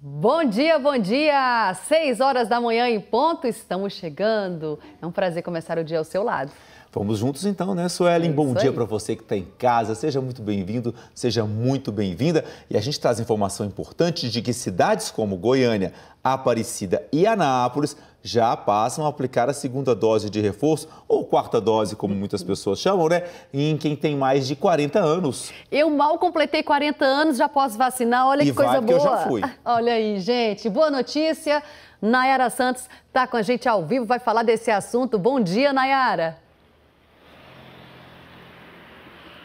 Bom dia, bom dia! Seis horas da manhã em ponto, estamos chegando. É um prazer começar o dia ao seu lado. Vamos juntos então, né, Suelen? É bom dia para você que está em casa. Seja muito bem-vindo, seja muito bem-vinda. E a gente traz informação importante de que cidades como Goiânia, Aparecida e Anápolis já passam a aplicar a segunda dose de reforço, ou quarta dose, como muitas pessoas chamam, né? Em quem tem mais de 40 anos. Eu mal completei 40 anos, já posso vacinar. Olha e que coisa boa. eu já fui. Olha aí, gente. Boa notícia. Nayara Santos está com a gente ao vivo, vai falar desse assunto. Bom dia, Nayara.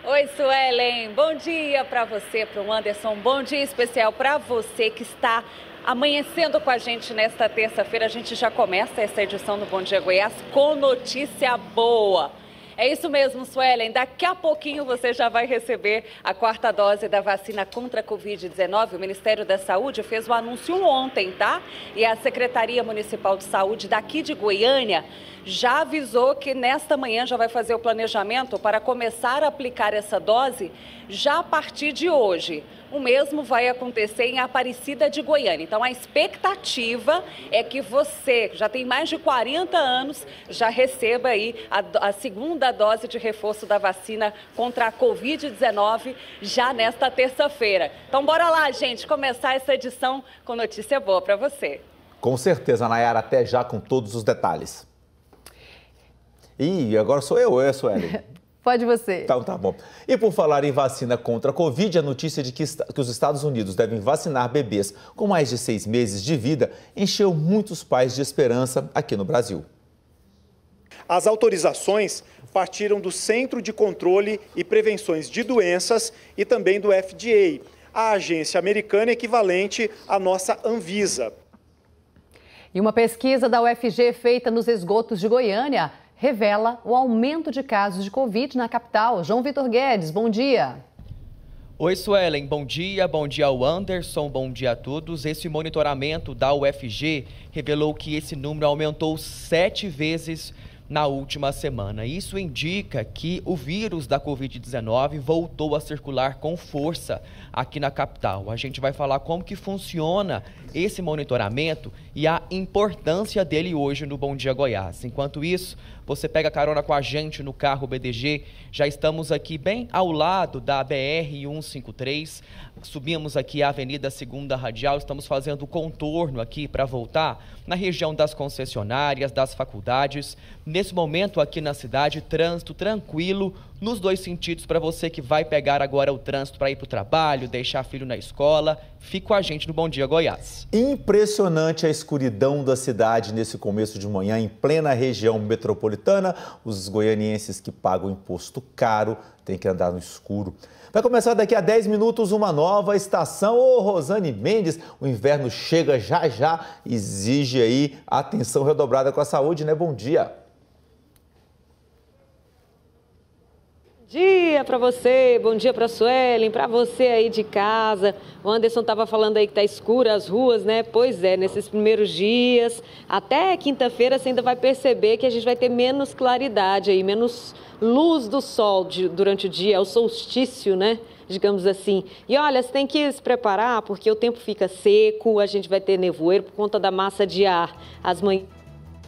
Oi, Suelen. Bom dia para você, para o Anderson. Bom dia especial para você que está amanhecendo com a gente nesta terça-feira. A gente já começa essa edição do Bom Dia Goiás com notícia boa. É isso mesmo, Suelen. Daqui a pouquinho você já vai receber a quarta dose da vacina contra a Covid-19. O Ministério da Saúde fez o anúncio ontem, tá? E a Secretaria Municipal de Saúde daqui de Goiânia já avisou que nesta manhã já vai fazer o planejamento para começar a aplicar essa dose já a partir de hoje. O mesmo vai acontecer em Aparecida de Goiânia. Então, a expectativa é que você, já tem mais de 40 anos, já receba aí a, a segunda dose de reforço da vacina contra a Covid-19 já nesta terça-feira. Então, bora lá, gente, começar essa edição com notícia boa para você. Com certeza, Nayara, até já com todos os detalhes. Ih, agora sou eu, eu, Sueli. Pode você. Então tá bom. E por falar em vacina contra a Covid, a notícia de que, que os Estados Unidos devem vacinar bebês com mais de seis meses de vida encheu muitos pais de esperança aqui no Brasil. As autorizações partiram do Centro de Controle e Prevenções de Doenças e também do FDA, a agência americana equivalente à nossa Anvisa. E uma pesquisa da UFG feita nos esgotos de Goiânia revela o aumento de casos de Covid na capital. João Vitor Guedes, bom dia. Oi, Suelen, bom dia, bom dia ao Anderson, bom dia a todos. Esse monitoramento da UFG revelou que esse número aumentou sete vezes na última semana. Isso indica que o vírus da Covid-19 voltou a circular com força aqui na capital. A gente vai falar como que funciona esse monitoramento e a importância dele hoje no Bom Dia Goiás. Enquanto isso, você pega carona com a gente no carro BDG. Já estamos aqui bem ao lado da BR 153. Subimos aqui a Avenida Segunda Radial, estamos fazendo o contorno aqui para voltar na região das concessionárias, das faculdades. Nesse momento aqui na cidade, trânsito tranquilo nos dois sentidos para você que vai pegar agora o trânsito para ir para o trabalho, deixar filho na escola. Fique com a gente no Bom Dia Goiás. Impressionante a escuridão da cidade nesse começo de manhã, em plena região metropolitana. Os goianienses que pagam imposto caro têm que andar no escuro. Vai começar daqui a 10 minutos uma nova estação. Ô, Rosane Mendes, o inverno chega já já, exige aí atenção redobrada com a saúde, né? Bom dia. Dia para você, bom dia para Suelen, para você aí de casa. O Anderson estava falando aí que tá escura as ruas, né? Pois é, nesses primeiros dias, até quinta-feira você ainda vai perceber que a gente vai ter menos claridade aí, menos luz do sol de, durante o dia, é o solstício, né? Digamos assim. E olha, você tem que se preparar porque o tempo fica seco, a gente vai ter nevoeiro por conta da massa de ar. As manhãs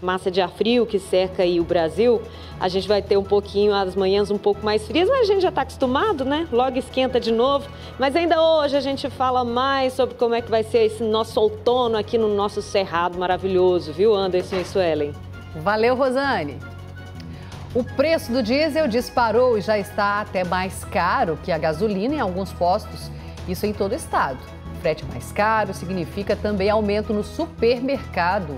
massa de ar frio que cerca aí o Brasil, a gente vai ter um pouquinho as manhãs um pouco mais frias, mas a gente já está acostumado, né? Logo esquenta de novo. Mas ainda hoje a gente fala mais sobre como é que vai ser esse nosso outono aqui no nosso cerrado maravilhoso, viu, Anderson e Suelen? Valeu, Rosane. O preço do diesel disparou e já está até mais caro que a gasolina em alguns postos, isso em todo o estado. Frete mais caro significa também aumento no supermercado.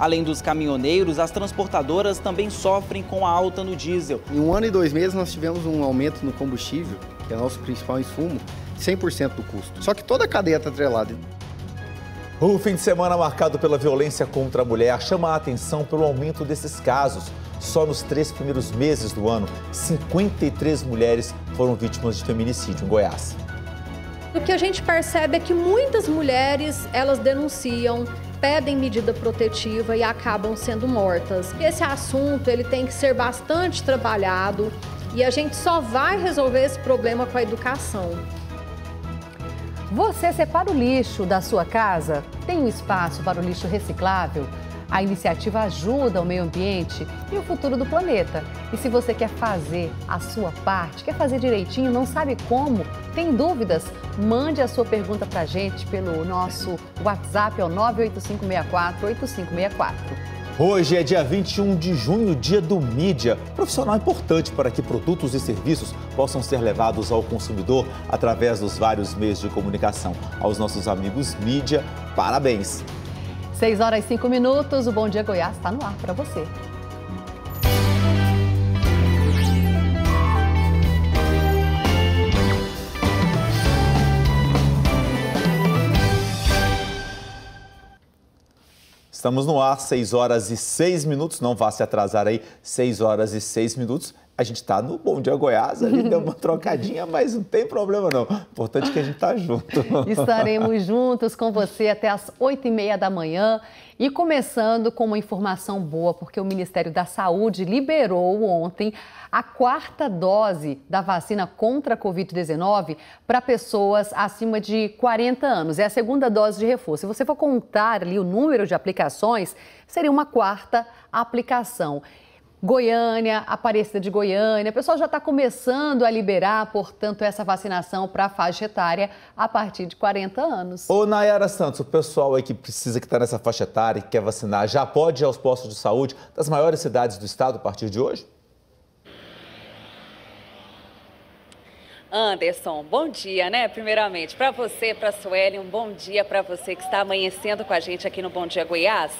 Além dos caminhoneiros, as transportadoras também sofrem com a alta no diesel. Em um ano e dois meses, nós tivemos um aumento no combustível, que é o nosso principal insumo, de 100% do custo. Só que toda a cadeia está atrelada. O fim de semana marcado pela violência contra a mulher chama a atenção pelo aumento desses casos. Só nos três primeiros meses do ano, 53 mulheres foram vítimas de feminicídio em Goiás. O que a gente percebe é que muitas mulheres, elas denunciam pedem medida protetiva e acabam sendo mortas. Esse assunto ele tem que ser bastante trabalhado e a gente só vai resolver esse problema com a educação. Você separa o lixo da sua casa? Tem um espaço para o lixo reciclável? A iniciativa ajuda o meio ambiente e o futuro do planeta. E se você quer fazer a sua parte, quer fazer direitinho, não sabe como, tem dúvidas? Mande a sua pergunta para a gente pelo nosso WhatsApp, é o 98564-8564. Hoje é dia 21 de junho, dia do mídia, profissional importante para que produtos e serviços possam ser levados ao consumidor através dos vários meios de comunicação. Aos nossos amigos mídia, parabéns! 6 horas e 5 minutos, o Bom Dia Goiás está no ar para você. Estamos no ar, 6 horas e 6 minutos. Não vá se atrasar aí, 6 horas e 6 minutos a gente está no Bom Dia Goiás, ali deu uma trocadinha, mas não tem problema não. Importante é que a gente está junto. Estaremos juntos com você até as 8 e meia da manhã e começando com uma informação boa, porque o Ministério da Saúde liberou ontem a quarta dose da vacina contra a Covid-19 para pessoas acima de 40 anos. É a segunda dose de reforço. Se você for contar ali o número de aplicações, seria uma quarta aplicação. Goiânia, Aparecida de Goiânia. O pessoal já está começando a liberar, portanto, essa vacinação para a faixa etária a partir de 40 anos. Ô, Nayara Santos, o pessoal aí que precisa, que está nessa faixa etária e quer vacinar, já pode ir aos postos de saúde das maiores cidades do estado a partir de hoje? Anderson, bom dia, né? Primeiramente, para você, para a Sueli, um bom dia para você que está amanhecendo com a gente aqui no Bom Dia Goiás.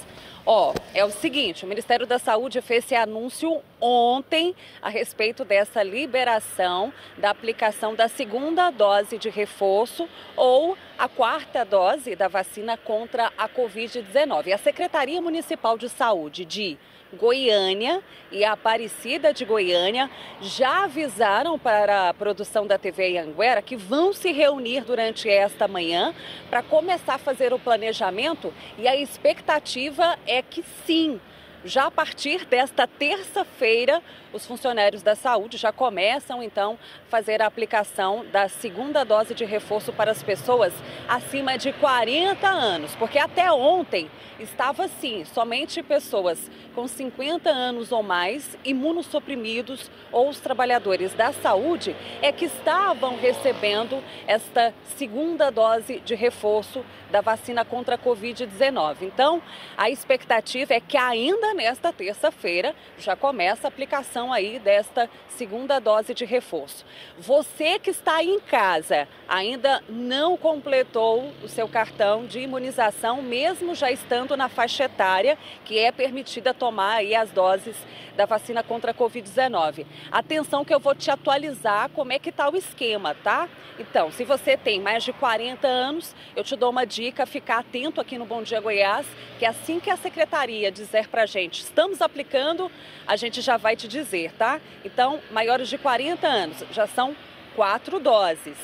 Ó, é o seguinte, o Ministério da Saúde fez esse anúncio ontem a respeito dessa liberação da aplicação da segunda dose de reforço ou a quarta dose da vacina contra a Covid-19. A Secretaria Municipal de Saúde de Goiânia e a Aparecida de Goiânia já avisaram para a produção da TV Anguera que vão se reunir durante esta manhã para começar a fazer o planejamento e a expectativa é que sim, já a partir desta terça-feira, os funcionários da saúde já começam então a fazer a aplicação da segunda dose de reforço para as pessoas acima de 40 anos, porque até ontem estava assim, somente pessoas com 50 anos ou mais, imunossuprimidos ou os trabalhadores da saúde é que estavam recebendo esta segunda dose de reforço da vacina contra a Covid-19. Então, a expectativa é que ainda nesta terça-feira já começa a aplicação aí desta segunda dose de reforço. Você que está em casa ainda não completou o seu cartão de imunização, mesmo já estando na faixa etária que é permitida tomar aí as doses da vacina contra a Covid-19. Atenção que eu vou te atualizar como é que está o esquema, tá? Então, se você tem mais de 40 anos, eu te dou uma dica, ficar atento aqui no Bom Dia Goiás, que assim que a secretaria dizer pra gente, estamos aplicando, a gente já vai te dizer, tá? Então, maiores de 40 anos, já são quatro doses.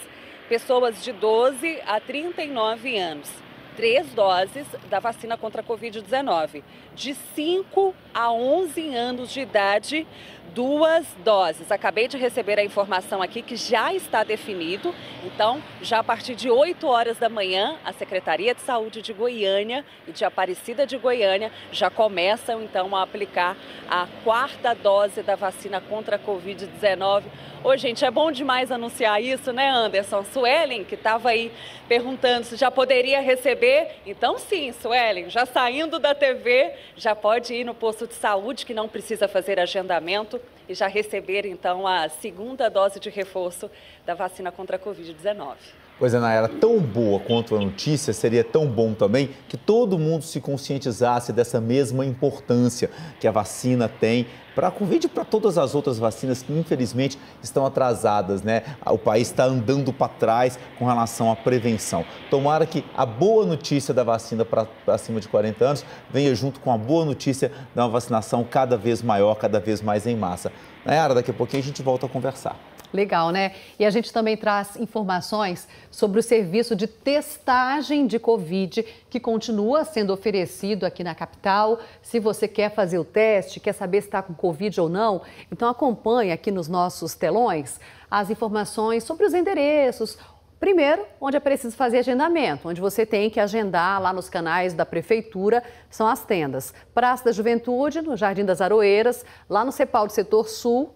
Pessoas de 12 a 39 anos, três doses da vacina contra a Covid-19. De 5 a 11 anos de idade, duas doses. Acabei de receber a informação aqui que já está definido. Então, já a partir de 8 horas da manhã, a Secretaria de Saúde de Goiânia e de Aparecida de Goiânia já começam então a aplicar a quarta dose da vacina contra a Covid-19. Ô, gente, é bom demais anunciar isso, né, Anderson? Suelen, que estava aí perguntando se já poderia receber. Então, sim, Suelen, já saindo da TV, já pode ir no posto de saúde, que não precisa fazer agendamento e já receber, então, a segunda dose de reforço da vacina contra a Covid-19. Pois é, Nayara, tão boa quanto a notícia, seria tão bom também que todo mundo se conscientizasse dessa mesma importância que a vacina tem para a Covid e para todas as outras vacinas que, infelizmente, estão atrasadas, né? O país está andando para trás com relação à prevenção. Tomara que a boa notícia da vacina para acima de 40 anos venha junto com a boa notícia da vacinação cada vez maior, cada vez mais em massa. Nayara, daqui a pouquinho a gente volta a conversar. Legal, né? E a gente também traz informações sobre o serviço de testagem de Covid que continua sendo oferecido aqui na capital. Se você quer fazer o teste, quer saber se está com Covid ou não, então acompanhe aqui nos nossos telões as informações sobre os endereços, Primeiro, onde é preciso fazer agendamento, onde você tem que agendar lá nos canais da prefeitura, são as tendas. Praça da Juventude, no Jardim das Aroeiras, lá no Cepal do Setor Sul,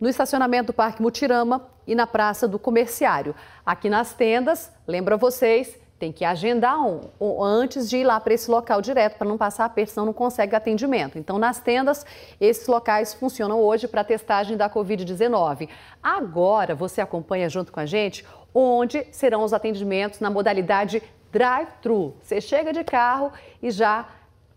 no estacionamento do Parque Mutirama e na Praça do Comerciário. Aqui nas tendas, lembra vocês, tem que agendar um, um, antes de ir lá para esse local direto, para não passar a senão não consegue atendimento. Então, nas tendas, esses locais funcionam hoje para testagem da Covid-19. Agora, você acompanha junto com a gente onde serão os atendimentos na modalidade drive-thru. Você chega de carro e já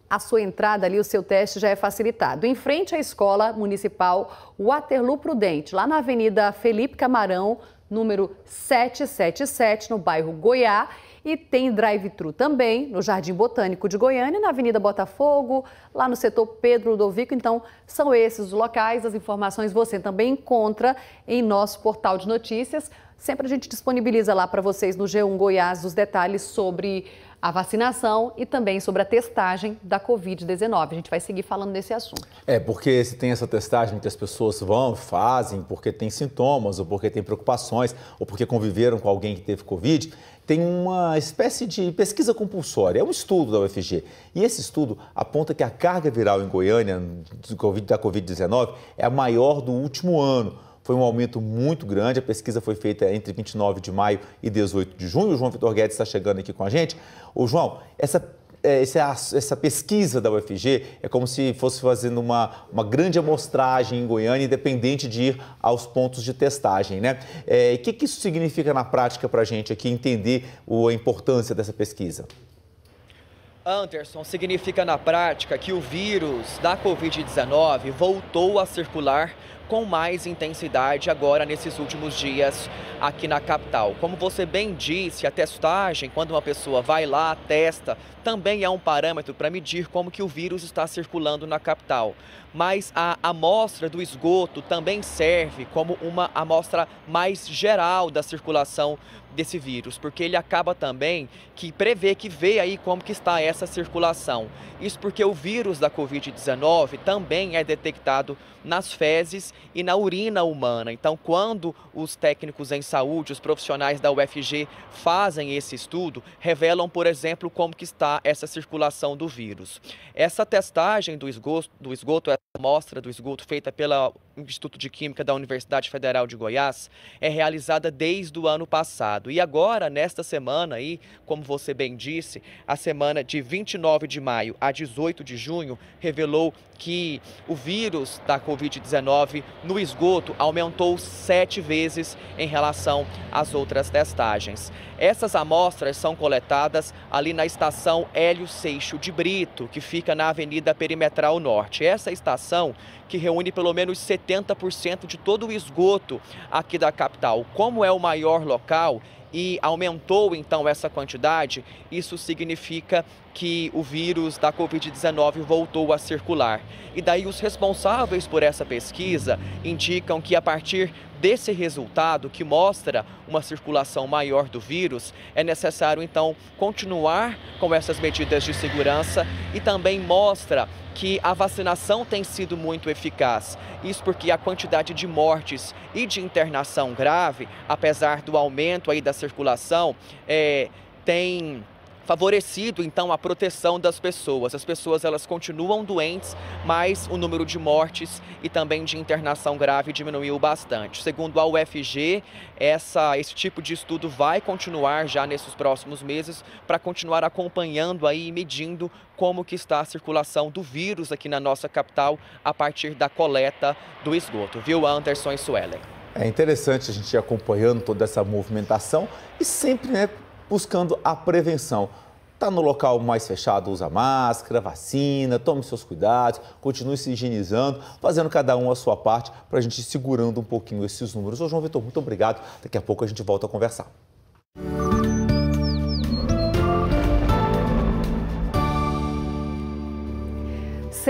a sua entrada ali, o seu teste já é facilitado. Em frente à Escola Municipal Waterloo Prudente, lá na Avenida Felipe Camarão, número 777, no bairro Goiás. E tem drive-thru também no Jardim Botânico de Goiânia, na Avenida Botafogo, lá no setor Pedro Ludovico. Então, são esses os locais. As informações você também encontra em nosso portal de notícias. Sempre a gente disponibiliza lá para vocês no G1 Goiás os detalhes sobre a vacinação e também sobre a testagem da Covid-19. A gente vai seguir falando desse assunto. É, porque se tem essa testagem que as pessoas vão, fazem, porque tem sintomas, ou porque tem preocupações, ou porque conviveram com alguém que teve Covid, tem uma espécie de pesquisa compulsória, é um estudo da UFG. E esse estudo aponta que a carga viral em Goiânia da Covid-19 é a maior do último ano foi um aumento muito grande. A pesquisa foi feita entre 29 de maio e 18 de junho. O João Vitor Guedes está chegando aqui com a gente. Ô, João, essa é, essa, pesquisa da UFG é como se fosse fazendo uma, uma grande amostragem em Goiânia, independente de ir aos pontos de testagem, né? É, o que, que isso significa na prática para a gente aqui entender a importância dessa pesquisa? Anderson, significa na prática que o vírus da Covid-19 voltou a circular com mais intensidade agora nesses últimos dias aqui na capital. Como você bem disse, a testagem, quando uma pessoa vai lá, testa, também é um parâmetro para medir como que o vírus está circulando na capital. Mas a amostra do esgoto também serve como uma amostra mais geral da circulação desse vírus, porque ele acaba também que prevê, que vê aí como que está essa circulação. Isso porque o vírus da Covid-19 também é detectado nas fezes e na urina humana. Então, quando os técnicos em saúde, os profissionais da UFG fazem esse estudo, revelam, por exemplo, como que está essa circulação do vírus. Essa testagem do esgoto, do esgoto essa amostra do esgoto feita pelo Instituto de Química da Universidade Federal de Goiás, é realizada desde o ano passado. E agora, nesta semana aí, como você bem disse, a semana de 29 de maio a 18 de junho revelou que o vírus da Covid-19 no esgoto aumentou sete vezes em relação às outras testagens. Essas amostras são coletadas ali na estação Hélio Seixo de Brito, que fica na Avenida Perimetral Norte. Essa estação que reúne pelo menos 70% de todo o esgoto aqui da capital. Como é o maior local, e aumentou então essa quantidade, isso significa que o vírus da Covid-19 voltou a circular. E daí os responsáveis por essa pesquisa indicam que a partir desse resultado, que mostra uma circulação maior do vírus, é necessário então continuar com essas medidas de segurança e também mostra que a vacinação tem sido muito eficaz. Isso porque a quantidade de mortes e de internação grave, apesar do aumento aí da circulação, é, tem favorecido então a proteção das pessoas. As pessoas elas continuam doentes, mas o número de mortes e também de internação grave diminuiu bastante. Segundo a UFG, essa, esse tipo de estudo vai continuar já nesses próximos meses para continuar acompanhando aí e medindo como que está a circulação do vírus aqui na nossa capital a partir da coleta do esgoto. Viu, Anderson e Suelen? É interessante a gente ir acompanhando toda essa movimentação e sempre, né, buscando a prevenção. Está no local mais fechado, usa máscara, vacina, tome seus cuidados, continue se higienizando, fazendo cada um a sua parte para a gente ir segurando um pouquinho esses números. Ô João Vitor, muito obrigado. Daqui a pouco a gente volta a conversar.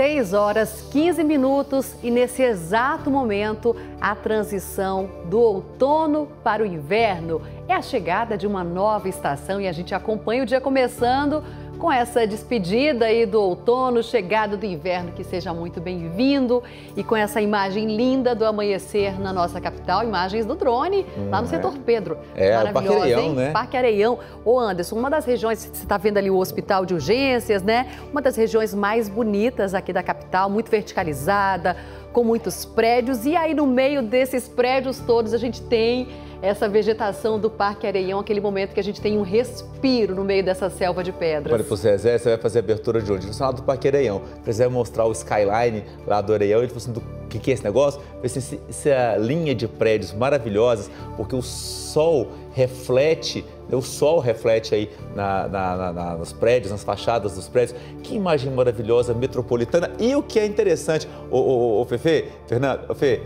6 horas 15 minutos e nesse exato momento a transição do outono para o inverno é a chegada de uma nova estação e a gente acompanha o dia começando com essa despedida aí do outono, chegada do inverno, que seja muito bem-vindo e com essa imagem linda do amanhecer na nossa capital, imagens do drone hum, lá no hum, setor Pedro. É, Maravilhosa, Parque Areião, hein? né? Parque Areião. Ô Anderson, uma das regiões, você está vendo ali o hospital de urgências, né? Uma das regiões mais bonitas aqui da capital, muito verticalizada, com muitos prédios. E aí no meio desses prédios todos a gente tem essa vegetação do Parque Areião, aquele momento que a gente tem um respiro no meio dessa selva de pedras. Olha, pro Zezé, você vai fazer a abertura de onde? No salão do Parque Areião. Você vai mostrar o skyline lá do Areião. Ele falou assim, do que, que é esse negócio? Essa linha de prédios maravilhosas, porque o sol reflete o sol reflete aí na, na, na, nos prédios, nas fachadas dos prédios. Que imagem maravilhosa, metropolitana. E o que é interessante, o, o, o Fefe, Fernando, o Fê,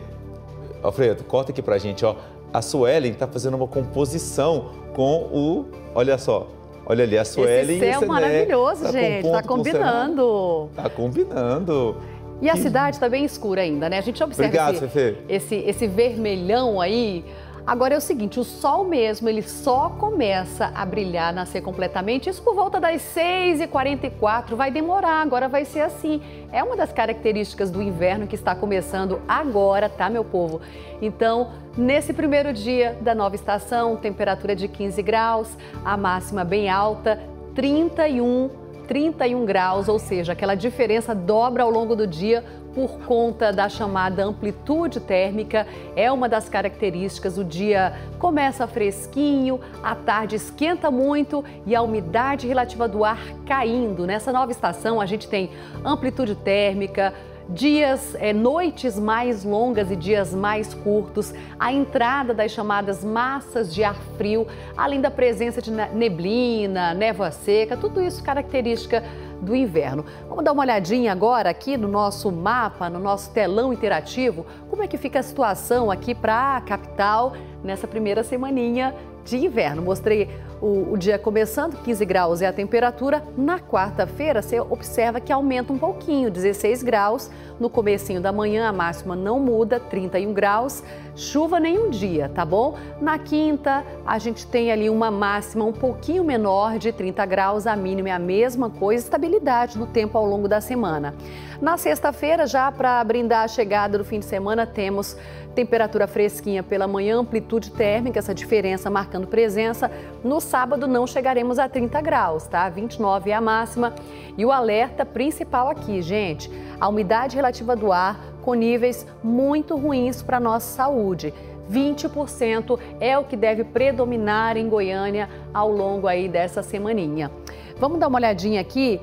Alfredo, corta aqui pra gente, ó a Suelen está fazendo uma composição com o. Olha só. Olha ali, a Suelen Esse céu e o maravilhoso, tá gente. Está combinando. Está combinando. E a cidade está bem escura ainda, né? A gente observa Obrigado, esse, esse, esse vermelhão aí. Agora é o seguinte, o sol mesmo, ele só começa a brilhar, nascer completamente, isso por volta das 6h44, vai demorar, agora vai ser assim. É uma das características do inverno que está começando agora, tá, meu povo? Então, nesse primeiro dia da nova estação, temperatura de 15 graus, a máxima bem alta, 31 31 graus, ou seja, aquela diferença dobra ao longo do dia por conta da chamada amplitude térmica. É uma das características. O dia começa fresquinho, a tarde esquenta muito e a umidade relativa do ar caindo. Nessa nova estação, a gente tem amplitude térmica dias, é, noites mais longas e dias mais curtos, a entrada das chamadas massas de ar frio, além da presença de neblina, névoa seca, tudo isso característica do inverno. Vamos dar uma olhadinha agora aqui no nosso mapa, no nosso telão interativo, como é que fica a situação aqui para a capital nessa primeira semaninha de inverno. Mostrei o, o, dia começando, 15 graus é a temperatura. Na quarta-feira, você observa que aumenta um pouquinho, 16 graus. No comecinho da manhã, a máxima não muda, 31 graus. Chuva nenhum dia, tá bom? Na quinta, a gente tem ali uma máxima um pouquinho menor de 30 graus, a mínima é a mesma coisa, estabilidade no tempo ao longo da semana. Na sexta-feira, já para brindar a chegada do fim de semana, temos temperatura fresquinha pela manhã, amplitude térmica, essa diferença marcando presença. No sábado não chegaremos a 30 graus, tá? 29 é a máxima. E o alerta principal aqui, gente, a umidade relativa do ar com níveis muito ruins para nossa saúde. 20% é o que deve predominar em Goiânia ao longo aí dessa semaninha. Vamos dar uma olhadinha aqui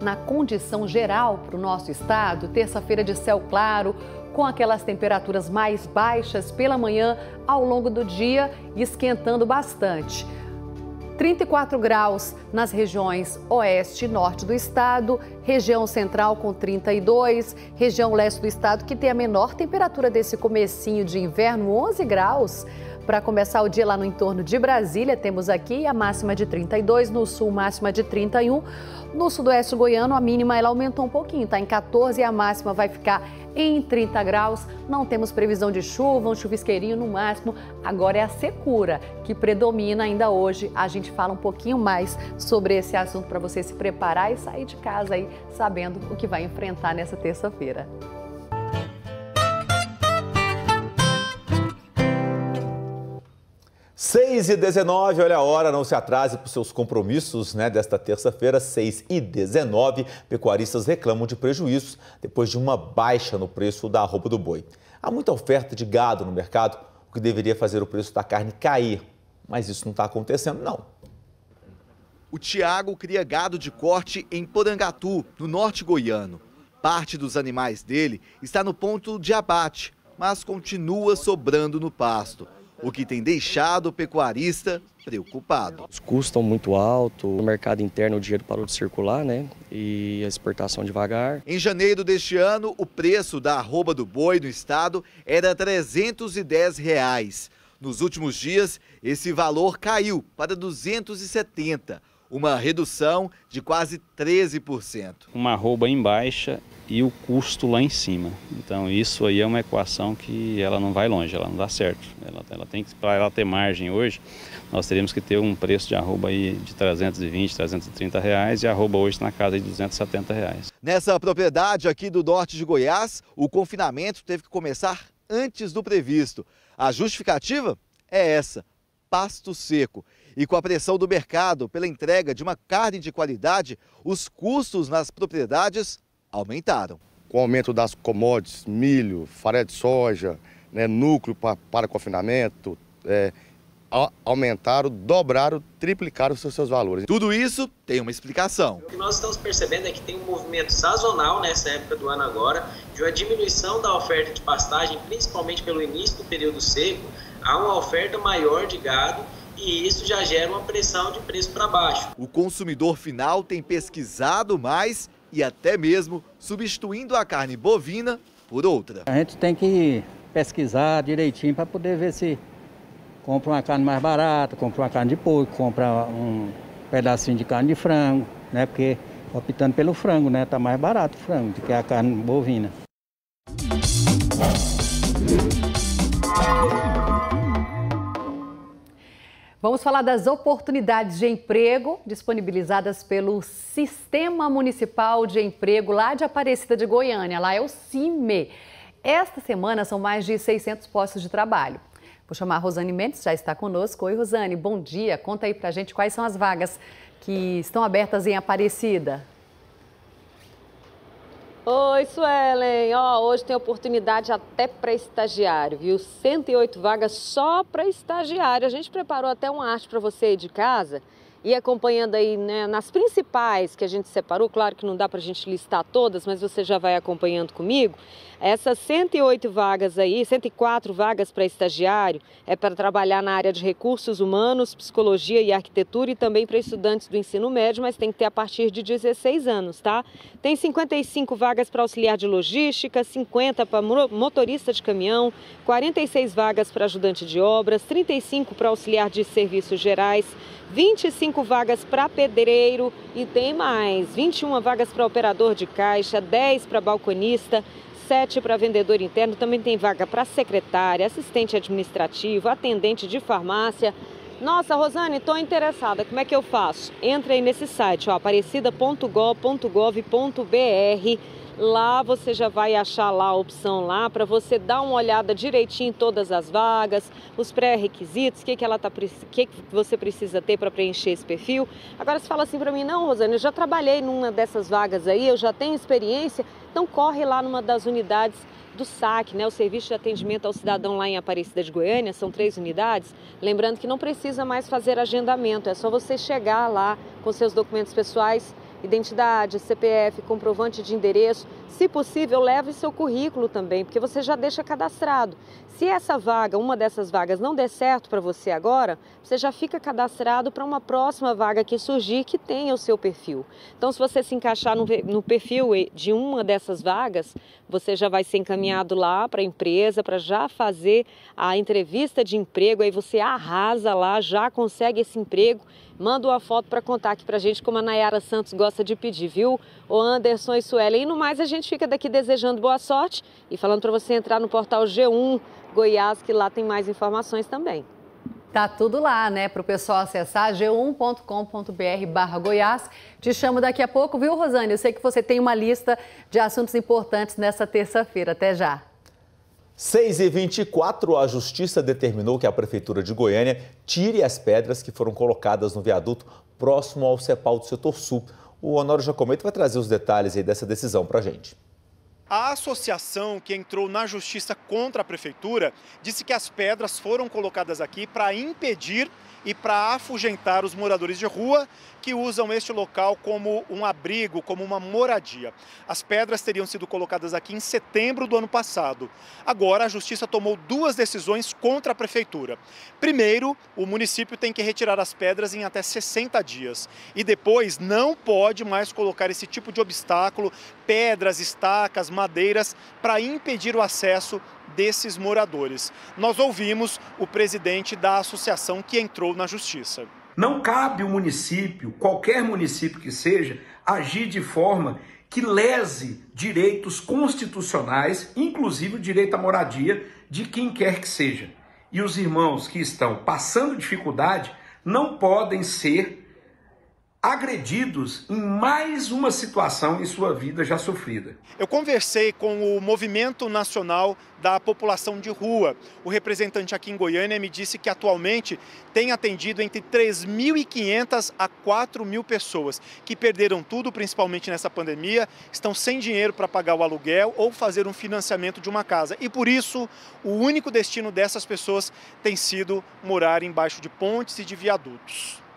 na condição geral para o nosso estado. Terça-feira de céu claro, com aquelas temperaturas mais baixas pela manhã ao longo do dia, esquentando bastante. 34 graus nas regiões oeste e norte do estado, região central com 32, região leste do estado que tem a menor temperatura desse comecinho de inverno, 11 graus. Para começar o dia lá no entorno de Brasília, temos aqui a máxima de 32, no sul máxima de 31. No sudoeste goiano, a mínima ela aumentou um pouquinho, está em 14 e a máxima vai ficar em 30 graus. Não temos previsão de chuva, um chuvisqueirinho no máximo. Agora é a secura que predomina ainda hoje. A gente fala um pouquinho mais sobre esse assunto para você se preparar e sair de casa aí sabendo o que vai enfrentar nessa terça-feira. 6 e 19, olha a hora, não se atrase para os seus compromissos né, desta terça-feira, 6 e 19. Pecuaristas reclamam de prejuízos depois de uma baixa no preço da arroba do boi. Há muita oferta de gado no mercado, o que deveria fazer o preço da carne cair. Mas isso não está acontecendo, não. O Tiago cria gado de corte em Porangatu, no norte goiano. Parte dos animais dele está no ponto de abate, mas continua sobrando no pasto o que tem deixado o pecuarista preocupado. Os custos estão muito altos, no mercado interno o dinheiro parou de circular, né? E a exportação devagar. Em janeiro deste ano, o preço da arroba do boi no estado era 310 reais. Nos últimos dias, esse valor caiu para 270, uma redução de quase 13%. Uma arroba em baixa e o custo lá em cima. Então isso aí é uma equação que ela não vai longe, ela não dá certo. Ela, ela tem que para ela ter margem hoje, nós teríamos que ter um preço de arroba aí de 320, 330 reais e arroba hoje na casa de 270 reais. Nessa propriedade aqui do norte de Goiás, o confinamento teve que começar antes do previsto. A justificativa é essa: pasto seco. E com a pressão do mercado pela entrega de uma carne de qualidade, os custos nas propriedades aumentaram. Com o aumento das commodities, milho, farinha de soja, né, núcleo para, para confinamento, é, aumentaram, dobraram, triplicaram os seus, seus valores. Tudo isso tem uma explicação. O que nós estamos percebendo é que tem um movimento sazonal nessa época do ano agora, de uma diminuição da oferta de pastagem, principalmente pelo início do período seco, há uma oferta maior de gado e isso já gera uma pressão de preço para baixo. O consumidor final tem pesquisado mais e até mesmo substituindo a carne bovina por outra. A gente tem que pesquisar direitinho para poder ver se compra uma carne mais barata, compra uma carne de porco, compra um pedacinho de carne de frango, né? Porque optando pelo frango, né? Tá mais barato o frango do que a carne bovina. Vamos falar das oportunidades de emprego disponibilizadas pelo Sistema Municipal de Emprego lá de Aparecida de Goiânia, lá é o CIME. Esta semana são mais de 600 postos de trabalho. Vou chamar a Rosane Mendes, já está conosco. Oi, Rosane, bom dia. Conta aí pra gente quais são as vagas que estão abertas em Aparecida. Oi, Suelen. Ó, hoje tem oportunidade até para estagiário, viu? 108 vagas só para estagiário. A gente preparou até uma arte para você aí de casa e acompanhando aí né, nas principais que a gente separou. Claro que não dá para a gente listar todas, mas você já vai acompanhando comigo. Essas 108 vagas aí, 104 vagas para estagiário, é para trabalhar na área de recursos humanos, psicologia e arquitetura e também para estudantes do ensino médio, mas tem que ter a partir de 16 anos, tá? Tem 55 vagas para auxiliar de logística, 50 para motorista de caminhão, 46 vagas para ajudante de obras, 35 para auxiliar de serviços gerais, 25 vagas para pedreiro e tem mais, 21 vagas para operador de caixa, 10 para balconista, 7 para vendedor interno, também tem vaga para secretária, assistente administrativo, atendente de farmácia. Nossa, Rosane, estou interessada, como é que eu faço? Entra aí nesse site, aparecida.gov.gov.br Lá você já vai achar lá a opção lá para você dar uma olhada direitinho em todas as vagas, os pré-requisitos, o que, que, ela tá, que, que você precisa ter para preencher esse perfil. Agora você fala assim para mim, não, Rosane, eu já trabalhei numa dessas vagas aí, eu já tenho experiência, então corre lá numa das unidades do SAC, né, o Serviço de Atendimento ao Cidadão lá em Aparecida de Goiânia, são três unidades. Lembrando que não precisa mais fazer agendamento, é só você chegar lá com seus documentos pessoais identidade, CPF, comprovante de endereço. Se possível, leve seu currículo também, porque você já deixa cadastrado. Se essa vaga, uma dessas vagas, não der certo para você agora, você já fica cadastrado para uma próxima vaga que surgir que tenha o seu perfil. Então, se você se encaixar no, no perfil de uma dessas vagas, você já vai ser encaminhado lá para a empresa para já fazer a entrevista de emprego. Aí você arrasa lá, já consegue esse emprego Manda uma foto para contar aqui para gente, como a Nayara Santos gosta de pedir, viu? O Anderson e Suelen. E no mais, a gente fica daqui desejando boa sorte e falando para você entrar no portal G1 Goiás, que lá tem mais informações também. Tá tudo lá, né? Para o pessoal acessar g1.com.br barra Goiás. Te chamo daqui a pouco, viu, Rosane? Eu sei que você tem uma lista de assuntos importantes nessa terça-feira. Até já. 6 e 24 a Justiça determinou que a Prefeitura de Goiânia tire as pedras que foram colocadas no viaduto próximo ao CEPAL do Setor Sul. O Honório Jacometo vai trazer os detalhes dessa decisão para a gente. A associação que entrou na justiça contra a prefeitura disse que as pedras foram colocadas aqui para impedir e para afugentar os moradores de rua que usam este local como um abrigo, como uma moradia. As pedras teriam sido colocadas aqui em setembro do ano passado. Agora, a Justiça tomou duas decisões contra a Prefeitura. Primeiro, o município tem que retirar as pedras em até 60 dias. E depois, não pode mais colocar esse tipo de obstáculo, pedras, estacas, madeiras, para impedir o acesso desses moradores. Nós ouvimos o presidente da associação que entrou na Justiça. Não cabe o município, qualquer município que seja, agir de forma que lese direitos constitucionais, inclusive o direito à moradia de quem quer que seja. E os irmãos que estão passando dificuldade não podem ser agredidos em mais uma situação em sua vida já sofrida. Eu conversei com o Movimento Nacional da População de Rua. O representante aqui em Goiânia me disse que atualmente tem atendido entre 3.500 a 4.000 pessoas que perderam tudo, principalmente nessa pandemia, estão sem dinheiro para pagar o aluguel ou fazer um financiamento de uma casa. E por isso, o único destino dessas pessoas tem sido morar embaixo de pontes e de viadutos.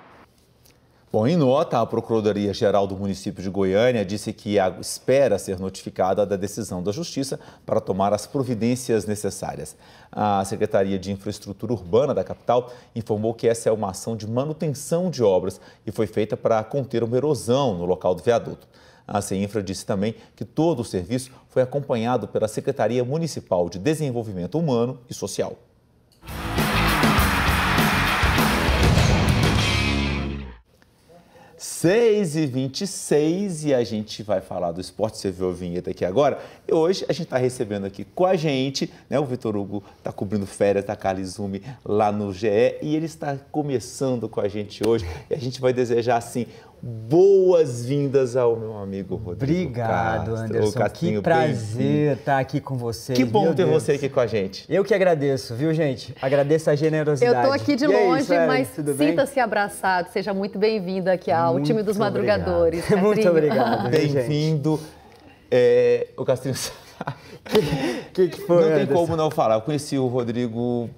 Bom, em nota, a Procuradoria-Geral do município de Goiânia disse que espera ser notificada da decisão da Justiça para tomar as providências necessárias. A Secretaria de Infraestrutura Urbana da capital informou que essa é uma ação de manutenção de obras e foi feita para conter uma erosão no local do viaduto. A CEINFRA disse também que todo o serviço foi acompanhado pela Secretaria Municipal de Desenvolvimento Humano e Social. 6 e 26 e a gente vai falar do esporte. Você viu a vinheta aqui agora. E hoje a gente está recebendo aqui com a gente, né? O Vitor Hugo está cobrindo férias da Calizumi lá no GE e ele está começando com a gente hoje. E a gente vai desejar assim boas-vindas ao meu amigo Rodrigo Obrigado, Castro. Anderson. que prazer estar aqui com você. Que bom ter Deus. você aqui com a gente. Eu que agradeço, viu, gente? Agradeço a generosidade. Eu estou aqui de e longe, aí, mas sinta-se abraçado. Seja muito bem-vindo aqui ao muito time dos madrugadores. Muito obrigado. Bem-vindo. É, o Castrinho. que, que foi? Não tem como não falar. Eu conheci o Rodrigo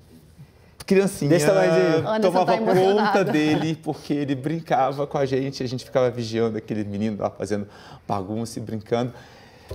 criancinha Deixa mais tomava tá conta dele porque ele brincava com a gente, a gente ficava vigiando aquele menino lá fazendo bagunça e brincando.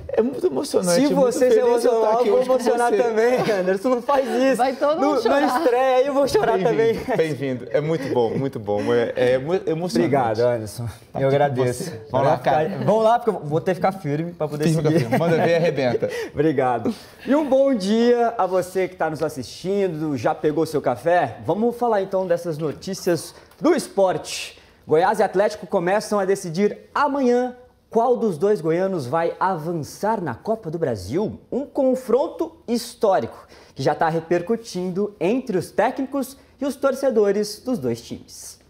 É muito emocionante. Se você se emocionar, eu vou emocionar também, Anderson. Não faz isso. Vai todo mundo no, chorar. Na estreia aí eu vou chorar bem também. Bem-vindo. É muito bom, muito bom. É, é emocionante. Obrigado, Anderson. Tá eu agradeço. Vamos lá, cara. Vamos lá, porque eu vou ter que ficar firme para poder Fica seguir. Firme. Manda ver e arrebenta. Obrigado. E um bom dia a você que está nos assistindo. Já pegou seu café? Vamos falar então dessas notícias do esporte. Goiás e Atlético começam a decidir amanhã qual dos dois goianos vai avançar na Copa do Brasil? Um confronto histórico que já está repercutindo entre os técnicos e os torcedores dos dois times.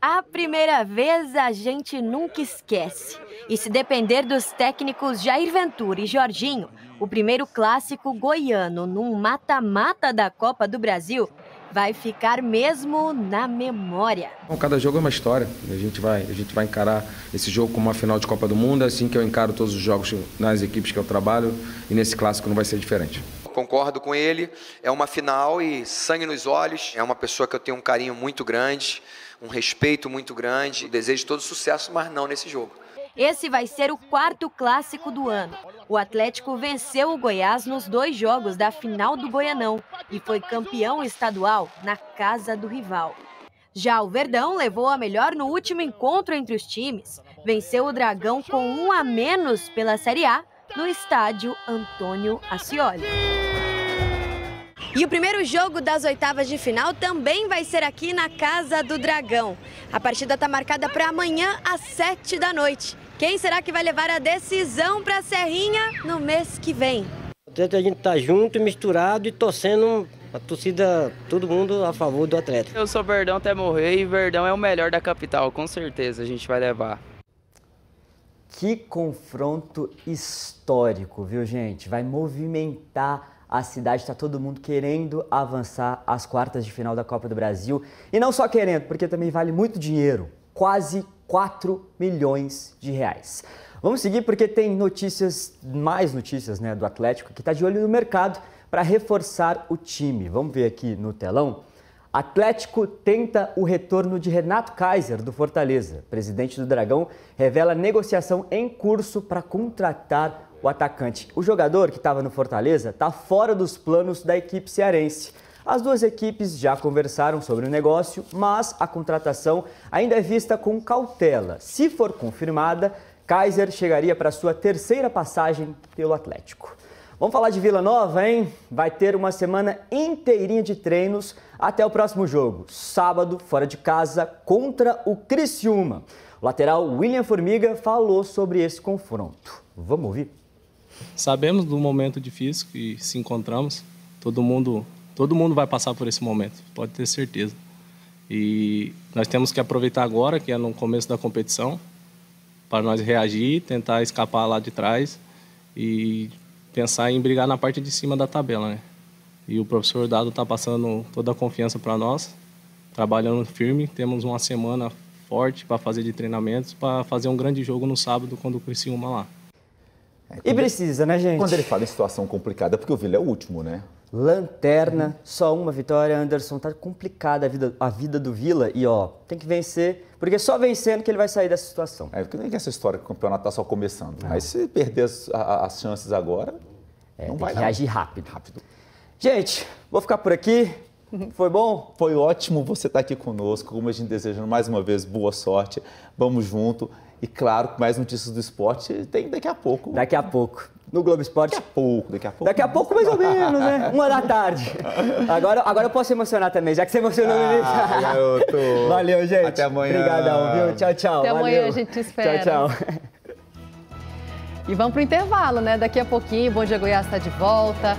A primeira vez a gente nunca esquece. E se depender dos técnicos Jair Ventura e Jorginho, o primeiro clássico goiano num mata-mata da Copa do Brasil vai ficar mesmo na memória. Bom, cada jogo é uma história. A gente vai, a gente vai encarar esse jogo como uma final de Copa do Mundo, assim que eu encaro todos os jogos nas equipes que eu trabalho e nesse clássico não vai ser diferente. Concordo com ele, é uma final e sangue nos olhos. É uma pessoa que eu tenho um carinho muito grande, um respeito muito grande, desejo todo sucesso, mas não nesse jogo. Esse vai ser o quarto clássico do ano. O Atlético venceu o Goiás nos dois jogos da final do Goianão e foi campeão estadual na casa do rival. Já o Verdão levou a melhor no último encontro entre os times. Venceu o Dragão com um a menos pela Série A no estádio Antônio Ascioli. E o primeiro jogo das oitavas de final também vai ser aqui na Casa do Dragão. A partida está marcada para amanhã às sete da noite. Quem será que vai levar a decisão para a Serrinha no mês que vem? A gente tá junto, misturado e torcendo a torcida, todo mundo a favor do atleta. Eu sou Verdão até morrer e Verdão é o melhor da capital, com certeza a gente vai levar. Que confronto histórico, viu, gente? Vai movimentar a cidade, está todo mundo querendo avançar às quartas de final da Copa do Brasil. E não só querendo, porque também vale muito dinheiro quase 4 milhões de reais. Vamos seguir porque tem notícias, mais notícias né, do Atlético, que está de olho no mercado para reforçar o time. Vamos ver aqui no telão. Atlético tenta o retorno de Renato Kaiser, do Fortaleza. Presidente do Dragão revela negociação em curso para contratar o atacante. O jogador que estava no Fortaleza está fora dos planos da equipe cearense. As duas equipes já conversaram sobre o negócio, mas a contratação ainda é vista com cautela. Se for confirmada, Kaiser chegaria para sua terceira passagem pelo Atlético. Vamos falar de Vila Nova, hein? Vai ter uma semana inteirinha de treinos até o próximo jogo, sábado, fora de casa, contra o Criciúma. O lateral William Formiga falou sobre esse confronto. Vamos ouvir? Sabemos do momento difícil que se encontramos. Todo mundo, todo mundo vai passar por esse momento, pode ter certeza. E nós temos que aproveitar agora, que é no começo da competição, para nós reagir, tentar escapar lá de trás e pensar em brigar na parte de cima da tabela, né? E o professor Dado está passando toda a confiança para nós, trabalhando firme. Temos uma semana forte para fazer de treinamentos, para fazer um grande jogo no sábado quando o Criciúma lá. É, e precisa, né, gente? Quando ele fala em situação complicada, é porque o Vila é o último, né? Lanterna, só uma vitória, Anderson. Tá complicada a vida, a vida do Vila e, ó, tem que vencer, porque só vencendo que ele vai sair dessa situação. É, porque nem que essa história que o campeonato tá só começando. Não. Mas se perder as, as chances agora, é, não tem vai que reagir rápido. rápido. Gente, vou ficar por aqui. Foi bom? Foi ótimo você estar aqui conosco. Como a gente desejando mais uma vez boa sorte. Vamos junto. E claro, mais notícias do esporte tem daqui a pouco. Daqui a pouco. No Globo Esporte? Daqui a pouco, daqui a pouco. Daqui a pouco, mais ou menos, né? Uma da tarde. Agora, agora eu posso emocionar também, já que você emocionou ah, no início. Garoto. Valeu, gente. Até amanhã. Obrigadão, viu? Tchau, tchau. Até Valeu. amanhã, a gente te espera. Tchau, tchau. E vamos para o intervalo, né? Daqui a pouquinho, Bom Dia Goiás está de volta.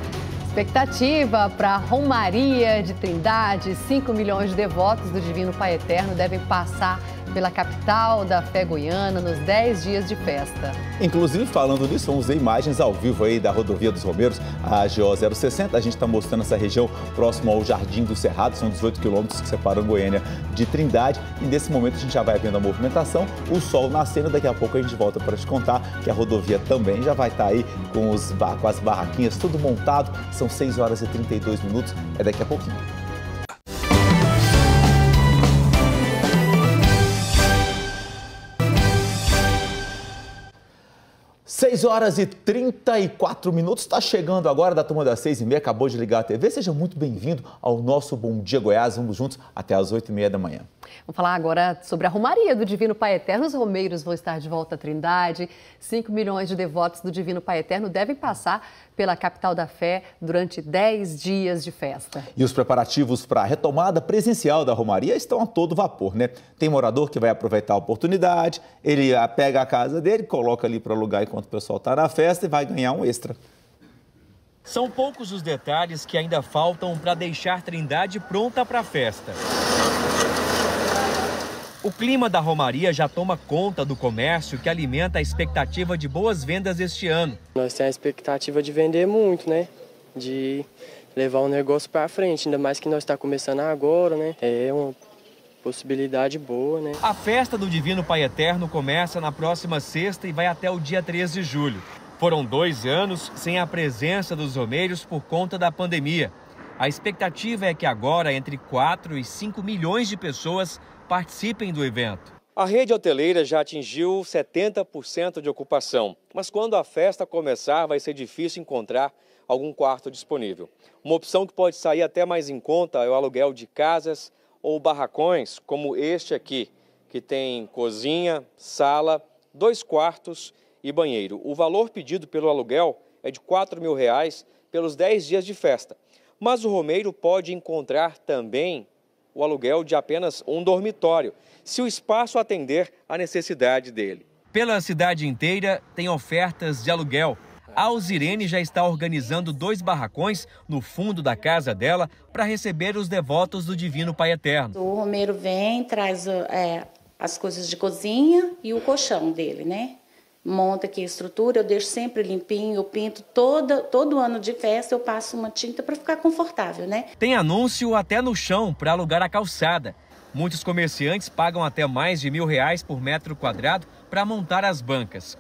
Expectativa para Romaria de Trindade, 5 milhões de devotos do Divino Pai Eterno devem passar pela capital da fé goiana nos 10 dias de festa. Inclusive, falando nisso, vamos ver imagens ao vivo aí da rodovia dos Romeiros, a GO 060. A gente está mostrando essa região próxima ao Jardim do Cerrado, são 18 quilômetros que separam Goiânia de Trindade. E nesse momento a gente já vai vendo a movimentação, o sol nascendo. Daqui a pouco a gente volta para te contar que a rodovia também já vai estar tá aí com, os, com as barraquinhas tudo montado. São 6 horas e 32 minutos, é daqui a pouquinho. 6 horas e 34 minutos, está chegando agora da turma das 6 e meia, acabou de ligar a TV. Seja muito bem-vindo ao nosso Bom Dia Goiás. Vamos juntos até as 8 e meia da manhã. Vamos falar agora sobre a Romaria do Divino Pai Eterno. Os romeiros vão estar de volta à Trindade. 5 milhões de devotos do Divino Pai Eterno devem passar pela capital da fé durante 10 dias de festa. E os preparativos para a retomada presencial da Romaria estão a todo vapor, né? Tem morador que vai aproveitar a oportunidade, ele pega a casa dele, coloca ali para alugar enquanto o pessoal está na festa e vai ganhar um extra. São poucos os detalhes que ainda faltam para deixar Trindade pronta para a festa. O clima da Romaria já toma conta do comércio que alimenta a expectativa de boas vendas este ano. Nós temos a expectativa de vender muito, né? De levar o negócio para frente, ainda mais que nós está começando agora, né? É uma possibilidade boa, né? A festa do Divino Pai Eterno começa na próxima sexta e vai até o dia 13 de julho. Foram dois anos sem a presença dos romeiros por conta da pandemia. A expectativa é que agora entre 4 e 5 milhões de pessoas participem do evento. A rede hoteleira já atingiu 70% de ocupação, mas quando a festa começar vai ser difícil encontrar algum quarto disponível. Uma opção que pode sair até mais em conta é o aluguel de casas ou barracões, como este aqui, que tem cozinha, sala, dois quartos e banheiro. O valor pedido pelo aluguel é de 4 mil reais pelos 10 dias de festa. Mas o Romeiro pode encontrar também o aluguel de apenas um dormitório, se o espaço atender à necessidade dele. Pela cidade inteira, tem ofertas de aluguel. A Alzirene já está organizando dois barracões no fundo da casa dela para receber os devotos do Divino Pai Eterno. O Romeiro vem, traz é, as coisas de cozinha e o colchão dele, né? Monta aqui a estrutura, eu deixo sempre limpinho, eu pinto toda, todo ano de festa, eu passo uma tinta para ficar confortável, né? Tem anúncio até no chão para alugar a calçada. Muitos comerciantes pagam até mais de mil reais por metro quadrado para montar as bancas.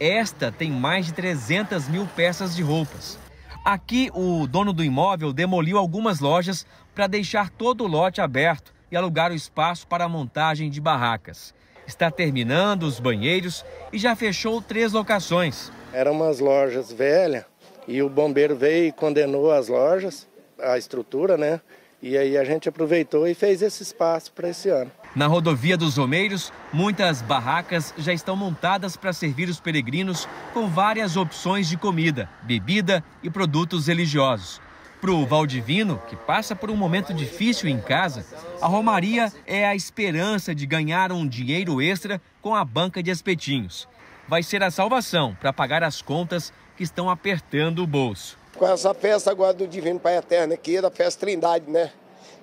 Esta tem mais de 300 mil peças de roupas. Aqui, o dono do imóvel demoliu algumas lojas para deixar todo o lote aberto e alugar o espaço para a montagem de barracas está terminando os banheiros e já fechou três locações. Eram umas lojas velhas e o bombeiro veio e condenou as lojas, a estrutura, né? E aí a gente aproveitou e fez esse espaço para esse ano. Na rodovia dos Romeiros, muitas barracas já estão montadas para servir os peregrinos com várias opções de comida, bebida e produtos religiosos. Para o Valdivino, que passa por um momento difícil em casa, a Romaria é a esperança de ganhar um dinheiro extra com a banca de espetinhos. Vai ser a salvação para pagar as contas que estão apertando o bolso com essa festa agora do Divino Pai Eterno aqui, da festa Trindade, né?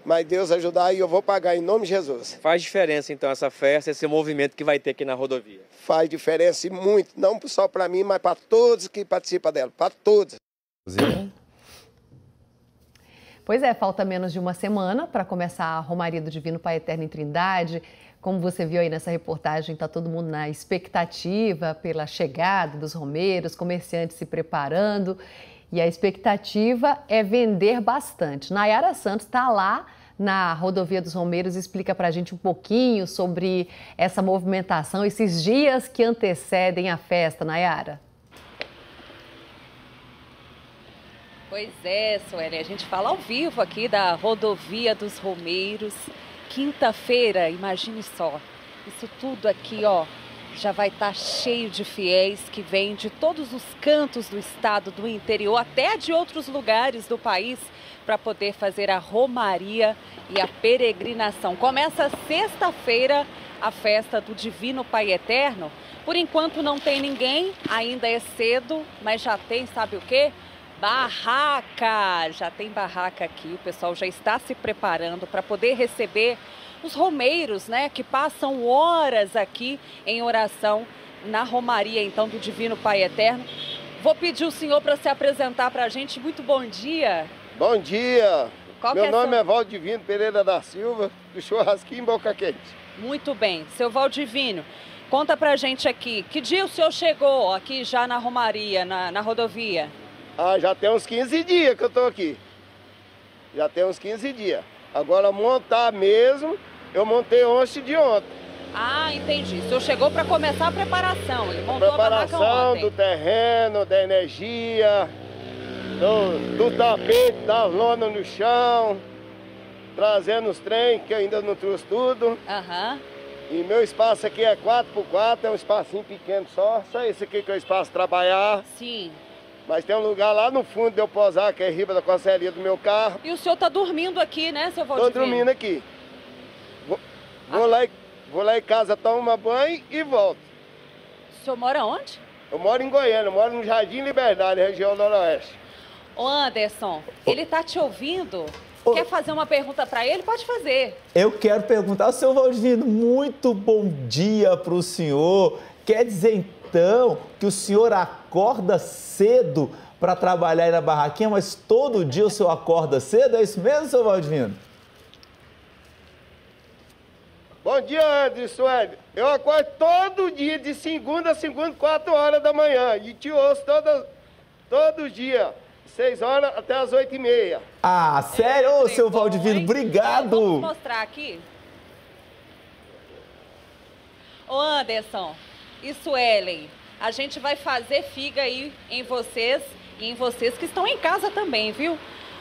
Mas Deus ajudar e eu vou pagar em nome de Jesus. Faz diferença então essa festa, esse movimento que vai ter aqui na rodovia? Faz diferença e muito, não só para mim, mas para todos que participam dela, para todos. Pois é, falta menos de uma semana para começar a Romaria do Divino Pai Eterno em Trindade. Como você viu aí nessa reportagem, está todo mundo na expectativa pela chegada dos romeiros, comerciantes se preparando. E a expectativa é vender bastante. Nayara Santos está lá na Rodovia dos Romeiros explica para a gente um pouquinho sobre essa movimentação, esses dias que antecedem a festa, Nayara. Pois é, Sueli, a gente fala ao vivo aqui da Rodovia dos Romeiros. Quinta-feira, imagine só, isso tudo aqui, ó, já vai estar tá cheio de fiéis que vêm de todos os cantos do estado, do interior, até de outros lugares do país, para poder fazer a romaria e a peregrinação. Começa sexta-feira a festa do Divino Pai Eterno. Por enquanto não tem ninguém, ainda é cedo, mas já tem, sabe o quê? Barraca! Já tem barraca aqui, o pessoal já está se preparando para poder receber os romeiros, né, que passam horas aqui em oração na Romaria, então, do Divino Pai Eterno. Vou pedir o senhor para se apresentar para a gente. Muito bom dia. Bom dia. Qual Meu é nome seu... é Valdivino Pereira da Silva, do Churrasquinho Boca Quente. Muito bem. Seu Valdivino, conta para a gente aqui, que dia o senhor chegou aqui já na Romaria, na, na rodovia? Ah, já tem uns 15 dias que eu estou aqui. Já tem uns 15 dias. Agora montar mesmo, eu montei ontem de ontem. Ah, entendi. O senhor chegou para começar a preparação. Ele montou preparação a do terreno, da energia, do, do tapete, das lonas no chão, trazendo os trem, que ainda não trouxe tudo. Aham. Uhum. E meu espaço aqui é 4x4, é um espacinho pequeno só. Só esse aqui que é o espaço trabalhar. Sim. Mas tem um lugar lá no fundo de eu posar, que é riba da conselheria do meu carro. E o senhor tá dormindo aqui, né, seu Valdir? Tô dormindo aqui. Vou, vou, ah. lá, vou lá em casa, tomo banho e volto. O senhor mora onde? Eu moro em Goiânia, moro no Jardim Liberdade, região noroeste. Ô Anderson, ele tá te ouvindo? Ô. Quer fazer uma pergunta para ele? Pode fazer. Eu quero perguntar ao senhor Valdivino, muito bom dia para o senhor. Quer dizer então que o senhor acorda cedo para trabalhar aí na barraquinha, mas todo dia o senhor acorda cedo? É isso mesmo, seu Valdivino? Bom dia, Anderson. Eu acordo todo dia, de segunda a segunda, 4 horas da manhã. E te ouço todo, todo dia, 6 horas até as 8 e meia. Ah, sério, Ô, seu Valdivino? Obrigado. Vamos mostrar aqui. Ô, Anderson, e Suelen, a gente vai fazer figa aí em vocês e em vocês que estão em casa também, viu?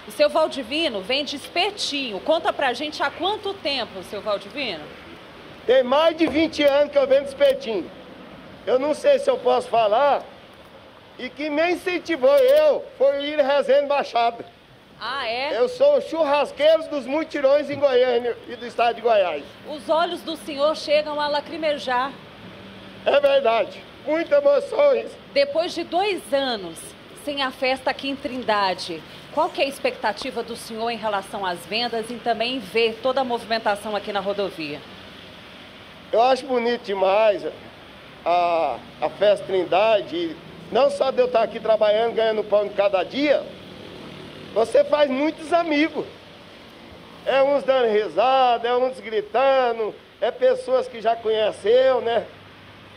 O seu Valdivino vende espetinho. Conta pra gente há quanto tempo, seu Valdivino? Tem mais de 20 anos que eu vendo espetinho. Eu não sei se eu posso falar. E quem me incentivou eu foi o William Rezende Machado. Ah, é? Eu sou o churrasqueiro dos mutirões em Goiânia e do estado de Goiás. Os olhos do senhor chegam a lacrimejar. É verdade. Muitas emoções. Depois de dois anos sem a festa aqui em Trindade, qual que é a expectativa do senhor em relação às vendas e também ver toda a movimentação aqui na rodovia? Eu acho bonito demais a, a festa Trindade. Não só de eu estar aqui trabalhando, ganhando pão de cada dia, você faz muitos amigos. É uns dando risada, é uns gritando, é pessoas que já conheceu, né?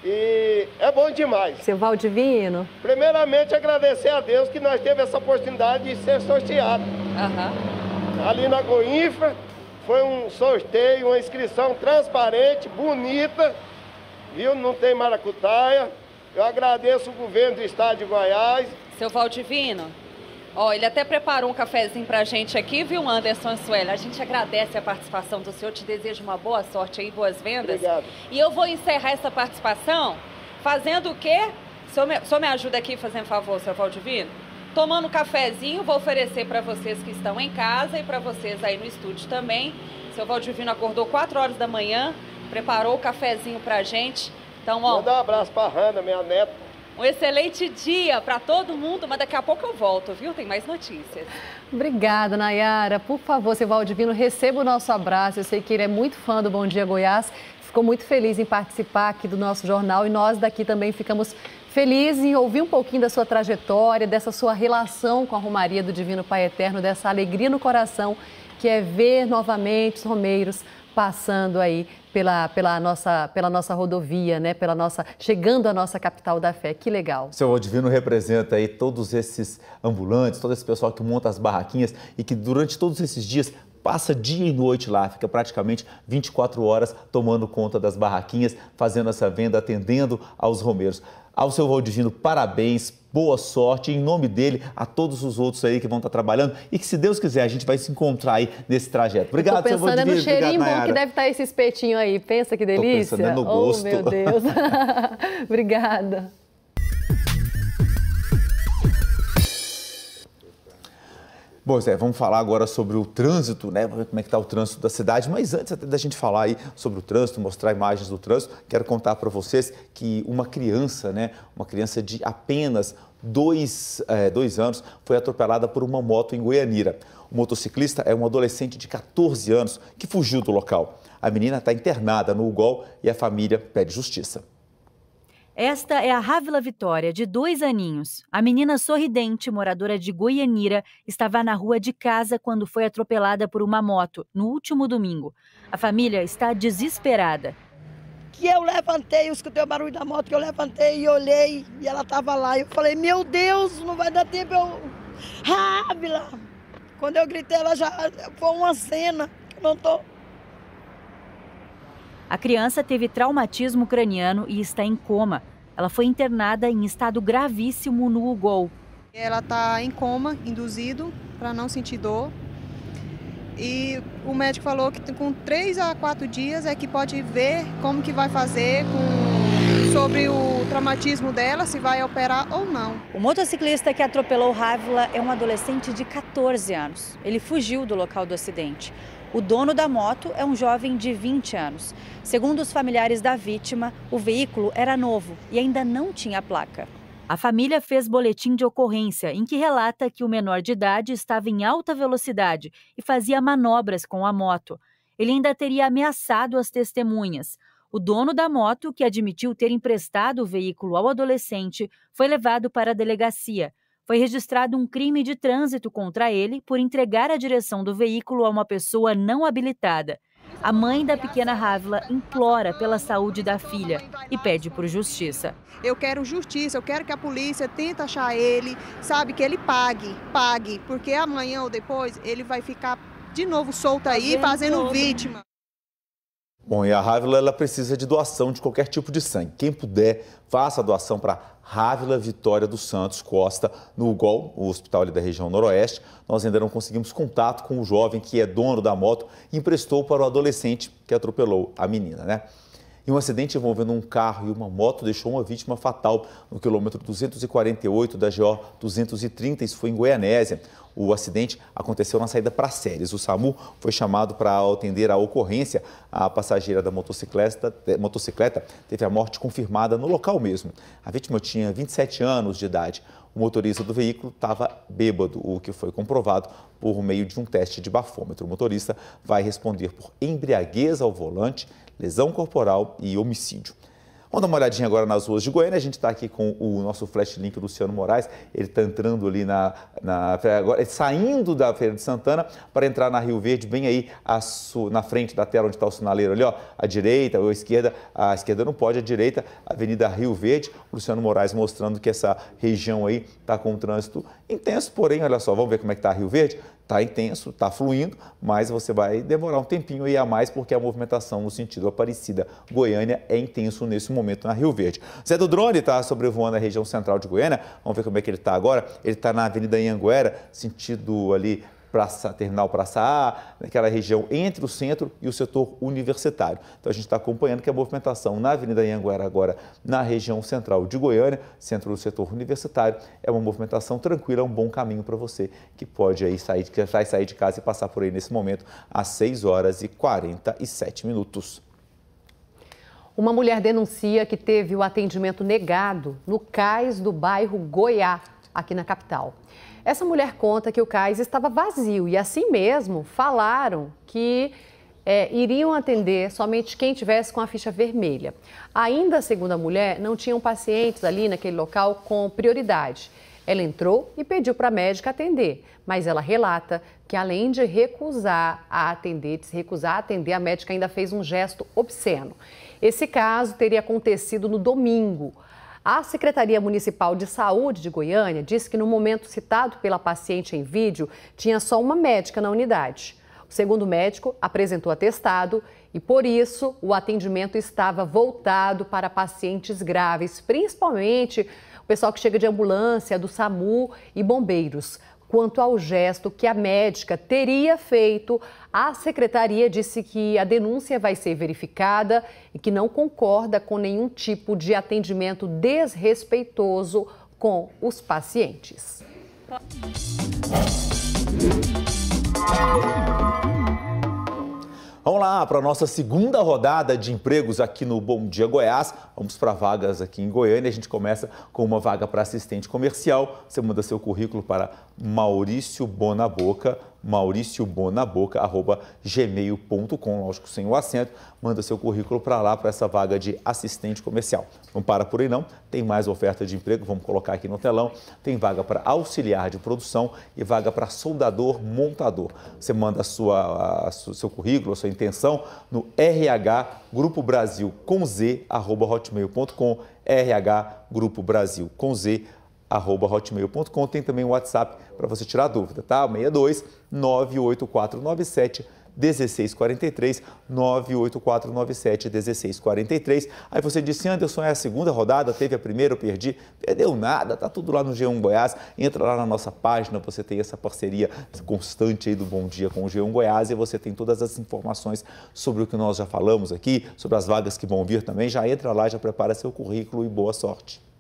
E é bom demais. Seu Valdivino. Primeiramente, agradecer a Deus que nós tivemos essa oportunidade de ser sorteado. Uhum. Ali na Goinfra, foi um sorteio, uma inscrição transparente, bonita, viu? Não tem maracutaia. Eu agradeço o governo do estado de Goiás. Seu Valdivino, Ó, ele até preparou um cafezinho pra gente aqui, viu, Anderson Sueli? A gente agradece a participação do senhor, te desejo uma boa sorte aí, boas vendas. Obrigado. E eu vou encerrar essa participação fazendo o quê? O senhor me, o senhor me ajuda aqui fazendo favor, seu Valdivino? Tomando um cafezinho, vou oferecer para vocês que estão em casa e para vocês aí no estúdio também. Seu Valdivino acordou 4 horas da manhã, preparou o cafezinho pra gente. Então, ó. Manda um abraço pra Hanna, minha neta. Um excelente dia para todo mundo, mas daqui a pouco eu volto, viu? Tem mais notícias. Obrigada, Nayara. Por favor, seu Valdivino, receba o nosso abraço. Eu sei que ele é muito fã do Bom Dia Goiás. Ficou muito feliz em participar aqui do nosso jornal e nós daqui também ficamos felizes em ouvir um pouquinho da sua trajetória, dessa sua relação com a Romaria do Divino Pai Eterno, dessa alegria no coração que é ver novamente os romeiros passando aí pela, pela, nossa, pela nossa rodovia, né? Pela nossa, chegando à nossa capital da fé. Que legal. Seu Divino representa aí todos esses ambulantes, todo esse pessoal que monta as barraquinhas e que durante todos esses dias passa dia e noite lá, fica praticamente 24 horas tomando conta das barraquinhas, fazendo essa venda, atendendo aos romeiros. Ao seu Valdivino, parabéns, boa sorte, em nome dele, a todos os outros aí que vão estar trabalhando e que, se Deus quiser, a gente vai se encontrar aí nesse trajeto. Obrigado, seu Valdivino. pensando no cheirinho Obrigado, bom que deve estar esse espetinho aí. Pensa que delícia. Tô pensando no gosto. Oh, meu Deus. Obrigada. Bom, Zé, vamos falar agora sobre o trânsito, né? Como é que está o trânsito da cidade. Mas antes até da gente falar aí sobre o trânsito, mostrar imagens do trânsito, quero contar para vocês que uma criança, né? Uma criança de apenas dois, é, dois anos foi atropelada por uma moto em Goianira. O motociclista é um adolescente de 14 anos que fugiu do local. A menina está internada no UGOL e a família pede justiça. Esta é a Rávila Vitória, de dois aninhos. A menina sorridente, moradora de Goianira, estava na rua de casa quando foi atropelada por uma moto, no último domingo. A família está desesperada. Que eu levantei, eu escutei o barulho da moto, que eu levantei e olhei, e ela estava lá. Eu falei, meu Deus, não vai dar tempo, eu... Rávila! Quando eu gritei, ela já... Foi uma cena, que não tô... A criança teve traumatismo craniano e está em coma. Ela foi internada em estado gravíssimo no UGOL. Ela está em coma, induzido, para não sentir dor. E o médico falou que com três a quatro dias é que pode ver como que vai fazer com, sobre o traumatismo dela, se vai operar ou não. O motociclista que atropelou Rávila é um adolescente de 14 anos. Ele fugiu do local do acidente. O dono da moto é um jovem de 20 anos. Segundo os familiares da vítima, o veículo era novo e ainda não tinha placa. A família fez boletim de ocorrência em que relata que o menor de idade estava em alta velocidade e fazia manobras com a moto. Ele ainda teria ameaçado as testemunhas. O dono da moto, que admitiu ter emprestado o veículo ao adolescente, foi levado para a delegacia foi registrado um crime de trânsito contra ele por entregar a direção do veículo a uma pessoa não habilitada. A mãe da pequena Rávila implora pela saúde da filha e pede por justiça. Eu quero justiça, eu quero que a polícia tente achar ele, sabe, que ele pague, pague, porque amanhã ou depois ele vai ficar de novo solto aí, fazendo vítima. Bom, e a Rávila ela precisa de doação de qualquer tipo de sangue. Quem puder, faça a doação para Rávila Vitória dos Santos Costa, no UGOL, o hospital ali da região noroeste. Nós ainda não conseguimos contato com o jovem que é dono da moto e emprestou para o adolescente que atropelou a menina, né? E um acidente envolvendo um carro e uma moto deixou uma vítima fatal no quilômetro 248 da GO 230, isso foi em Goianésia. O acidente aconteceu na saída para Séries. O SAMU foi chamado para atender a ocorrência. A passageira da motocicleta, motocicleta teve a morte confirmada no local mesmo. A vítima tinha 27 anos de idade. O motorista do veículo estava bêbado, o que foi comprovado por meio de um teste de bafômetro. O motorista vai responder por embriaguez ao volante, lesão corporal e homicídio. Vamos dar uma olhadinha agora nas ruas de Goiânia. A gente está aqui com o nosso flash link Luciano Moraes. Ele está entrando ali na, na agora, saindo da Feira de Santana para entrar na Rio Verde, bem aí na frente da tela onde está o sinaleiro ali, ó, à direita ou à esquerda. A esquerda não pode, à direita, Avenida Rio Verde. O Luciano Moraes mostrando que essa região aí está com um trânsito intenso, porém, olha só, vamos ver como é que está Rio Verde está intenso, está fluindo, mas você vai demorar um tempinho aí a mais porque a movimentação no sentido Aparecida Goiânia é intenso nesse momento na Rio Verde. Zé do Drone está sobrevoando a região central de Goiânia. Vamos ver como é que ele está agora. Ele está na Avenida Anhanguera, sentido ali Praça, Terminal Praça A, naquela região entre o centro e o setor universitário. Então a gente está acompanhando que a movimentação na Avenida Anhanguera agora na região central de Goiânia, centro do setor universitário, é uma movimentação tranquila, é um bom caminho para você que pode aí sair, que vai sair de casa e passar por aí nesse momento às 6 horas e 47 minutos. Uma mulher denuncia que teve o atendimento negado no cais do bairro Goiá, aqui na capital. Essa mulher conta que o cais estava vazio e, assim mesmo, falaram que é, iriam atender somente quem tivesse com a ficha vermelha. Ainda, segundo a mulher, não tinham pacientes ali naquele local com prioridade. Ela entrou e pediu para a médica atender, mas ela relata que, além de recusar a atender, de se recusar a atender, a médica ainda fez um gesto obsceno. Esse caso teria acontecido no domingo. A Secretaria Municipal de Saúde de Goiânia disse que no momento citado pela paciente em vídeo, tinha só uma médica na unidade. O segundo médico apresentou atestado e, por isso, o atendimento estava voltado para pacientes graves, principalmente o pessoal que chega de ambulância, do SAMU e bombeiros. Quanto ao gesto que a médica teria feito, a secretaria disse que a denúncia vai ser verificada e que não concorda com nenhum tipo de atendimento desrespeitoso com os pacientes. Vamos lá para a nossa segunda rodada de empregos aqui no Bom Dia Goiás. Vamos para vagas aqui em Goiânia. A gente começa com uma vaga para assistente comercial. Você manda seu currículo para Maurício Bonaboca, mauriciobonaboca.gmail.com, lógico, sem o acento. Manda seu currículo para lá, para essa vaga de assistente comercial. Não para por aí não, tem mais oferta de emprego, vamos colocar aqui no telão. Tem vaga para auxiliar de produção e vaga para soldador montador. Você manda a sua, a, seu currículo, a sua intenção no RH Grupo Brasil com Z, arroba hotmail.com, RH Grupo Brasil com Z, arroba hotmail.com. Tem também o WhatsApp para você tirar dúvida, tá? 62 98497 1643 98497 1643. Aí você disse, Anderson, é a segunda rodada, teve a primeira, eu perdi. Perdeu nada, tá tudo lá no G1 Goiás. Entra lá na nossa página, você tem essa parceria constante aí do Bom Dia com o G1 Goiás e você tem todas as informações sobre o que nós já falamos aqui, sobre as vagas que vão vir também. Já entra lá, já prepara seu currículo e boa sorte.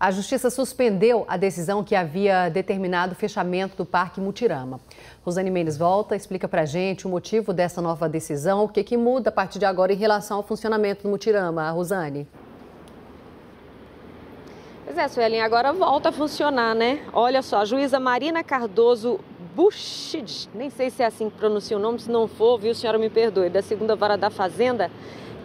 A Justiça suspendeu a decisão que havia determinado o fechamento do Parque Mutirama. Rosane Mendes volta, explica para gente o motivo dessa nova decisão, o que, que muda a partir de agora em relação ao funcionamento do Mutirama. Rosane. Pois é, Suelen, agora volta a funcionar, né? Olha só, a juíza Marina Cardoso Buchid, nem sei se é assim que pronuncia o nome, se não for, viu, senhora me perdoe, da segunda vara da Fazenda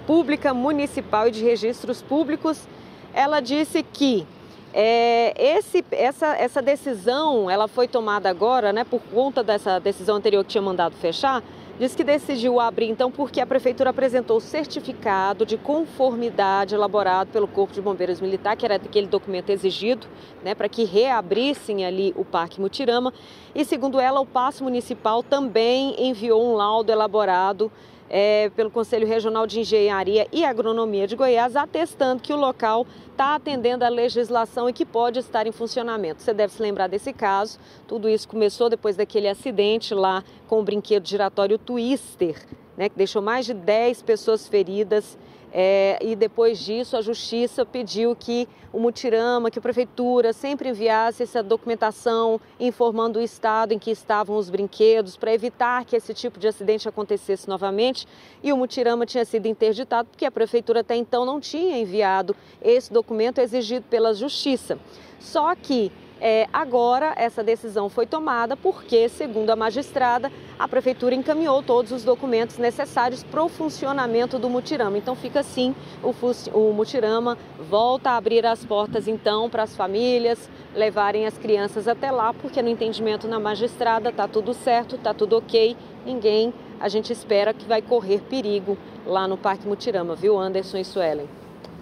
Pública Municipal e de Registros Públicos, ela disse que é, esse, essa, essa decisão, ela foi tomada agora, né, por conta dessa decisão anterior que tinha mandado fechar, diz que decidiu abrir então porque a prefeitura apresentou o certificado de conformidade elaborado pelo Corpo de Bombeiros Militar, que era aquele documento exigido, né, para que reabrissem ali o Parque Mutirama. E segundo ela, o Paço Municipal também enviou um laudo elaborado é, pelo Conselho Regional de Engenharia e Agronomia de Goiás, atestando que o local está atendendo à legislação e que pode estar em funcionamento. Você deve se lembrar desse caso. Tudo isso começou depois daquele acidente lá com o brinquedo giratório Twister, né, que deixou mais de 10 pessoas feridas é, e depois disso, a Justiça pediu que o Mutirama, que a Prefeitura sempre enviasse essa documentação informando o estado em que estavam os brinquedos, para evitar que esse tipo de acidente acontecesse novamente. E o Mutirama tinha sido interditado porque a Prefeitura até então não tinha enviado esse documento exigido pela Justiça. Só que é, agora, essa decisão foi tomada porque, segundo a magistrada, a prefeitura encaminhou todos os documentos necessários para o funcionamento do mutirama. Então, fica assim: o, o mutirama volta a abrir as portas, então, para as famílias levarem as crianças até lá, porque no entendimento na magistrada está tudo certo, está tudo ok, ninguém, a gente espera que vai correr perigo lá no Parque Mutirama, viu, Anderson e Suelen?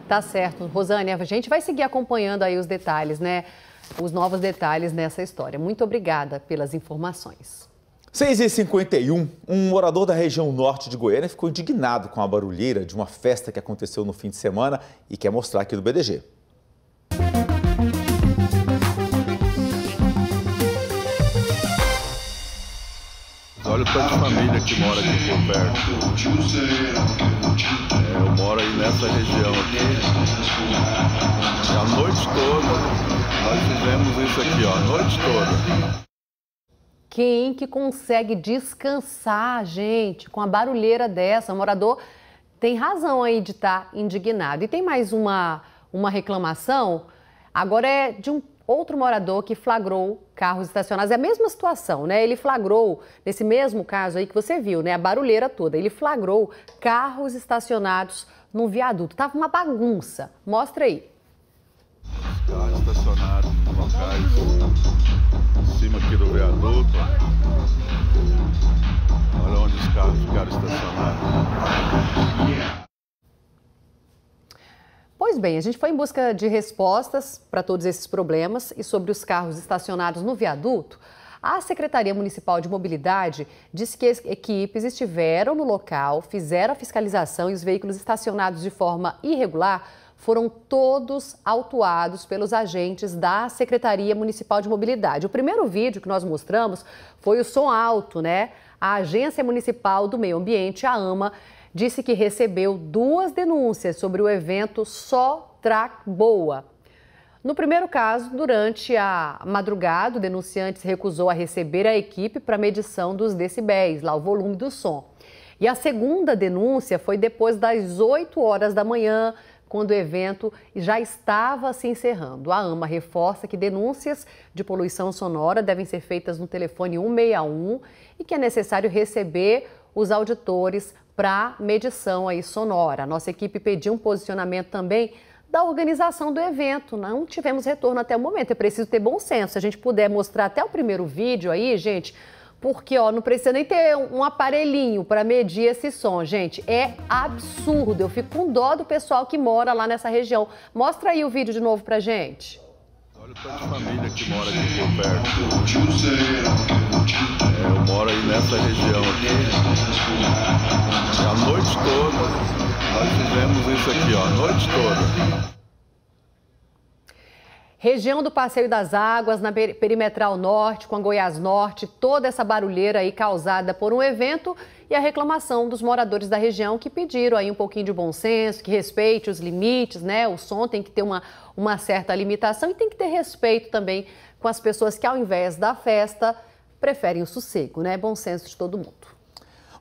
Tá certo. Rosane, a gente vai seguir acompanhando aí os detalhes, né? Os novos detalhes nessa história. Muito obrigada pelas informações. 6h51, um morador da região norte de Goiânia ficou indignado com a barulheira de uma festa que aconteceu no fim de semana e quer mostrar aqui do BDG. Olha o tanto de família que mora aqui por perto. É, eu moro aí nessa região aqui. E a noite toda nós fizemos isso aqui, ó, a noite toda. Quem que consegue descansar, gente, com a barulheira dessa? O morador tem razão aí de estar tá indignado. E tem mais uma, uma reclamação, agora é de um outro morador que flagrou carros estacionados. É a mesma situação, né? Ele flagrou, nesse mesmo caso aí que você viu, né? A barulheira toda. Ele flagrou carros estacionados no viaduto. Tava uma bagunça. Mostra aí. Carros estacionados em locais cima aqui do viaduto. Olha onde os carros ficaram estacionados. Pois bem, a gente foi em busca de respostas para todos esses problemas e sobre os carros estacionados no viaduto. A Secretaria Municipal de Mobilidade disse que equipes estiveram no local, fizeram a fiscalização e os veículos estacionados de forma irregular foram todos autuados pelos agentes da Secretaria Municipal de Mobilidade. O primeiro vídeo que nós mostramos foi o som alto, né? A Agência Municipal do Meio Ambiente, a AMA, disse que recebeu duas denúncias sobre o evento Só Track Boa. No primeiro caso, durante a madrugada, o denunciante se recusou a receber a equipe para medição dos decibéis, lá o volume do som. E a segunda denúncia foi depois das 8 horas da manhã, quando o evento já estava se encerrando. A AMA reforça que denúncias de poluição sonora devem ser feitas no telefone 161 e que é necessário receber os auditores para medição aí sonora. Nossa equipe pediu um posicionamento também da organização do evento. Não tivemos retorno até o momento. É preciso ter bom senso. Se a gente puder mostrar até o primeiro vídeo aí, gente, porque ó, não precisa nem ter um aparelhinho para medir esse som, gente. É absurdo. Eu fico com dó do pessoal que mora lá nessa região. Mostra aí o vídeo de novo pra gente. Olha o tanto de família que mora aqui por perto. É, eu moro aí nessa região aqui. A noite toda nós fizemos isso aqui, ó, a noite toda. Região do Passeio das Águas, na perimetral norte, com a Goiás Norte, toda essa barulheira aí causada por um evento e a reclamação dos moradores da região que pediram aí um pouquinho de bom senso, que respeite os limites, né? O som tem que ter uma, uma certa limitação e tem que ter respeito também com as pessoas que, ao invés da festa, preferem o sossego, né? Bom senso de todo mundo.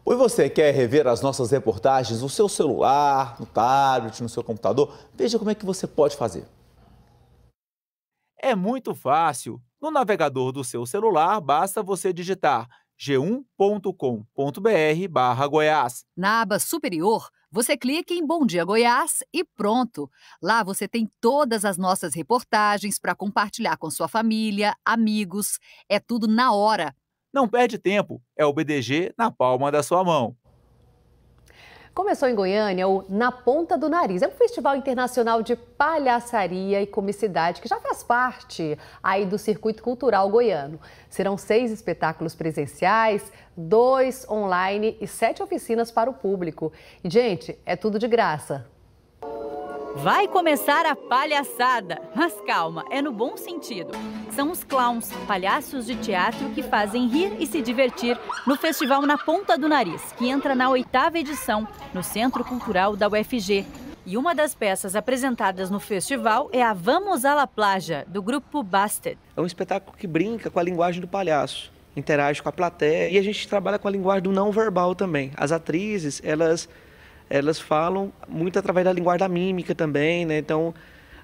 Oi, você quer rever as nossas reportagens no seu celular, no tablet, no seu computador? Veja como é que você pode fazer. É muito fácil. No navegador do seu celular, basta você digitar g1.com.br Goiás. Na aba superior, você clica em Bom Dia Goiás e pronto. Lá você tem todas as nossas reportagens para compartilhar com sua família, amigos. É tudo na hora. Não perde tempo, é o BDG na palma da sua mão. Começou em Goiânia o Na Ponta do Nariz. É um festival internacional de palhaçaria e comicidade que já faz parte aí do circuito cultural goiano. Serão seis espetáculos presenciais, dois online e sete oficinas para o público. E, gente, é tudo de graça. Vai começar a palhaçada, mas calma, é no bom sentido. São os clowns, palhaços de teatro que fazem rir e se divertir no Festival Na Ponta do Nariz, que entra na oitava edição no Centro Cultural da UFG. E uma das peças apresentadas no festival é a Vamos à la Plaja, do grupo Bastet. É um espetáculo que brinca com a linguagem do palhaço, interage com a plateia e a gente trabalha com a linguagem do não verbal também. As atrizes, elas elas falam muito através da linguagem da mímica também, né? Então,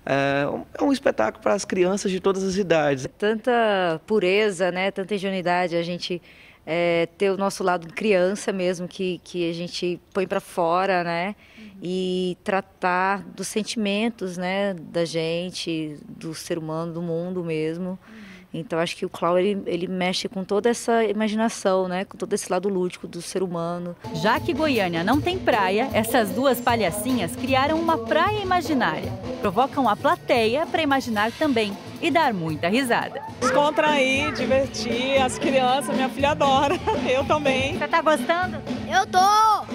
é, é um espetáculo para as crianças de todas as idades. Tanta pureza, né? Tanta ingenuidade, a gente é, ter o nosso lado criança mesmo, que, que a gente põe para fora, né? Uhum. E tratar dos sentimentos, né? Da gente, do ser humano, do mundo mesmo. Uhum. Então acho que o Clau ele, ele mexe com toda essa imaginação, né? Com todo esse lado lúdico do ser humano. Já que Goiânia não tem praia, essas duas palhacinhas criaram uma praia imaginária. provocam a plateia para imaginar também e dar muita risada. Descontrair, divertir, as crianças, minha filha adora, eu também. Você tá gostando? Eu tô!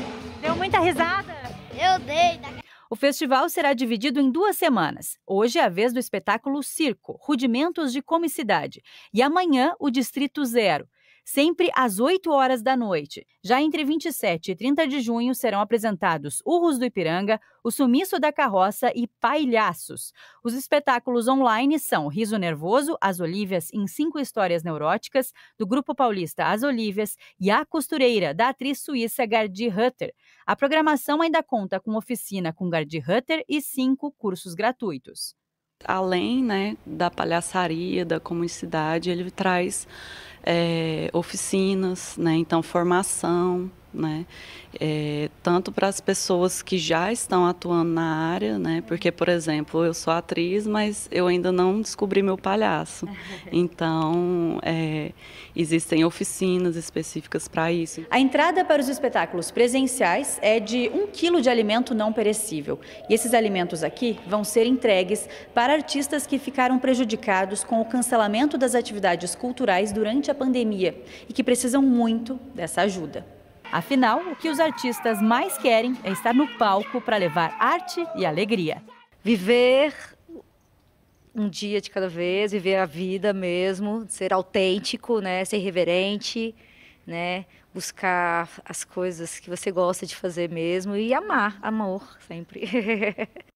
Deu muita risada? Eu dei. O festival será dividido em duas semanas. Hoje é a vez do espetáculo Circo, Rudimentos de Comicidade, e amanhã o Distrito Zero sempre às 8 horas da noite. Já entre 27 e 30 de junho serão apresentados Urros do Ipiranga, O Sumiço da Carroça e Pailhaços. Os espetáculos online são Riso Nervoso, As Olívias em Cinco Histórias Neuróticas, do grupo paulista As Olívias, e A Costureira, da atriz suíça Gardi Hutter. A programação ainda conta com oficina com Gardi Hutter e cinco cursos gratuitos. Além né, da palhaçaria, da comunicidade, ele traz é, oficinas, né? então formação, né? É, tanto para as pessoas que já estão atuando na área, né? Porque, por exemplo, eu sou atriz, mas eu ainda não descobri meu palhaço. Então, é, existem oficinas específicas para isso. A entrada para os espetáculos presenciais é de um quilo de alimento não perecível. E esses alimentos aqui vão ser entregues para artistas que ficaram prejudicados com o cancelamento das atividades culturais durante a pandemia e que precisam muito dessa ajuda. Afinal, o que os artistas mais querem é estar no palco para levar arte e alegria. Viver um dia de cada vez, viver a vida mesmo, ser autêntico, né, ser reverente, né, buscar as coisas que você gosta de fazer mesmo e amar, amor sempre.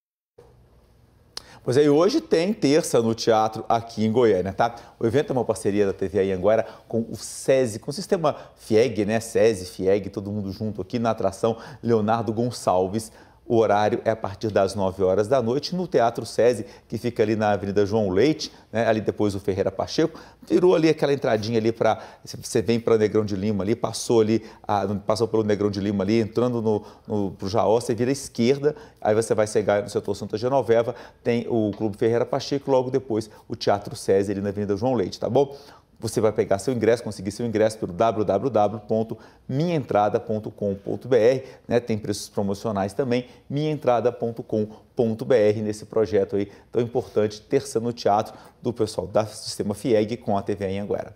Pois é, hoje tem terça no teatro aqui em Goiânia, tá? O evento é uma parceria da TV Anguera com o SESI, com o sistema FIEG, né? SESI, FIEG, todo mundo junto aqui na atração Leonardo Gonçalves. O horário é a partir das 9 horas da noite no Teatro SESI, que fica ali na Avenida João Leite, né, ali depois do Ferreira Pacheco. Virou ali aquela entradinha ali para. Você vem para Negrão de Lima ali, passou ali, a, passou pelo Negrão de Lima ali, entrando no, no pro Jaó, você vira à esquerda, aí você vai chegar no setor Santa Genoveva, tem o Clube Ferreira Pacheco, logo depois o Teatro SESI ali na Avenida João Leite, tá bom? Você vai pegar seu ingresso, conseguir seu ingresso pelo www.minhaentrada.com.br, né? Tem preços promocionais também, minhaentrada.com.br nesse projeto aí tão importante, terça no teatro do pessoal da Sistema FIEG com a TV em Anguera.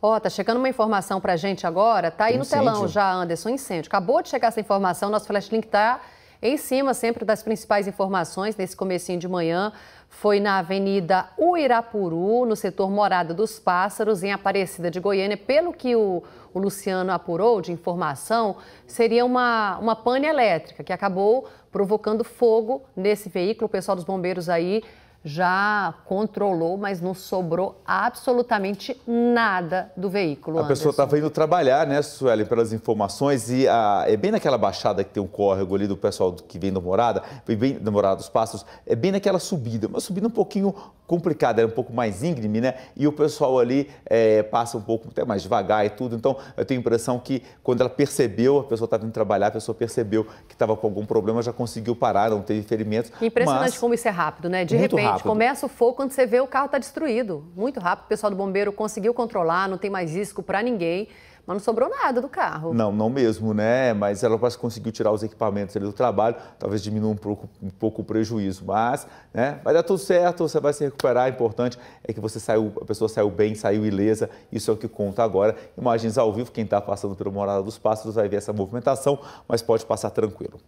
Ó, oh, tá chegando uma informação pra gente agora, tá aí no incêndio. telão já, Anderson, incêndio. Acabou de chegar essa informação, nosso flash link tá em cima sempre das principais informações nesse comecinho de manhã foi na Avenida Uirapuru, no setor Morada dos Pássaros, em Aparecida de Goiânia. Pelo que o, o Luciano apurou de informação, seria uma, uma pane elétrica que acabou provocando fogo nesse veículo. O pessoal dos bombeiros aí já controlou, mas não sobrou absolutamente nada do veículo. A Anderson. pessoa estava indo trabalhar, né, Sueli, pelas informações, e a, é bem naquela baixada que tem um córrego ali do pessoal que vem da morada, vem bem da morada dos passos, é bem naquela subida, uma subida um pouquinho complicada, é um pouco mais íngreme, né? E o pessoal ali é, passa um pouco até mais devagar e tudo. Então, eu tenho a impressão que quando ela percebeu, a pessoa estava indo trabalhar, a pessoa percebeu que estava com algum problema, já conseguiu parar, não teve ferimentos. Impressionante mas... como isso é rápido, né? De repente, rápido. começa o fogo, quando você vê o carro está destruído. Muito rápido, o pessoal do bombeiro conseguiu controlar, não tem mais risco para ninguém. Mas não sobrou nada do carro. Não, não mesmo, né? Mas ela conseguiu tirar os equipamentos ali do trabalho, talvez diminua um pouco, um pouco o prejuízo. Mas, né? Vai dar tudo certo, você vai se recuperar. O importante é que você saiu, a pessoa saiu bem, saiu ilesa. Isso é o que conta agora. Imagens ao vivo, quem está passando pelo Morada dos Pássaros vai ver essa movimentação, mas pode passar tranquilo.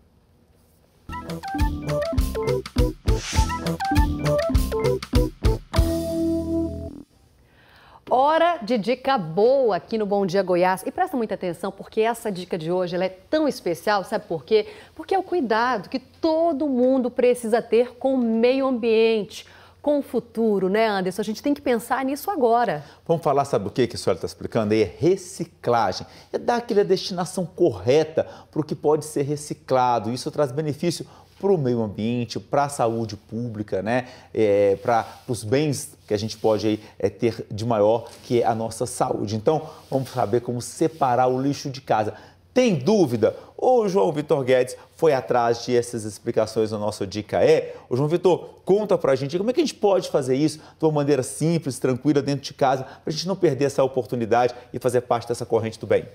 Hora de dica boa aqui no Bom Dia Goiás. E presta muita atenção porque essa dica de hoje é tão especial, sabe por quê? Porque é o cuidado que todo mundo precisa ter com o meio ambiente, com o futuro, né, Anderson? A gente tem que pensar nisso agora. Vamos falar, sabe o que, que a senhora está explicando? É reciclagem. É dar aquela destinação correta para o que pode ser reciclado. Isso traz benefício para o meio ambiente, para a saúde pública, né? É, para os bens que a gente pode aí, é, ter de maior, que é a nossa saúde. Então, vamos saber como separar o lixo de casa. Tem dúvida? O João Vitor Guedes foi atrás de essas explicações no nosso Dica É. O João Vitor, conta pra gente como é que a gente pode fazer isso de uma maneira simples, tranquila, dentro de casa, para a gente não perder essa oportunidade e fazer parte dessa corrente do bem.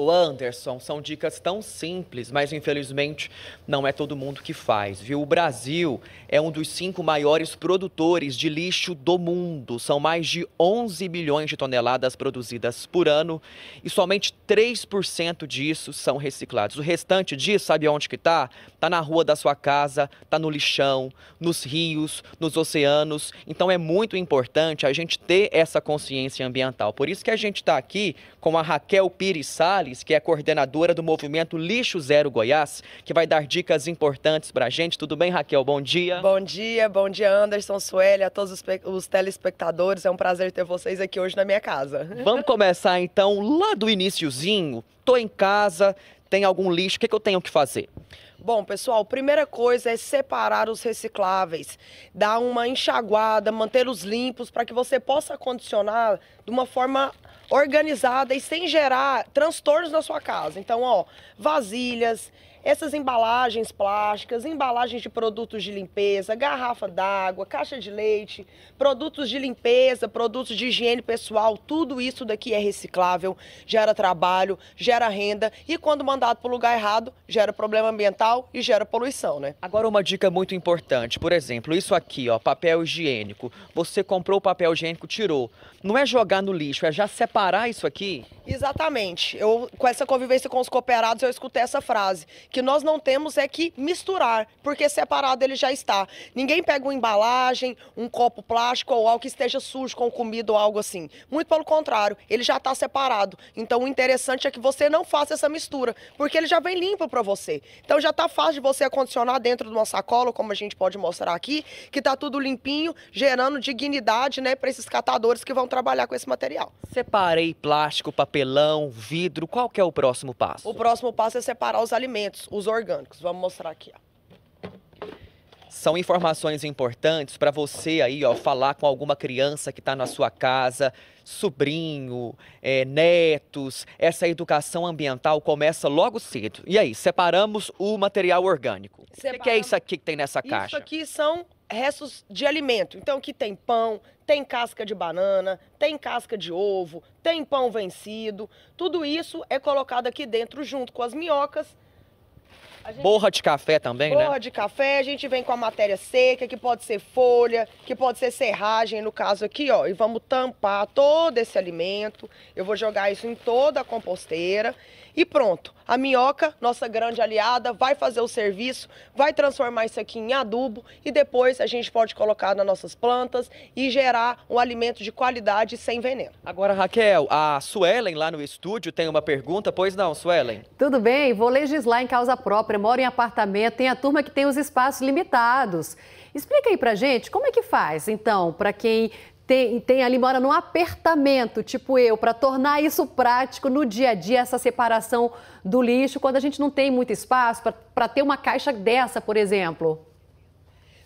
O Anderson, são dicas tão simples, mas infelizmente não é todo mundo que faz, viu? O Brasil é um dos cinco maiores produtores de lixo do mundo. São mais de 11 milhões de toneladas produzidas por ano e somente 3% disso são reciclados. O restante disso, sabe onde que tá? Tá na rua da sua casa, tá no lixão, nos rios, nos oceanos. Então é muito importante a gente ter essa consciência ambiental. Por isso que a gente está aqui com a Raquel Pires Salles, que é coordenadora do movimento Lixo Zero Goiás, que vai dar dicas importantes para a gente. Tudo bem, Raquel? Bom dia. Bom dia, bom dia, Anderson, Sueli, a todos os, os telespectadores. É um prazer ter vocês aqui hoje na minha casa. Vamos começar então lá do iníciozinho. Tô em casa, tem algum lixo, o que, que eu tenho que fazer? Bom, pessoal, primeira coisa é separar os recicláveis, dar uma enxaguada, mantê-los limpos para que você possa condicionar de uma forma organizada e sem gerar transtornos na sua casa. Então, ó, vasilhas, essas embalagens plásticas, embalagens de produtos de limpeza, garrafa d'água, caixa de leite, produtos de limpeza, produtos de higiene pessoal, tudo isso daqui é reciclável, gera trabalho, gera renda e quando mandado para o lugar errado, gera problema ambiental e gera poluição, né? Agora uma dica muito importante, por exemplo, isso aqui, ó, papel higiênico. Você comprou o papel higiênico, tirou. Não é jogar no lixo, é já separar isso aqui? Exatamente. Eu, com essa convivência com os cooperados, eu escutei essa frase, que nós não temos é que misturar, porque separado ele já está. Ninguém pega uma embalagem, um copo plástico ou algo que esteja sujo com comida ou algo assim. Muito pelo contrário, ele já está separado. Então o interessante é que você não faça essa mistura, porque ele já vem limpo para você. Então já está fácil de você acondicionar dentro de uma sacola, como a gente pode mostrar aqui, que está tudo limpinho, gerando dignidade, né, para esses catadores que vão trabalhar com esse material. Separei plástico, papelão, vidro, qual que é o próximo passo? O próximo passo é separar os alimentos, os orgânicos. Vamos mostrar aqui, ó. São informações importantes para você aí, ó, falar com alguma criança que está na sua casa, sobrinho, é, netos. Essa educação ambiental começa logo cedo. E aí, separamos o material orgânico. O que é isso aqui que tem nessa caixa? Isso aqui são restos de alimento. Então aqui tem pão, tem casca de banana, tem casca de ovo, tem pão vencido. Tudo isso é colocado aqui dentro junto com as minhocas. Gente... Borra de café também, Borra né? Borra de café, a gente vem com a matéria seca, que pode ser folha, que pode ser serragem, no caso aqui, ó. E vamos tampar todo esse alimento. Eu vou jogar isso em toda a composteira e pronto. A minhoca, nossa grande aliada, vai fazer o serviço, vai transformar isso aqui em adubo e depois a gente pode colocar nas nossas plantas e gerar um alimento de qualidade sem veneno. Agora, Raquel, a Suelen lá no estúdio tem uma pergunta, pois não, Suelen? Tudo bem, vou legislar em causa própria, moro em apartamento, tem a turma que tem os espaços limitados. Explica aí pra gente como é que faz, então, para quem tem, tem ali, mora num apertamento, tipo eu, para tornar isso prático no dia a dia, essa separação do lixo, quando a gente não tem muito espaço para ter uma caixa dessa, por exemplo?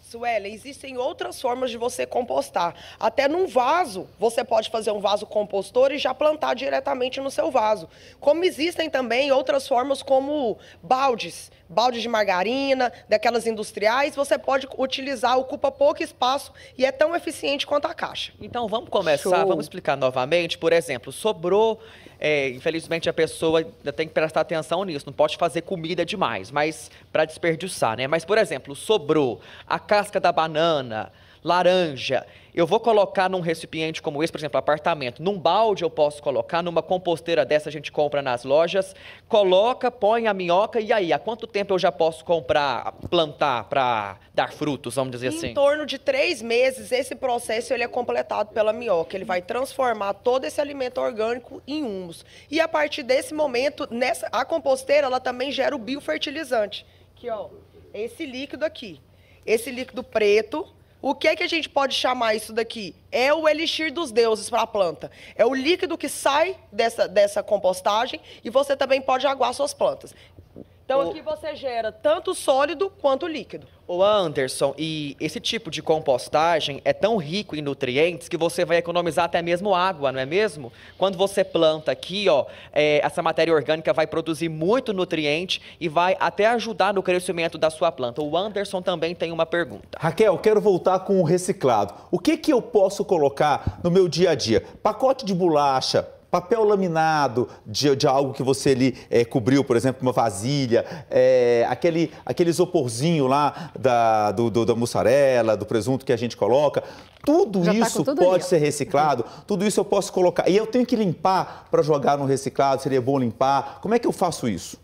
Sueli, existem outras formas de você compostar. Até num vaso, você pode fazer um vaso compostor e já plantar diretamente no seu vaso. Como existem também outras formas como baldes, baldes de margarina, daquelas industriais, você pode utilizar, ocupa pouco espaço e é tão eficiente quanto a caixa. Então vamos começar, Show. vamos explicar novamente. Por exemplo, sobrou é, infelizmente a pessoa ainda tem que prestar atenção nisso, não pode fazer comida demais, mas para desperdiçar, né? Mas, por exemplo, sobrou a casca da banana, laranja, eu vou colocar num recipiente como esse, por exemplo, apartamento, num balde eu posso colocar, numa composteira dessa a gente compra nas lojas, coloca, põe a minhoca e aí, há quanto tempo eu já posso comprar, plantar para dar frutos, vamos dizer em assim? Em torno de três meses, esse processo ele é completado pela minhoca, ele vai transformar todo esse alimento orgânico em humus. E a partir desse momento, nessa, a composteira ela também gera o biofertilizante, que ó, esse líquido aqui, esse líquido preto, o que é que a gente pode chamar isso daqui? É o elixir dos deuses para a planta. É o líquido que sai dessa, dessa compostagem e você também pode aguar suas plantas. Então aqui você gera tanto sólido quanto líquido. O Anderson, e esse tipo de compostagem é tão rico em nutrientes que você vai economizar até mesmo água, não é mesmo? Quando você planta aqui, ó, é, essa matéria orgânica vai produzir muito nutriente e vai até ajudar no crescimento da sua planta. O Anderson também tem uma pergunta. Raquel, quero voltar com o reciclado. O que, que eu posso colocar no meu dia a dia? Pacote de bolacha, papel laminado de, de algo que você ali é, cobriu, por exemplo, uma vasilha, é, aquele, aquele isoporzinho lá da, do, do, da mussarela, do presunto que a gente coloca. Tudo Já tá isso com tudo pode ali, ser reciclado, tudo isso eu posso colocar. E eu tenho que limpar para jogar no reciclado, seria bom limpar. Como é que eu faço isso?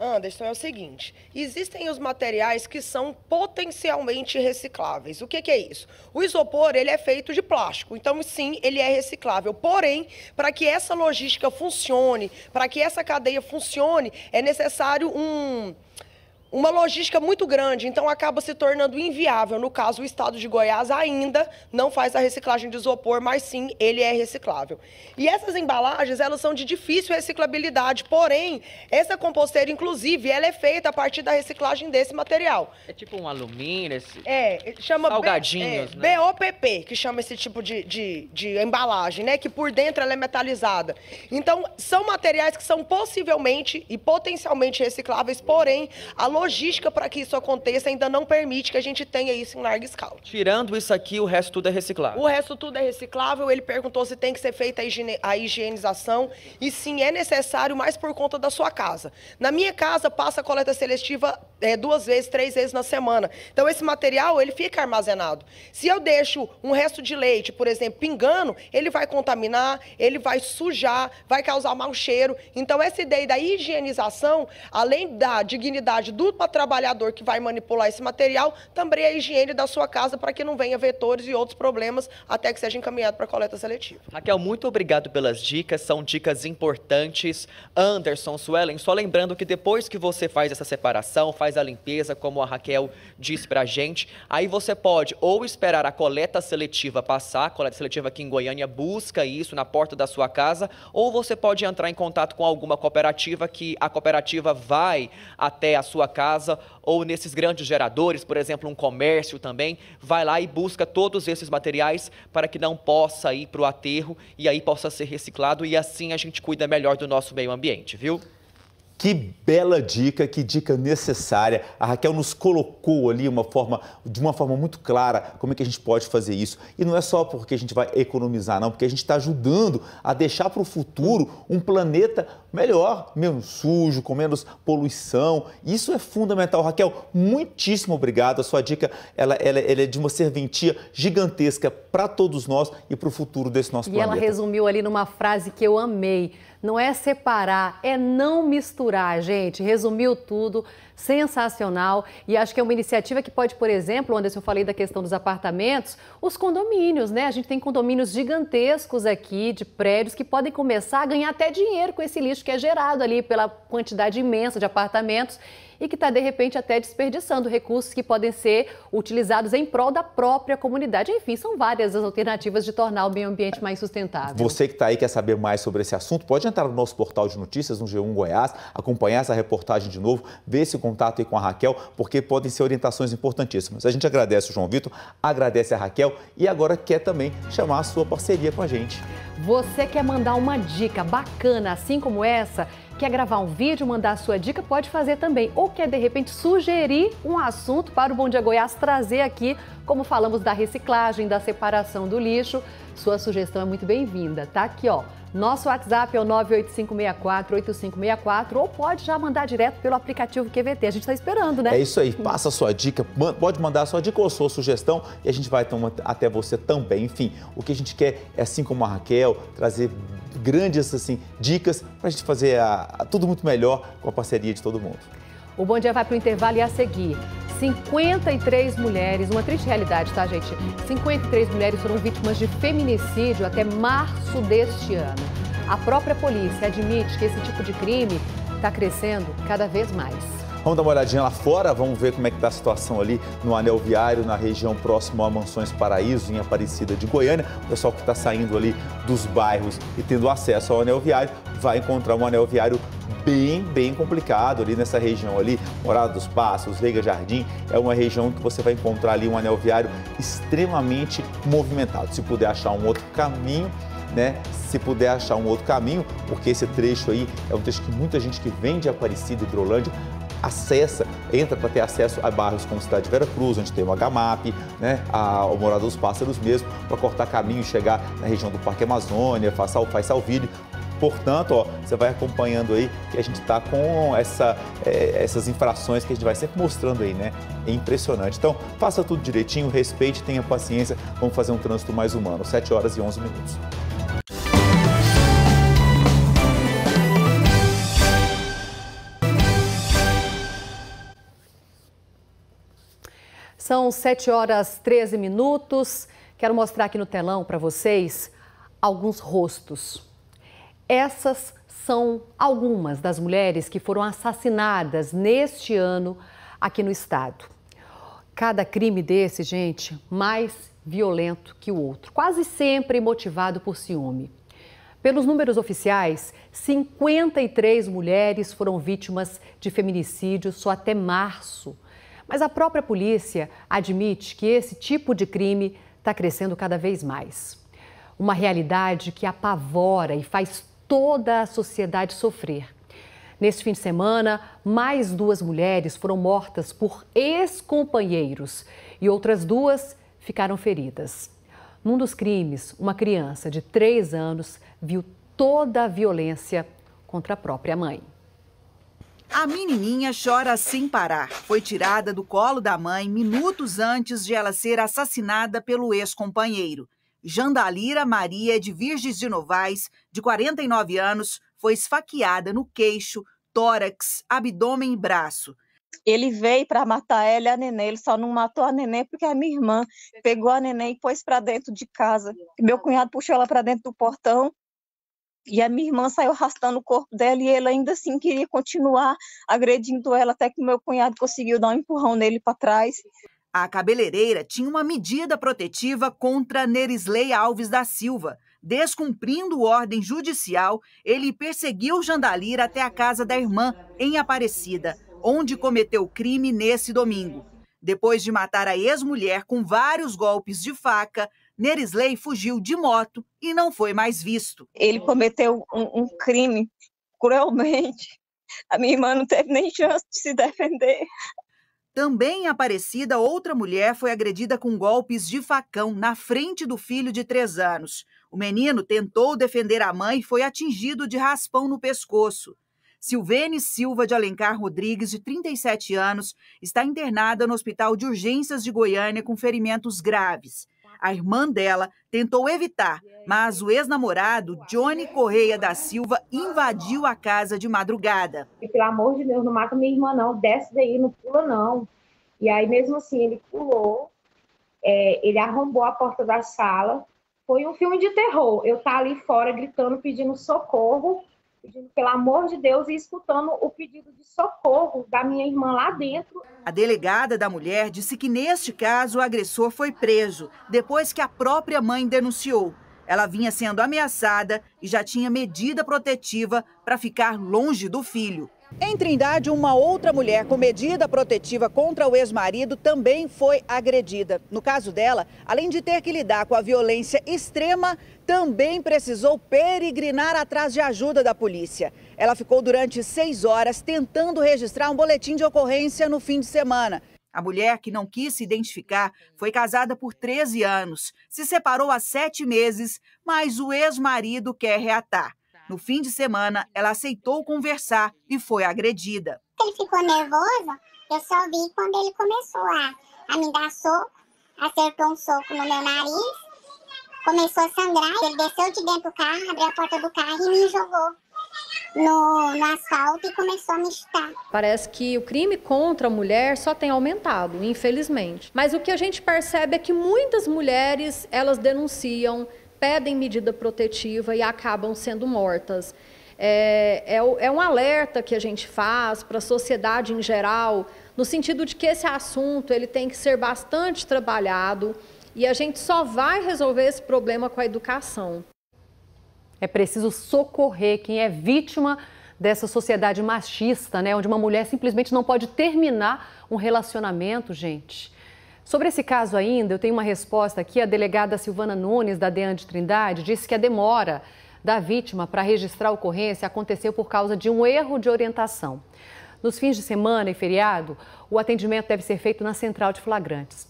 Anderson, é o seguinte: existem os materiais que são potencialmente recicláveis. O que, que é isso? O isopor ele é feito de plástico, então sim, ele é reciclável. Porém, para que essa logística funcione, para que essa cadeia funcione, é necessário um uma logística muito grande, então acaba se tornando inviável. No caso, o estado de Goiás ainda não faz a reciclagem de isopor, mas sim, ele é reciclável. E essas embalagens, elas são de difícil reciclabilidade, porém, essa composteira, inclusive, ela é feita a partir da reciclagem desse material. É tipo um alumínio, esse... É, chama Salgadinhos, B, né? é, BOPP, que chama esse tipo de, de, de embalagem, né? Que por dentro ela é metalizada. Então, são materiais que são possivelmente e potencialmente recicláveis, porém, a logística para que isso aconteça ainda não permite que a gente tenha isso em larga escala. Tirando isso aqui, o resto tudo é reciclável. O resto tudo é reciclável. Ele perguntou se tem que ser feita a, higienização. E sim, é necessário, mas por conta da sua casa. Na minha casa, passa a coleta seletiva é, duas vezes, três vezes na semana. Então, esse material, ele fica armazenado. Se eu deixo um resto de leite, por exemplo, pingando, ele vai contaminar, ele vai sujar, vai causar mau cheiro. Então, essa ideia da higienização, além da dignidade do trabalhador que vai manipular esse material, também a higiene da sua casa para que não venha vetores e outros problemas até que seja encaminhado para a coleta seletiva. Raquel, muito obrigado pelas dicas, são dicas importantes. Anderson, Suelen, só lembrando que depois que você faz essa separação, faz a limpeza, como a Raquel disse pra gente, aí você pode ou esperar a coleta seletiva passar, a coleta seletiva aqui em Goiânia busca isso na porta da sua casa, ou você pode entrar em contato com alguma cooperativa que a cooperativa vai até a sua casa, ou nesses grandes geradores, por exemplo, um comércio também, vai lá e busca todos esses materiais para que não possa ir para o aterro e aí possa ser reciclado e assim a gente cuida melhor do nosso meio ambiente, viu? Que bela dica, que dica necessária. A Raquel nos colocou ali uma forma, de uma forma muito clara como é que a gente pode fazer isso. E não é só porque a gente vai economizar, não, porque a gente está ajudando a deixar para o futuro um planeta melhor, menos sujo, com menos poluição. Isso é fundamental. Raquel, muitíssimo obrigado. A sua dica ela, ela, ela é de uma serventia gigantesca para todos nós e para o futuro desse nosso E planeta. ela resumiu ali numa frase que eu amei. Não é separar, é não misturar, gente. Resumiu tudo, sensacional. E acho que é uma iniciativa que pode, por exemplo, onde eu falei da questão dos apartamentos, os condomínios, né? A gente tem condomínios gigantescos aqui, de prédios, que podem começar a ganhar até dinheiro com esse lixo que é gerado ali pela quantidade imensa de apartamentos e que está, de repente, até desperdiçando recursos que podem ser utilizados em prol da própria comunidade. Enfim, são várias as alternativas de tornar o meio ambiente mais sustentável. Você que está aí quer saber mais sobre esse assunto, pode entrar no nosso portal de notícias, no G1 Goiás, acompanhar essa reportagem de novo, ver esse contato aí com a Raquel, porque podem ser orientações importantíssimas. A gente agradece o João Vitor, agradece a Raquel e agora quer também chamar a sua parceria com a gente. Você quer mandar uma dica bacana, assim como essa? Quer gravar um vídeo, mandar a sua dica? Pode fazer também. Ou quer, de repente, sugerir um assunto para o Bom Dia Goiás trazer aqui, como falamos da reciclagem, da separação do lixo. Sua sugestão é muito bem-vinda. Tá aqui, ó. Nosso WhatsApp é o 98564-8564 ou pode já mandar direto pelo aplicativo QVT. A gente está esperando, né? É isso aí, passa a sua dica, pode mandar a sua dica ou sua sugestão e a gente vai até você também. Enfim, o que a gente quer é, assim como a Raquel, trazer grandes assim, dicas para a gente fazer a- a tudo muito melhor com a parceria de todo mundo. O Bom Dia vai para o intervalo e a seguir. 53 mulheres, uma triste realidade, tá, gente? 53 mulheres foram vítimas de feminicídio até março deste ano. A própria polícia admite que esse tipo de crime está crescendo cada vez mais. Vamos dar uma olhadinha lá fora, vamos ver como é que está a situação ali no anel viário, na região próxima a Mansões Paraíso, em Aparecida de Goiânia. O pessoal que está saindo ali dos bairros e tendo acesso ao anel viário vai encontrar um anel viário bem, bem complicado ali nessa região ali, Morada dos Passos, Veiga Jardim, é uma região que você vai encontrar ali um anel viário extremamente movimentado. Se puder achar um outro caminho, né? Se puder achar um outro caminho, porque esse trecho aí é um trecho que muita gente que vem de Aparecida Hidrolândia acessa, entra para ter acesso a bairros como Cidade de Vera Cruz, onde tem o HMAP, né, a, o Morada dos Pássaros mesmo, para cortar caminho e chegar na região do Parque Amazônia, Façal, Faz Salville. Portanto, ó, você vai acompanhando aí que a gente está com essa, é, essas infrações que a gente vai sempre mostrando aí, né? É impressionante. Então, faça tudo direitinho, respeite, tenha paciência. Vamos fazer um trânsito mais humano. 7 horas e 11 minutos. São 7 horas 13 minutos. Quero mostrar aqui no telão para vocês alguns rostos. Essas são algumas das mulheres que foram assassinadas neste ano aqui no estado. Cada crime desse, gente, mais violento que o outro, quase sempre motivado por ciúme. Pelos números oficiais, 53 mulheres foram vítimas de feminicídio só até março. Mas a própria polícia admite que esse tipo de crime está crescendo cada vez mais. Uma realidade que apavora e faz toda a sociedade sofrer. Neste fim de semana, mais duas mulheres foram mortas por ex-companheiros e outras duas ficaram feridas. Num dos crimes, uma criança de três anos viu toda a violência contra a própria mãe. A menininha chora sem parar. Foi tirada do colo da mãe minutos antes de ela ser assassinada pelo ex-companheiro. Jandalira Maria de Virges de Novaes, de 49 anos, foi esfaqueada no queixo, tórax, abdômen e braço. Ele veio para matar ela e a neném. Ele só não matou a neném porque a minha irmã pegou a neném e pôs para dentro de casa. Meu cunhado puxou ela para dentro do portão e a minha irmã saiu arrastando o corpo dela e ele ainda assim queria continuar agredindo ela até que meu cunhado conseguiu dar um empurrão nele para trás. A cabeleireira tinha uma medida protetiva contra Nerisley Alves da Silva. Descumprindo ordem judicial, ele perseguiu Jandalira até a casa da irmã, em Aparecida, onde cometeu crime nesse domingo. Depois de matar a ex-mulher com vários golpes de faca, Nerisley fugiu de moto e não foi mais visto. Ele cometeu um, um crime cruelmente. A minha irmã não teve nem chance de se defender. Também em Aparecida, outra mulher foi agredida com golpes de facão na frente do filho de três anos. O menino tentou defender a mãe e foi atingido de raspão no pescoço. Silvene Silva de Alencar Rodrigues, de 37 anos, está internada no Hospital de Urgências de Goiânia com ferimentos graves. A irmã dela tentou evitar, mas o ex-namorado, Johnny Correia da Silva, invadiu a casa de madrugada. E, pelo amor de Deus, não mata minha irmã, não. Desce daí, não pula, não. E aí, mesmo assim, ele pulou, é, ele arrombou a porta da sala. Foi um filme de terror. Eu tá ali fora gritando, pedindo socorro pedindo pelo amor de Deus e escutando o pedido de socorro da minha irmã lá dentro. A delegada da mulher disse que neste caso o agressor foi preso depois que a própria mãe denunciou. Ela vinha sendo ameaçada e já tinha medida protetiva para ficar longe do filho. Em Trindade, uma outra mulher com medida protetiva contra o ex-marido também foi agredida. No caso dela, além de ter que lidar com a violência extrema, também precisou peregrinar atrás de ajuda da polícia. Ela ficou durante seis horas tentando registrar um boletim de ocorrência no fim de semana. A mulher, que não quis se identificar, foi casada por 13 anos, se separou há sete meses, mas o ex-marido quer reatar. No fim de semana, ela aceitou conversar e foi agredida. Ele ficou nervoso, eu só vi quando ele começou a, a me dar soco, acertou um soco no meu nariz, começou a sangrar, ele desceu de dentro do carro, abriu a porta do carro e me jogou. No, no, asfalto e começou a me chutar. Parece que o crime contra a mulher só tem aumentado, infelizmente. Mas o que a gente percebe é que muitas mulheres, elas denunciam pedem medida protetiva e acabam sendo mortas. É, é, é um alerta que a gente faz para a sociedade em geral, no sentido de que esse assunto ele tem que ser bastante trabalhado e a gente só vai resolver esse problema com a educação. É preciso socorrer quem é vítima dessa sociedade machista, né, onde uma mulher simplesmente não pode terminar um relacionamento, gente. Sobre esse caso ainda, eu tenho uma resposta aqui. A delegada Silvana Nunes, da DEAN de Trindade, disse que a demora da vítima para registrar a ocorrência aconteceu por causa de um erro de orientação. Nos fins de semana e feriado, o atendimento deve ser feito na central de flagrantes.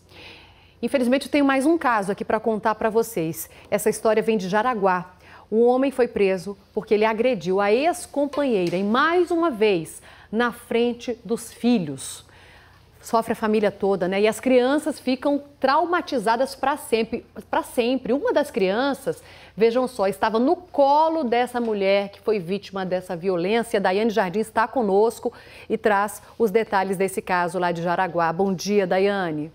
Infelizmente, tenho mais um caso aqui para contar para vocês. Essa história vem de Jaraguá. Um homem foi preso porque ele agrediu a ex-companheira e mais uma vez na frente dos filhos. Sofre a família toda, né? E as crianças ficam traumatizadas para sempre, para sempre. Uma das crianças, vejam só, estava no colo dessa mulher que foi vítima dessa violência. Daiane Jardim está conosco e traz os detalhes desse caso lá de Jaraguá. Bom dia, Daiane.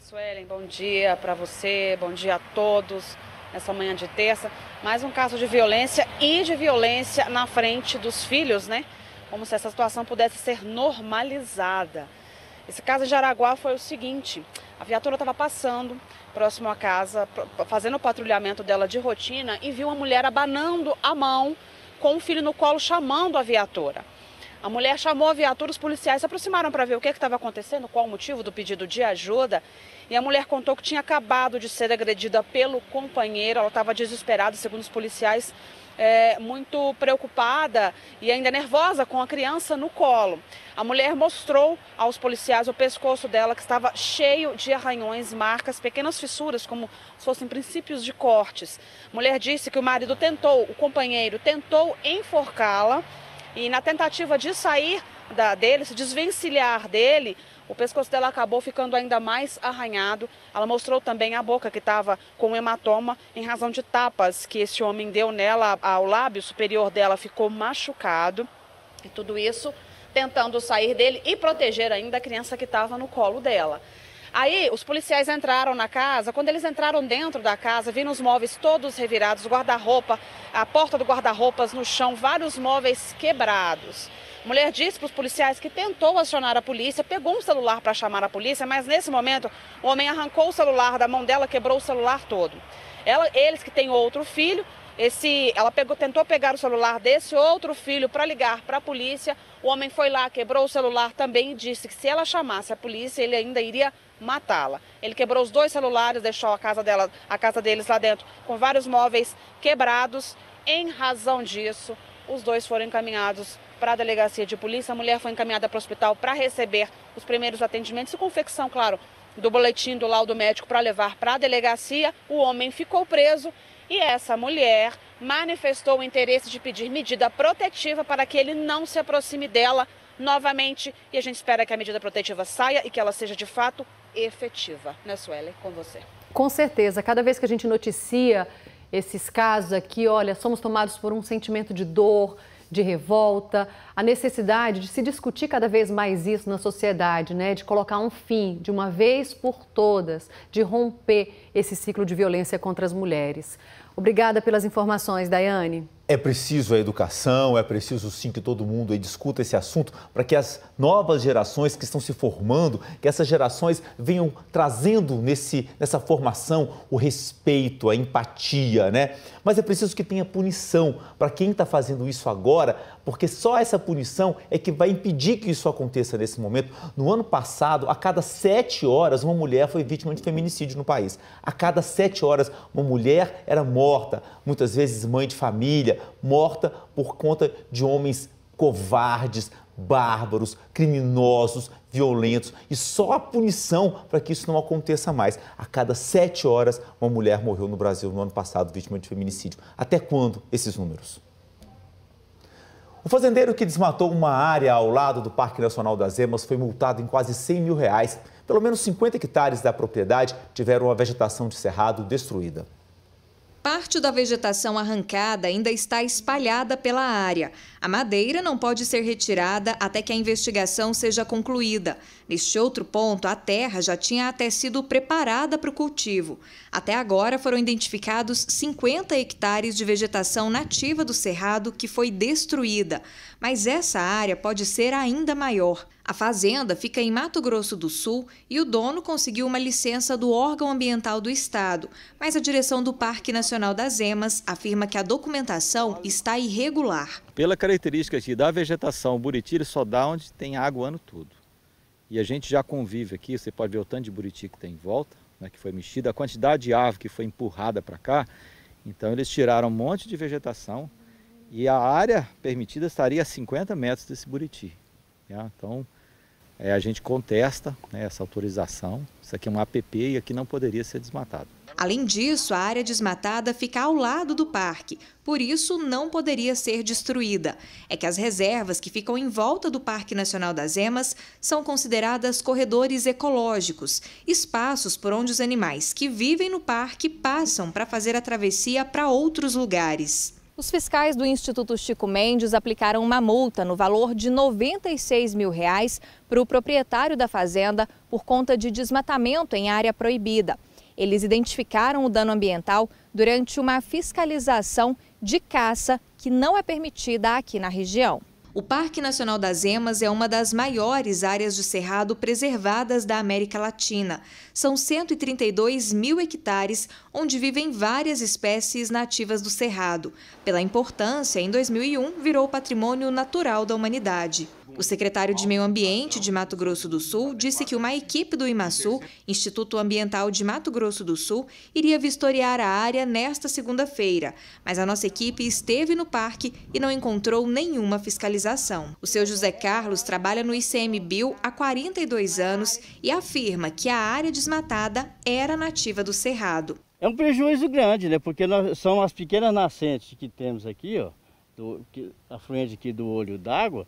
Suelen, bom dia para você, bom dia a todos nessa manhã de terça. Mais um caso de violência e de violência na frente dos filhos, né? Como se essa situação pudesse ser normalizada. Esse caso de Araguá foi o seguinte: a viatura estava passando próximo à casa, fazendo o patrulhamento dela de rotina e viu uma mulher abanando a mão com o filho no colo, chamando a viatura. A mulher chamou a viatura, os policiais se aproximaram para ver o que estava acontecendo, qual o motivo do pedido de ajuda. E a mulher contou que tinha acabado de ser agredida pelo companheiro. Ela estava desesperada, segundo os policiais, é, muito preocupada e ainda nervosa com a criança no colo. A mulher mostrou aos policiais o pescoço dela, que estava cheio de arranhões, marcas, pequenas fissuras, como se fossem princípios de cortes. A mulher disse que o marido tentou, o companheiro tentou enforcá-la e na tentativa de sair da, dele, se desvencilhar dele, o pescoço dela acabou ficando ainda mais arranhado. Ela mostrou também a boca que estava com hematoma em razão de tapas que esse homem deu nela. Ao lábio superior dela ficou machucado. E tudo isso tentando sair dele e proteger ainda a criança que estava no colo dela. Aí os policiais entraram na casa. Quando eles entraram dentro da casa, viram os móveis todos revirados, guarda-roupa, a porta do guarda-roupas no chão, vários móveis quebrados. A mulher disse para os policiais que tentou acionar a polícia, pegou um celular para chamar a polícia, mas nesse momento o homem arrancou o celular da mão dela, quebrou o celular todo. Ela, eles que têm outro filho, esse, ela pegou, tentou pegar o celular desse outro filho para ligar para a polícia. O homem foi lá, quebrou o celular também e disse que se ela chamasse a polícia, ele ainda iria matá-la. Ele quebrou os dois celulares, deixou a casa dela, a casa deles lá dentro com vários móveis quebrados. Em razão disso, os dois foram encaminhados para a delegacia de polícia. A mulher foi encaminhada para o hospital para receber os primeiros atendimentos e confecção, claro, do boletim do laudo médico para levar para a delegacia. O homem ficou preso e essa mulher manifestou o interesse de pedir medida protetiva para que ele não se aproxime dela novamente. E a gente espera que a medida protetiva saia e que ela seja de fato efetiva. Né, Suelen? Com você. Com certeza. Cada vez que a gente noticia esses casos aqui, olha, somos tomados por um sentimento de dor, de revolta, a necessidade de se discutir cada vez mais isso na sociedade, né? de colocar um fim, de uma vez por todas, de romper esse ciclo de violência contra as mulheres. Obrigada pelas informações, Daiane. É preciso a educação, é preciso sim que todo mundo discuta esse assunto para que as novas gerações que estão se formando, que essas gerações venham trazendo nesse, nessa formação o respeito, a empatia, né? Mas é preciso que tenha punição para quem está fazendo isso agora, porque só essa punição é que vai impedir que isso aconteça nesse momento. No ano passado, a cada sete horas, uma mulher foi vítima de feminicídio no país. A cada sete horas, uma mulher era morta, muitas vezes mãe de família, morta por conta de homens covardes, bárbaros, criminosos, violentos e só a punição para que isso não aconteça mais. A cada sete horas, uma mulher morreu no Brasil no ano passado vítima de feminicídio. Até quando esses números? O fazendeiro que desmatou uma área ao lado do Parque Nacional das Emas foi multado em quase 100 mil reais. Pelo menos 50 hectares da propriedade tiveram a vegetação de cerrado destruída. Parte da vegetação arrancada ainda está espalhada pela área. A madeira não pode ser retirada até que a investigação seja concluída. Neste outro ponto, a terra já tinha até sido preparada para o cultivo. Até agora foram identificados 50 hectares de vegetação nativa do cerrado que foi destruída. Mas essa área pode ser ainda maior. A fazenda fica em Mato Grosso do Sul e o dono conseguiu uma licença do órgão ambiental do estado, mas a direção do Parque Nacional das Emas afirma que a documentação está irregular. Pela característica aqui da vegetação, o buriti só dá onde tem água o ano todo. E a gente já convive aqui, você pode ver o tanto de buriti que tem em volta, né, que foi mexida, a quantidade de árvore que foi empurrada para cá, Então eles tiraram um monte de vegetação e a área permitida estaria a 50 metros desse buriti. Tá? Então é, a gente contesta né, essa autorização. Isso aqui é um APP e aqui não poderia ser desmatado. Além disso, a área desmatada fica ao lado do parque, por isso não poderia ser destruída. É que as reservas que ficam em volta do Parque Nacional das Emas são consideradas corredores ecológicos, espaços por onde os animais que vivem no parque passam para fazer a travessia para outros lugares. Os fiscais do Instituto Chico Mendes aplicaram uma multa no valor de 96 mil reais para o proprietário da fazenda por conta de desmatamento em área proibida. Eles identificaram o dano ambiental durante uma fiscalização de caça que não é permitida aqui na região. O Parque Nacional das Emas é uma das maiores áreas de cerrado preservadas da América Latina. São 132 mil hectares, onde vivem várias espécies nativas do cerrado. Pela importância, em 2001 virou patrimônio natural da humanidade. O secretário de Meio Ambiente de Mato Grosso do Sul disse que uma equipe do IMASU, Instituto Ambiental de Mato Grosso do Sul, iria vistoriar a área nesta segunda-feira, mas a nossa equipe esteve no parque e não encontrou nenhuma fiscalização. O seu José Carlos trabalha no ICMBio há 42 anos e afirma que a área desmatada era nativa do Cerrado. É um prejuízo grande, né? Porque nós, são as pequenas nascentes que temos aqui, ó, do, que, afluente aqui do olho d'água,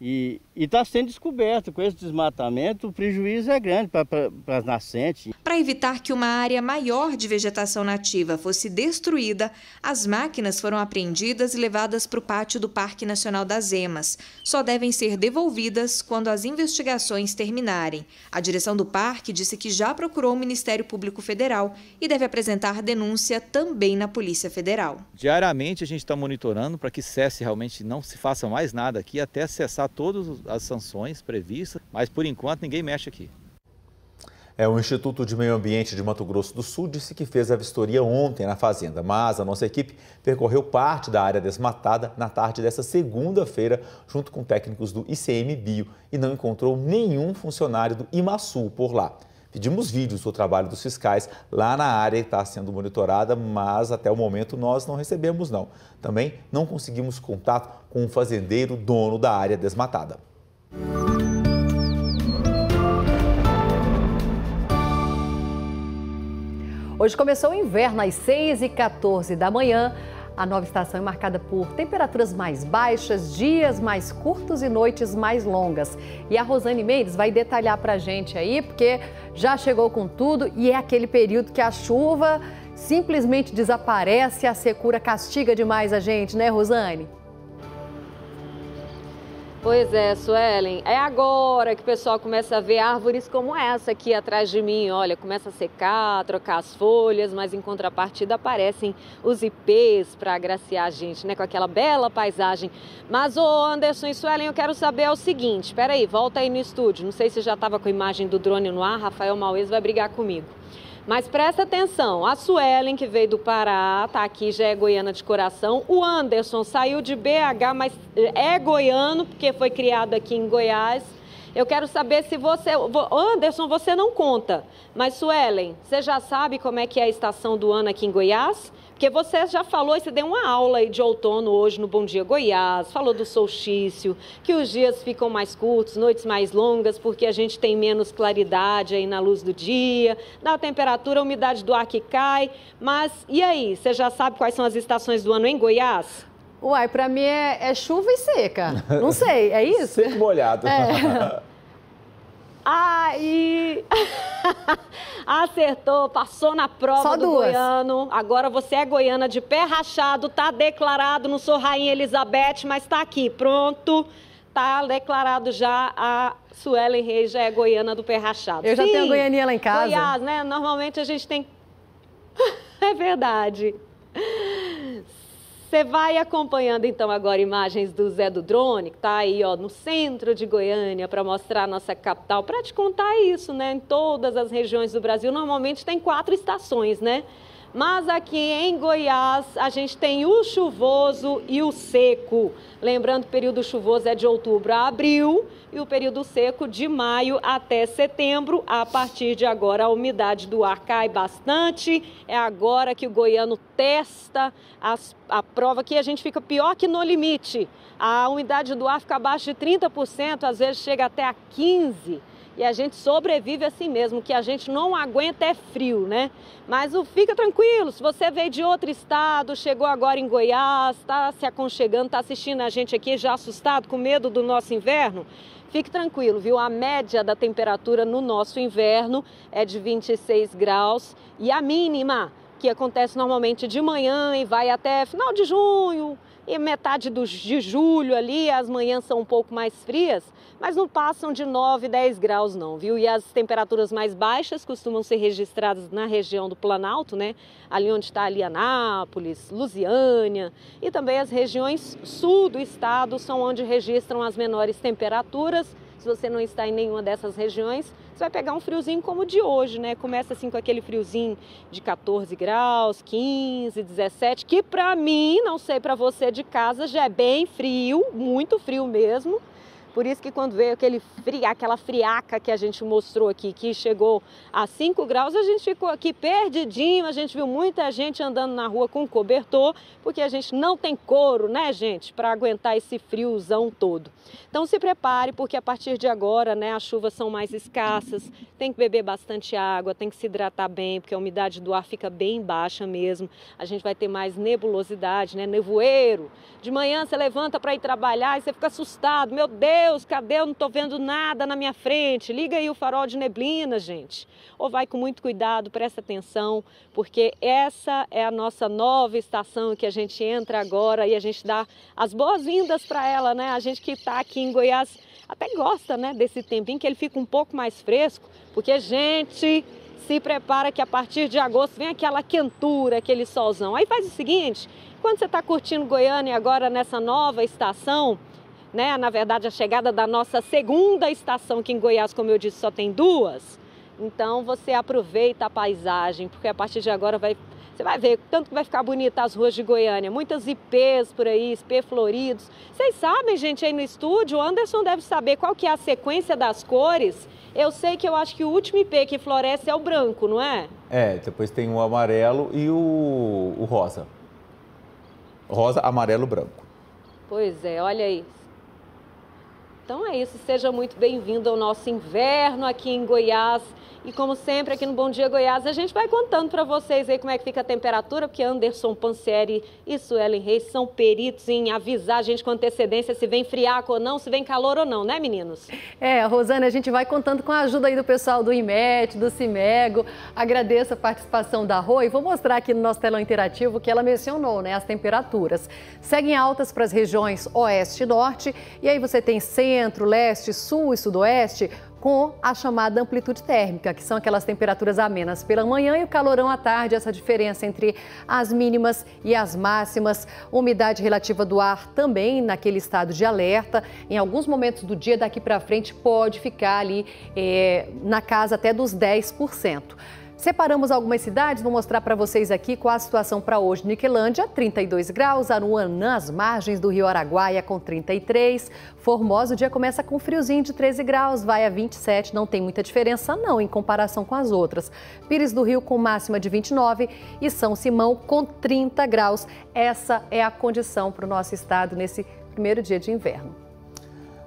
e está sendo descoberto com esse desmatamento, o prejuízo é grande para as nascentes. Para evitar que uma área maior de vegetação nativa fosse destruída, as máquinas foram apreendidas e levadas para o pátio do Parque Nacional das Emas. Só devem ser devolvidas quando as investigações terminarem. A direção do parque disse que já procurou o Ministério Público Federal e deve apresentar denúncia também na Polícia Federal. Diariamente a gente está monitorando para que cesse realmente, não se faça mais nada aqui até cessar todas as sanções previstas, mas por enquanto ninguém mexe aqui. É, o Instituto de Meio Ambiente de Mato Grosso do Sul disse que fez a vistoria ontem na fazenda, mas a nossa equipe percorreu parte da área desmatada na tarde dessa segunda-feira, junto com técnicos do ICMBio, e não encontrou nenhum funcionário do IMASUL por lá. Pedimos vídeos do trabalho dos fiscais lá na área que está sendo monitorada, mas até o momento nós não recebemos não. Também não conseguimos contato com o fazendeiro dono da área desmatada. Hoje começou o inverno às 6h14 da manhã. A nova estação é marcada por temperaturas mais baixas, dias mais curtos e noites mais longas. E a Rosane Mendes vai detalhar para a gente aí, porque já chegou com tudo e é aquele período que a chuva simplesmente desaparece, a secura castiga demais a gente, né, Rosane? Pois é, Suelen, é agora que o pessoal começa a ver árvores como essa aqui atrás de mim. Olha, começa a secar, trocar as folhas, mas em contrapartida aparecem os ipês para agraciar a gente, né? Com aquela bela paisagem. Mas, ô Anderson e Suelen, eu quero saber o seguinte: peraí, volta aí no estúdio. Não sei se já estava com a imagem do drone no ar, Rafael Mauês vai brigar comigo. Mas presta atenção, a Suelen, que veio do Pará, tá aqui, já é goiana de coração. O Anderson saiu de BH, mas é goiano, porque foi criado aqui em Goiás. Eu quero saber se você. Anderson, você não conta, mas Suelen, você já sabe como é que é a estação do ano aqui em Goiás? Porque você já falou, você deu uma aula aí de outono hoje no Bom Dia Goiás, falou do solstício, que os dias ficam mais curtos, noites mais longas, porque a gente tem menos claridade aí na luz do dia, da temperatura, a umidade do ar que cai. Mas e aí, você já sabe quais são as estações do ano em Goiás? Uai, para mim é, é, chuva e seca. Não sei, é isso? Seco molhado. É. Aí acertou, passou na prova Só do duas. goiano. Agora você é goiana de pé rachado, tá declarado, não sou rainha Elizabeth, mas tá aqui, pronto. Tá declarado já a Suelen Reis já é goiana do pé rachado. Eu já Sim, tenho goianinha lá em casa. Goiás, né? Normalmente a gente tem É verdade. Você vai acompanhando então agora imagens do Zé do Drone, que está aí ó, no centro de Goiânia para mostrar a nossa capital, para te contar isso, né? Em todas as regiões do Brasil, normalmente tem quatro estações, né? Mas aqui em Goiás, a gente tem o chuvoso e o seco. Lembrando que o período chuvoso é de outubro a abril e o período seco de maio até setembro. A partir de agora, a umidade do ar cai bastante. É agora que o goiano testa as, a prova que a gente fica pior que no limite. A umidade do ar fica abaixo de 30%, às vezes chega até a 15% e a gente sobrevive assim mesmo, que a gente não aguenta é frio, né? Mas o, fica tranquilo, se você veio de outro estado, chegou agora em Goiás, está se aconchegando, está assistindo a gente aqui já assustado, com medo do nosso inverno, fique tranquilo, viu? A média da temperatura no nosso inverno é de 26 graus e a mínima, que acontece normalmente de manhã e vai até final de junho, e metade do, de julho ali, as manhãs são um pouco mais frias, mas não passam de 9, 10 graus não, viu? E as temperaturas mais baixas costumam ser registradas na região do Planalto, né? Ali onde está ali Anápolis, Lusiânia e também as regiões sul do estado são onde registram as menores temperaturas. Se você não está em nenhuma dessas regiões, você vai pegar um friozinho como o de hoje, né? Começa assim com aquele friozinho de 14 graus, 15, 17, que para mim, não sei para você de casa, já é bem frio, muito frio mesmo. Por isso que quando veio aquele frio, aquela friaca que a gente mostrou aqui, que chegou a 5 graus, a gente ficou aqui perdidinho, a gente viu muita gente andando na rua com cobertor, porque a gente não tem couro, né, gente, para aguentar esse friozão todo. Então se prepare, porque a partir de agora, né, as chuvas são mais escassas, tem que beber bastante água, tem que se hidratar bem, porque a umidade do ar fica bem baixa mesmo. A gente vai ter mais nebulosidade, né, nevoeiro. De manhã você levanta para ir trabalhar e você fica assustado, meu Deus, Deus, cadê? Eu não estou vendo nada na minha frente. Liga aí o farol de neblina, gente. Ou vai com muito cuidado, presta atenção, porque essa é a nossa nova estação que a gente entra agora e a gente dá as boas-vindas para ela, né? A gente que está aqui em Goiás até gosta, né, desse tempinho que ele fica um pouco mais fresco, porque gente se prepara que a partir de agosto vem aquela quentura, aquele solzão. Aí faz o seguinte, quando você está curtindo Goiânia agora nessa nova estação, né? Na verdade, a chegada da nossa segunda estação, que em Goiás, como eu disse, só tem duas. Então você aproveita a paisagem, porque a partir de agora vai, você vai ver tanto que vai ficar bonita as ruas de Goiânia. Muitas IPs por aí, IP floridos. Vocês sabem, gente, aí no estúdio, o Anderson deve saber qual que é a sequência das cores. Eu sei que eu acho que o último IP que floresce é o branco, não é? É, depois tem o amarelo e o, o rosa. Rosa, amarelo, branco. Pois é, olha aí. Então é isso, seja muito bem-vindo ao nosso inverno aqui em Goiás. E como sempre, aqui no Bom Dia Goiás, a gente vai contando para vocês aí como é que fica a temperatura, porque Anderson Pansieri e Suelen Reis são peritos em avisar a gente com antecedência se vem friaco ou não, se vem calor ou não, né, meninos? É, Rosana, a gente vai contando com a ajuda aí do pessoal do IMET, do CIMEGO. Agradeço a participação da Rô e vou mostrar aqui no nosso telão interativo que ela mencionou, né, as temperaturas. Seguem altas para as regiões oeste e norte, e aí você tem centro, leste, sul e sudoeste, com a chamada amplitude térmica, que são aquelas temperaturas amenas pela manhã e o calorão à tarde, essa diferença entre as mínimas e as máximas. Umidade relativa do ar também naquele estado de alerta. Em alguns momentos do dia daqui para frente pode ficar ali é, na casa até dos 10%. Separamos algumas cidades, vou mostrar para vocês aqui qual a situação para hoje. Niquelândia, 32 graus, Aruanã, as margens do Rio Araguaia com 33, Formosa, o dia começa com friozinho de 13 graus, vai a 27, não tem muita diferença não em comparação com as outras. Pires do Rio com máxima de 29 e São Simão com 30 graus. Essa é a condição para o nosso estado nesse primeiro dia de inverno.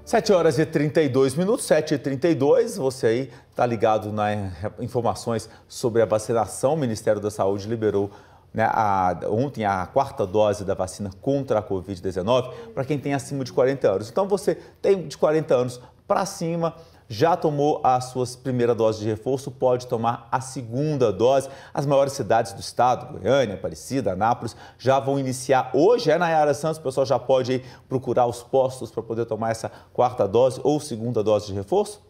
7 horas e 32 minutos, 7 e 32 você aí está ligado nas informações sobre a vacinação. O Ministério da Saúde liberou né, a, ontem a quarta dose da vacina contra a Covid-19 para quem tem acima de 40 anos. Então você tem de 40 anos para cima, já tomou as suas primeiras doses de reforço, pode tomar a segunda dose. As maiores cidades do estado, Goiânia, Aparecida, Anápolis, já vão iniciar hoje. É na Yara Santos, o pessoal já pode procurar os postos para poder tomar essa quarta dose ou segunda dose de reforço?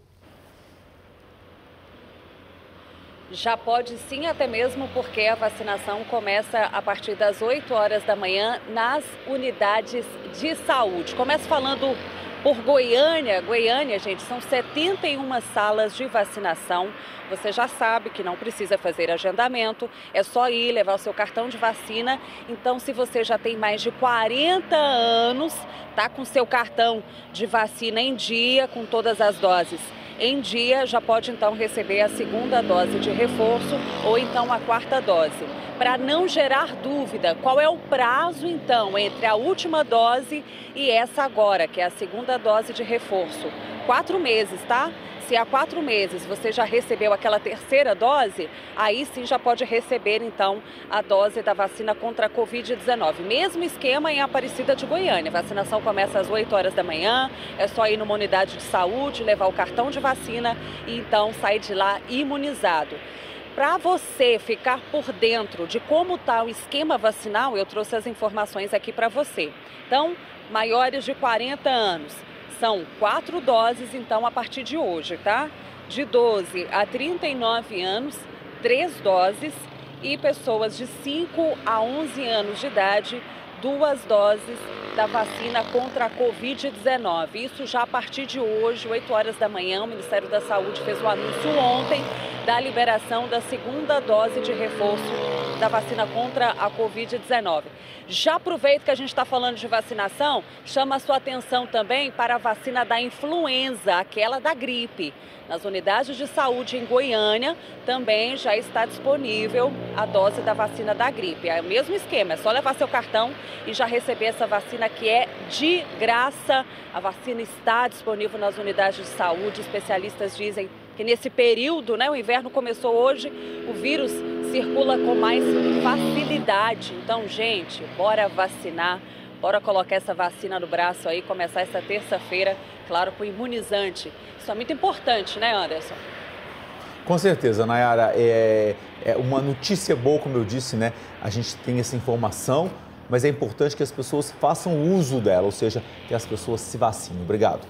Já pode sim, até mesmo porque a vacinação começa a partir das 8 horas da manhã nas unidades de saúde. Começa falando por Goiânia. Goiânia, gente, são 71 salas de vacinação. Você já sabe que não precisa fazer agendamento, é só ir levar o seu cartão de vacina. Então, se você já tem mais de 40 anos, tá com seu cartão de vacina em dia, com todas as doses em dia, já pode então receber a segunda dose de reforço ou então a quarta dose. Para não gerar dúvida, qual é o prazo então entre a última dose e essa agora, que é a segunda dose de reforço? Quatro meses, tá? Se há quatro meses você já recebeu aquela terceira dose, aí sim já pode receber então a dose da vacina contra a Covid-19. Mesmo esquema em Aparecida de Goiânia. A vacinação começa às 8 horas da manhã, é só ir numa unidade de saúde, levar o cartão de vacina e então sair de lá imunizado. Para você ficar por dentro de como está o esquema vacinal, eu trouxe as informações aqui para você. Então, maiores de 40 anos, são quatro doses, então, a partir de hoje, tá? De 12 a 39 anos, três doses. E pessoas de 5 a 11 anos de idade, duas doses da vacina contra a Covid-19. Isso já a partir de hoje, 8 horas da manhã, o Ministério da Saúde fez o anúncio ontem da liberação da segunda dose de reforço da vacina contra a Covid-19. Já aproveito que a gente está falando de vacinação, chama a sua atenção também para a vacina da influenza, aquela da gripe. Nas unidades de saúde em Goiânia também já está disponível a dose da vacina da gripe. É o mesmo esquema, é só levar seu cartão e já receber essa vacina que é de graça. A vacina está disponível nas unidades de saúde. Especialistas dizem que nesse período, né, o inverno começou hoje, o vírus circula com mais facilidade. Então, gente, bora vacinar, bora colocar essa vacina no braço aí, começar essa terça-feira, claro, com imunizante. Isso é muito importante, né, Anderson? Com certeza, Nayara. É, é uma notícia boa, como eu disse, né? A gente tem essa informação, mas é importante que as pessoas façam uso dela, ou seja, que as pessoas se vacinem. Obrigado.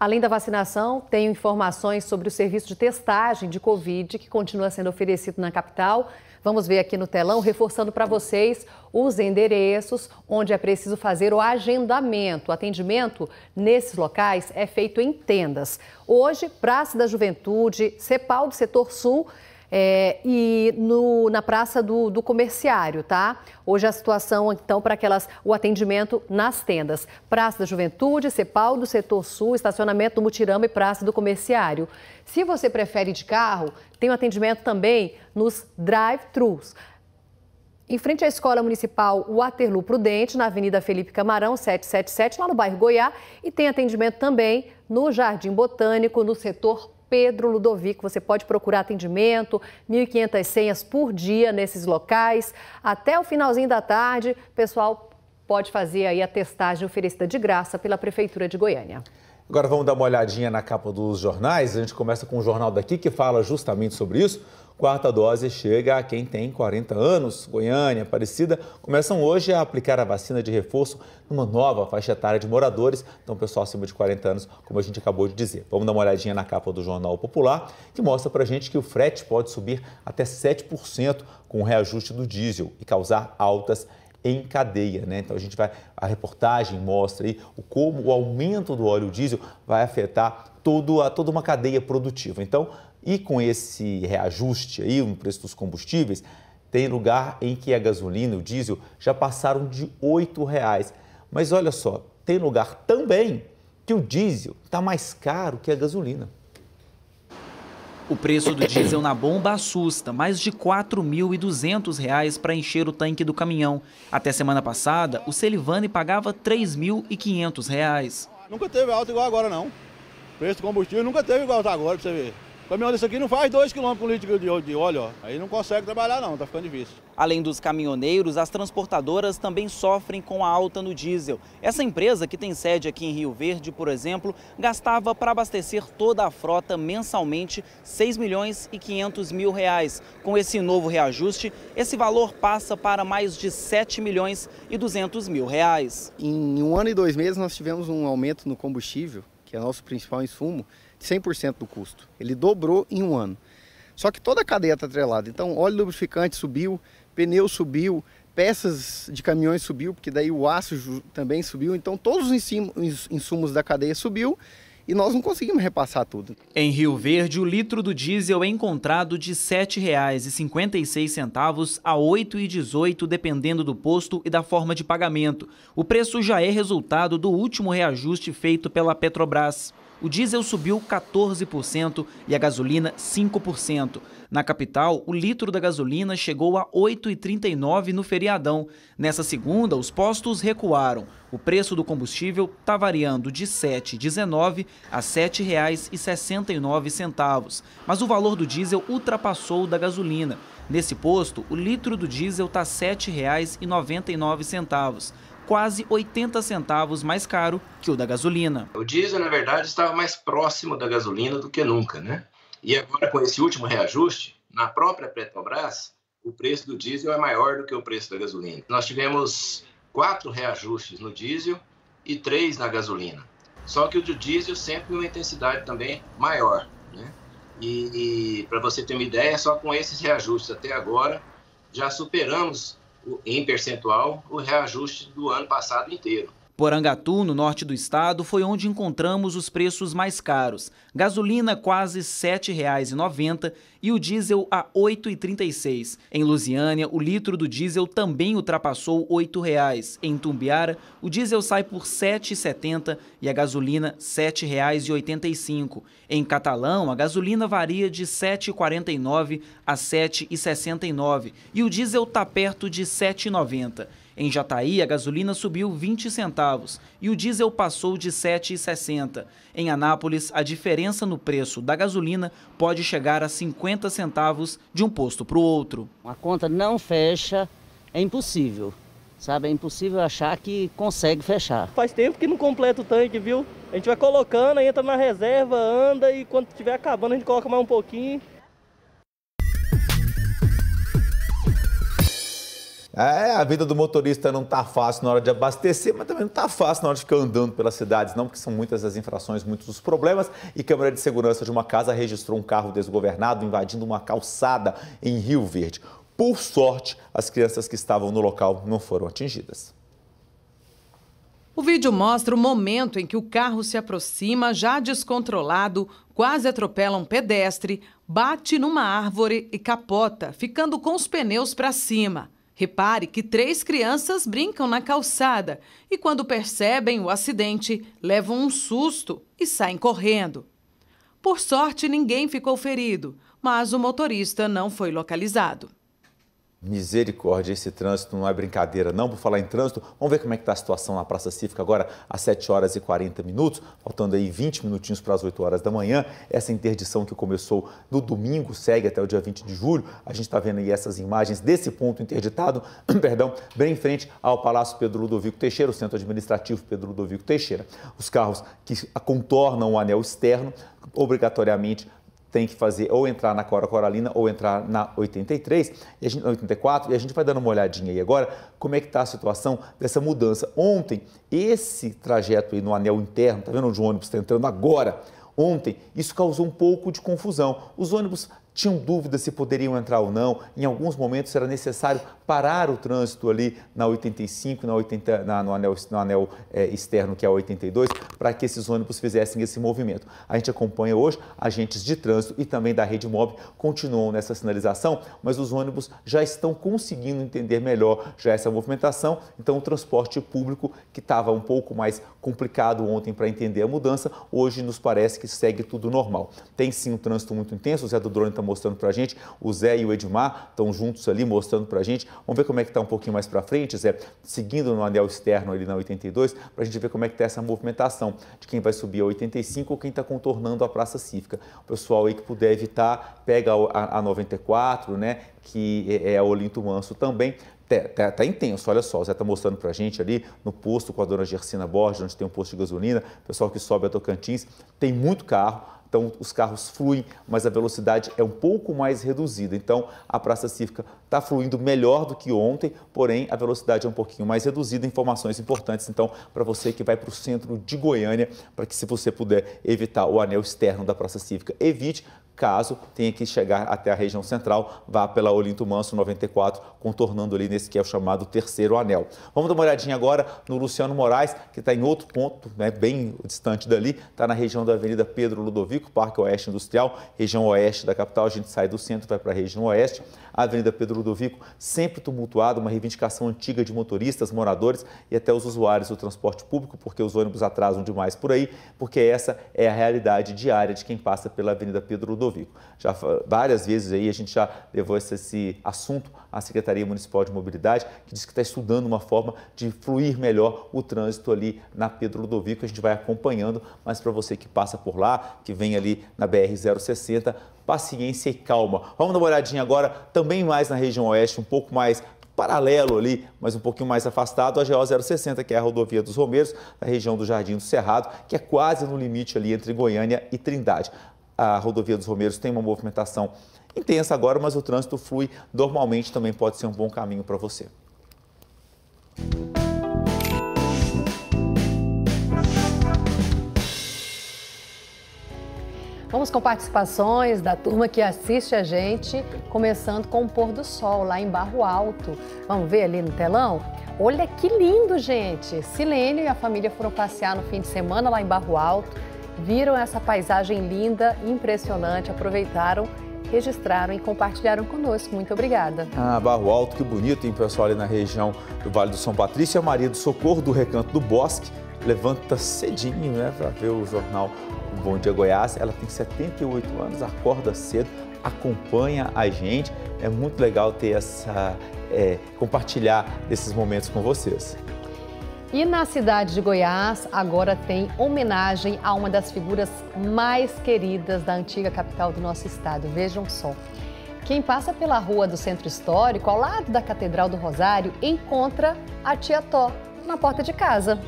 Além da vacinação, tenho informações sobre o serviço de testagem de Covid que continua sendo oferecido na capital. Vamos ver aqui no telão, reforçando para vocês os endereços onde é preciso fazer o agendamento. O atendimento nesses locais é feito em tendas. Hoje, Praça da Juventude, Cepal do Setor Sul é, e no, na Praça do, do Comerciário, tá? Hoje a situação, então, para aquelas, o atendimento nas tendas. Praça da Juventude, Cepal do Setor Sul, estacionamento do Mutirama e Praça do Comerciário. Se você prefere de carro, tem o um atendimento também nos drive-thrus. Em frente à Escola Municipal Waterloo Prudente, na Avenida Felipe Camarão, 777, lá no bairro Goiá. E tem atendimento também no Jardim Botânico, no setor Pedro Ludovico. Você pode procurar atendimento, 1.500 senhas por dia nesses locais. Até o finalzinho da tarde, o pessoal pode fazer aí a testagem oferecida de graça pela Prefeitura de Goiânia. Agora vamos dar uma olhadinha na capa dos jornais. A gente começa com um jornal daqui que fala justamente sobre isso. Quarta dose chega a quem tem 40 anos. Goiânia, Aparecida começam hoje a aplicar a vacina de reforço numa nova faixa etária de moradores. Então, pessoal acima de 40 anos, como a gente acabou de dizer. Vamos dar uma olhadinha na capa do Jornal Popular, que mostra pra gente que o frete pode subir até 7% com o reajuste do diesel e causar altas em cadeia, né? Então a gente vai, a reportagem mostra aí o como o aumento do óleo diesel vai afetar todo a, toda uma cadeia produtiva. Então e com esse reajuste aí no preço dos combustíveis, tem lugar em que a gasolina e o diesel já passaram de R$ reais. Mas olha só, tem lugar também que o diesel está mais caro que a gasolina. O preço do diesel na bomba assusta, mais de R$ 4.200 para encher o tanque do caminhão. Até semana passada, o Celivane pagava R$ 3.500. Nunca teve alta igual agora, não. O preço do combustível nunca teve igual tá agora, para você ver. O caminhão desse aqui não faz 2 km com litro de óleo, ó. Aí não consegue trabalhar não, tá ficando difícil. Além dos caminhoneiros, as transportadoras também sofrem com a alta no diesel. Essa empresa, que tem sede aqui em Rio Verde, por exemplo, gastava para abastecer toda a frota mensalmente 6 milhões e 500 mil reais. Com esse novo reajuste, esse valor passa para mais de 7 milhões e 200 mil reais. Em um ano e dois meses nós tivemos um aumento no combustível, que é nosso principal insumo, 100% do custo. Ele dobrou em um ano. Só que toda a cadeia está atrelada. Então, óleo lubrificante subiu, pneu subiu, peças de caminhões subiu, porque daí o aço também subiu, então todos os insumos da cadeia subiu e nós não conseguimos repassar tudo. Em Rio Verde, o litro do diesel é encontrado de R$ 7,56 a R$ 8,18, dependendo do posto e da forma de pagamento. O preço já é resultado do último reajuste feito pela Petrobras. O diesel subiu 14% e a gasolina 5%. Na capital, o litro da gasolina chegou a R$ 8,39 no feriadão. Nessa segunda, os postos recuaram. O preço do combustível está variando de R$ 7,19 a R$ 7,69. Mas o valor do diesel ultrapassou o da gasolina. Nesse posto, o litro do diesel está R$ 7,99 quase 80 centavos mais caro que o da gasolina. O diesel, na verdade, estava mais próximo da gasolina do que nunca, né? E agora, com esse último reajuste, na própria Petrobras, o preço do diesel é maior do que o preço da gasolina. Nós tivemos quatro reajustes no diesel e três na gasolina. Só que o do diesel sempre uma intensidade também maior, né? E, e para você ter uma ideia, só com esses reajustes até agora já superamos em percentual o reajuste do ano passado inteiro. Porangatu, no norte do estado, foi onde encontramos os preços mais caros. Gasolina quase R$ 7,90 e o diesel a R$ 8,36. Em Lusiânia, o litro do diesel também ultrapassou R$ 8,00. Em Tumbiara, o diesel sai por R$ 7,70 e a gasolina R$ 7,85. Em Catalão, a gasolina varia de R$ 7,49 a R$ 7,69 e o diesel está perto de R$ 7,90. Em Jataí, a gasolina subiu 20 centavos e o diesel passou de 7,60. Em Anápolis, a diferença no preço da gasolina pode chegar a 50 centavos de um posto para o outro. A conta não fecha, é impossível. Sabe, é impossível achar que consegue fechar. Faz tempo que não completa o tanque, viu? A gente vai colocando, entra na reserva, anda e quando estiver acabando a gente coloca mais um pouquinho. É, a vida do motorista não está fácil na hora de abastecer, mas também não está fácil na hora de ficar andando pelas cidades, não, porque são muitas as infrações, muitos os problemas. E câmera de segurança de uma casa registrou um carro desgovernado invadindo uma calçada em Rio Verde. Por sorte, as crianças que estavam no local não foram atingidas. O vídeo mostra o momento em que o carro se aproxima, já descontrolado, quase atropela um pedestre, bate numa árvore e capota, ficando com os pneus para cima. Repare que três crianças brincam na calçada e, quando percebem o acidente, levam um susto e saem correndo. Por sorte, ninguém ficou ferido, mas o motorista não foi localizado. Misericórdia, esse trânsito não é brincadeira, não. Por falar em trânsito, vamos ver como é que está a situação na Praça Cívica agora, às 7 horas e 40 minutos, faltando aí 20 minutinhos para as 8 horas da manhã. Essa interdição que começou no domingo, segue até o dia 20 de julho. A gente está vendo aí essas imagens desse ponto interditado, perdão, bem em frente ao Palácio Pedro Ludovico Teixeira, o Centro Administrativo Pedro Ludovico Teixeira. Os carros que contornam o anel externo, obrigatoriamente tem que fazer ou entrar na Cora Coralina ou entrar na 83, e a gente, 84, e a gente vai dando uma olhadinha aí agora como é que está a situação dessa mudança. Ontem, esse trajeto aí no anel interno, tá vendo onde o ônibus está entrando agora? Ontem, isso causou um pouco de confusão. Os ônibus tinham dúvidas se poderiam entrar ou não. Em alguns momentos era necessário parar o trânsito ali na 85, na 80, na, no anel, no anel é, externo, que é a 82, para que esses ônibus fizessem esse movimento. A gente acompanha hoje, agentes de trânsito e também da rede móvel continuam nessa sinalização, mas os ônibus já estão conseguindo entender melhor já essa movimentação. Então, o transporte público, que estava um pouco mais complicado ontem para entender a mudança, hoje nos parece que segue tudo normal. Tem sim um trânsito muito intenso, o Zé do Drone mostrando para a gente, o Zé e o Edmar estão juntos ali mostrando para a gente. Vamos ver como é que está um pouquinho mais para frente, Zé, seguindo no anel externo ali na 82, para a gente ver como é que está essa movimentação de quem vai subir a 85 ou quem está contornando a Praça Cívica. O pessoal aí que puder evitar, pega a, a 94, né, que é, é Olinto Manso também, Tá, tá, tá, intenso, olha só, o Zé está mostrando para a gente ali no posto com a dona Gersina Borges, onde tem um posto de gasolina, pessoal que sobe a Tocantins, tem muito carro, então os carros fluem, mas a velocidade é um pouco mais reduzida. Então a Praça Cívica está fluindo melhor do que ontem, porém a velocidade é um pouquinho mais reduzida. Informações importantes, então, para você que vai para o centro de Goiânia, para que se você puder evitar o anel externo da Praça Cívica, evite. Caso tenha que chegar até a região central, vá pela Olinto Manso 94, contornando ali nesse que é o chamado terceiro anel. Vamos dar uma olhadinha agora no Luciano Moraes, que está em outro ponto, né, bem distante dali, está na região da Avenida Pedro Ludovico, Parque Oeste Industrial, região oeste da capital. A gente sai do centro, vai para a região oeste. A Avenida Pedro Ludovico sempre tumultuada, uma reivindicação antiga de motoristas, moradores e até os usuários do transporte público, porque os ônibus atrasam demais por aí, porque essa é a realidade diária de quem passa pela Avenida Pedro Ludovico. Já várias vezes aí a gente já levou esse, esse assunto à Secretaria Municipal de Mobilidade, que diz que está estudando uma forma de fluir melhor o trânsito ali na Pedro Ludovico. A gente vai acompanhando, mas para você que passa por lá, que vem ali na BR 060, paciência e calma. Vamos dar uma olhadinha agora, também mais na região oeste, um pouco mais paralelo ali, mas um pouquinho mais afastado, a GO 060, que é a rodovia dos Romeiros, na região do Jardim do Cerrado, que é quase no limite ali entre Goiânia e Trindade. A rodovia dos Romeiros tem uma movimentação intensa agora, mas o trânsito flui normalmente, também pode ser um bom caminho para você. Vamos com participações da turma que assiste a gente, começando com o pôr do sol lá em Barro Alto. Vamos ver ali no telão? Olha que lindo, gente! Silênio e a família foram passear no fim de semana lá em Barro Alto, viram essa paisagem linda, impressionante, aproveitaram, registraram e compartilharam conosco. Muito obrigada. Ah, Barro Alto, que bonito, hein, pessoal, ali na região do Vale do São Patrício. A Maria do Socorro, do Recanto do Bosque, levanta cedinho, né, para ver o jornal Bom Dia Goiás. Ela tem 78 anos, acorda cedo, acompanha a gente. É muito legal ter essa é, compartilhar esses momentos com vocês. E na cidade de Goiás, agora tem homenagem a uma das figuras mais queridas da antiga capital do nosso estado. Vejam só. Quem passa pela rua do Centro Histórico, ao lado da Catedral do Rosário, encontra a Tia Tó na porta de casa.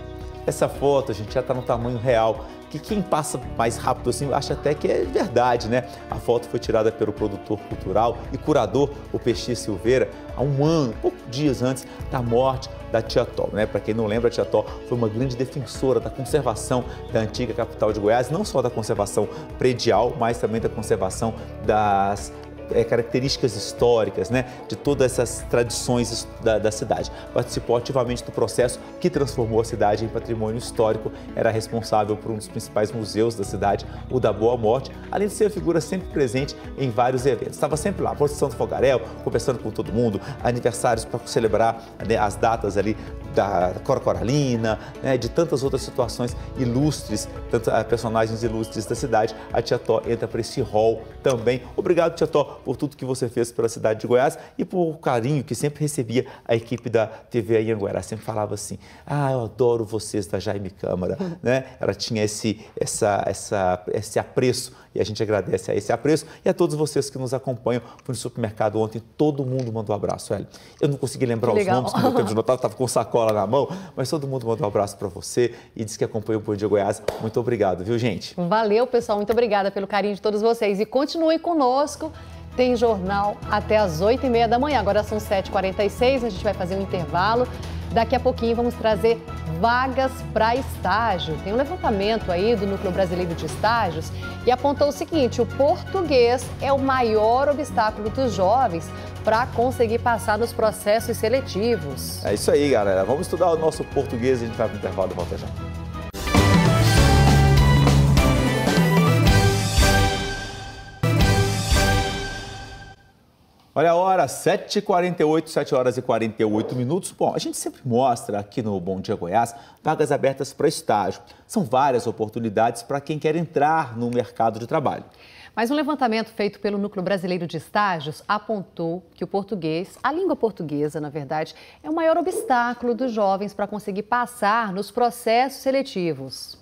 Essa foto, gente, já está no tamanho real que quem passa mais rápido assim acha até que é verdade, né? A foto foi tirada pelo produtor cultural e curador, o Peixe Silveira, há um ano, poucos dias antes da morte da Tia Tó, né? Para quem não lembra, a Tia Tó foi uma grande defensora da conservação da antiga capital de Goiás, não só da conservação predial, mas também da conservação das é, características históricas, né, de todas essas tradições da, da, cidade. Participou ativamente do processo que transformou a cidade em patrimônio histórico, era responsável por um dos principais museus da cidade, o da Boa Morte, além de ser a figura sempre presente em vários eventos. Estava sempre lá, do Fogaréu, conversando com todo mundo, aniversários para celebrar né, as datas ali da Cora Coralina, né, de tantas outras situações ilustres, tantos ah, personagens ilustres da cidade. A Tia Tó entra para esse hall também. Obrigado, Tia Tó, por tudo que você fez pela cidade de Goiás e por o carinho que sempre recebia a equipe da TV Anhanguera. Sempre falava assim: "Ah, eu adoro vocês da Jaime Câmara", né? Ela tinha esse essa essa esse apreço e a gente agradece a esse apreço e a todos vocês que nos acompanham. Fui no supermercado ontem, todo mundo mandou um abraço, Hélio. Eu não consegui lembrar os nomes, que meu tempo de notar, estava com sacola na mão, mas todo mundo mandou um abraço para você e disse que acompanhou o Bom Dia Goiás. Muito obrigado, viu, gente? Valeu, pessoal. Muito obrigada pelo carinho de todos vocês. E continuem conosco. Tem jornal até as 8h30 da manhã. Agora são 7h46, a gente vai fazer um intervalo. Daqui a pouquinho vamos trazer vagas para estágio. Tem um levantamento aí do Núcleo Brasileiro de Estágios e apontou o seguinte: o português é o maior obstáculo dos jovens para conseguir passar nos processos seletivos. É isso aí, galera. Vamos estudar o nosso português e a gente vai para o intervalo e volta já. Olha a hora, 7h48, 7 horas e 48 minutos. Bom, a gente sempre mostra aqui no Bom Dia Goiás vagas abertas para estágio. São várias oportunidades para quem quer entrar no mercado de trabalho. Mas um levantamento feito pelo Núcleo Brasileiro de Estágios apontou que o português, a língua portuguesa, na verdade, é o maior obstáculo dos jovens para conseguir passar nos processos seletivos.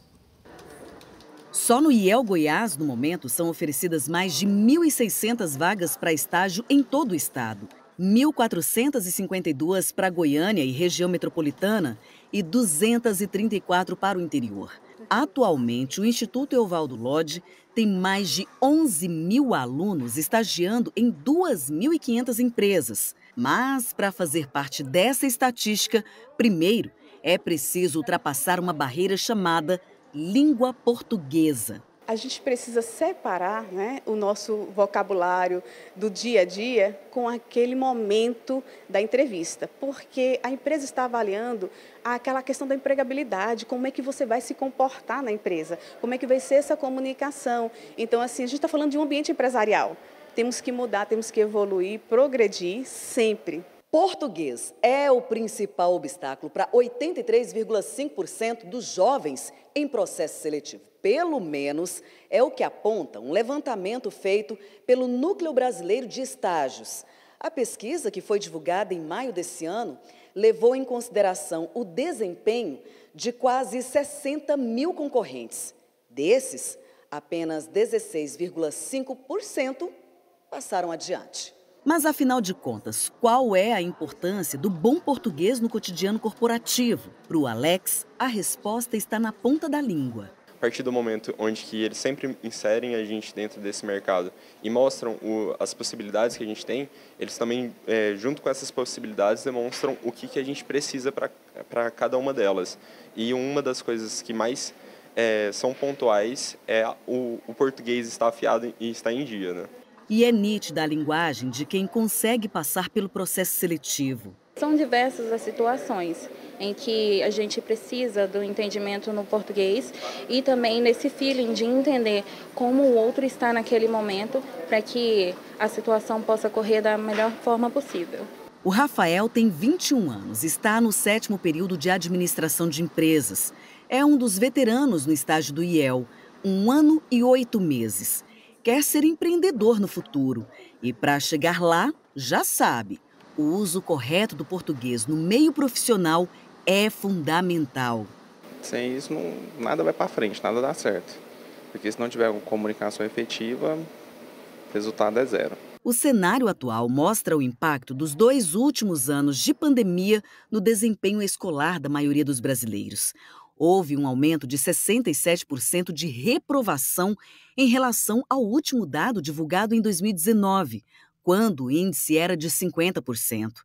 Só no IEL Goiás, no momento, são oferecidas mais de 1.600 vagas para estágio em todo o estado. 1.452 para Goiânia e região metropolitana e 234 para o interior. Atualmente, o Instituto Evaldo Lodge tem mais de 11 mil alunos estagiando em 2.500 empresas. Mas, para fazer parte dessa estatística, primeiro é preciso ultrapassar uma barreira chamada língua portuguesa. A gente precisa separar né, o nosso vocabulário do dia a dia com aquele momento da entrevista, porque a empresa está avaliando aquela questão da empregabilidade, como é que você vai se comportar na empresa, como é que vai ser essa comunicação. Então, assim, a gente está falando de um ambiente empresarial. Temos que mudar, temos que evoluir, progredir sempre. Português é o principal obstáculo para 83,5% dos jovens em processo seletivo. Pelo menos é o que aponta um levantamento feito pelo Núcleo Brasileiro de Estágios. A pesquisa, que foi divulgada em maio desse ano, levou em consideração o desempenho de quase 60 mil concorrentes. Desses, apenas 16,5% passaram adiante. Mas, afinal de contas, qual é a importância do bom português no cotidiano corporativo? Para o Alex, a resposta está na ponta da língua. A partir do momento onde que eles sempre inserem a gente dentro desse mercado e mostram o, as possibilidades que a gente tem, eles também, é, junto com essas possibilidades, demonstram o que, que a gente precisa para cada uma delas. E uma das coisas que mais é, são pontuais é o, o português estar afiado e estar em dia. Né? E é nítida a linguagem de quem consegue passar pelo processo seletivo. São diversas as situações em que a gente precisa do entendimento no português e também nesse feeling de entender como o outro está naquele momento para que a situação possa correr da melhor forma possível. O Rafael tem 21 anos, está no sétimo período de administração de empresas. É um dos veteranos no estágio do IEL, um ano e oito meses quer ser empreendedor no futuro e, para chegar lá, já sabe, o uso correto do português no meio profissional é fundamental. Sem isso, não, nada vai para frente, nada dá certo. Porque se não tiver uma comunicação efetiva, o resultado é zero. O cenário atual mostra o impacto dos dois últimos anos de pandemia no desempenho escolar da maioria dos brasileiros houve um aumento de 67% de reprovação em relação ao último dado divulgado em 2019, quando o índice era de 50%.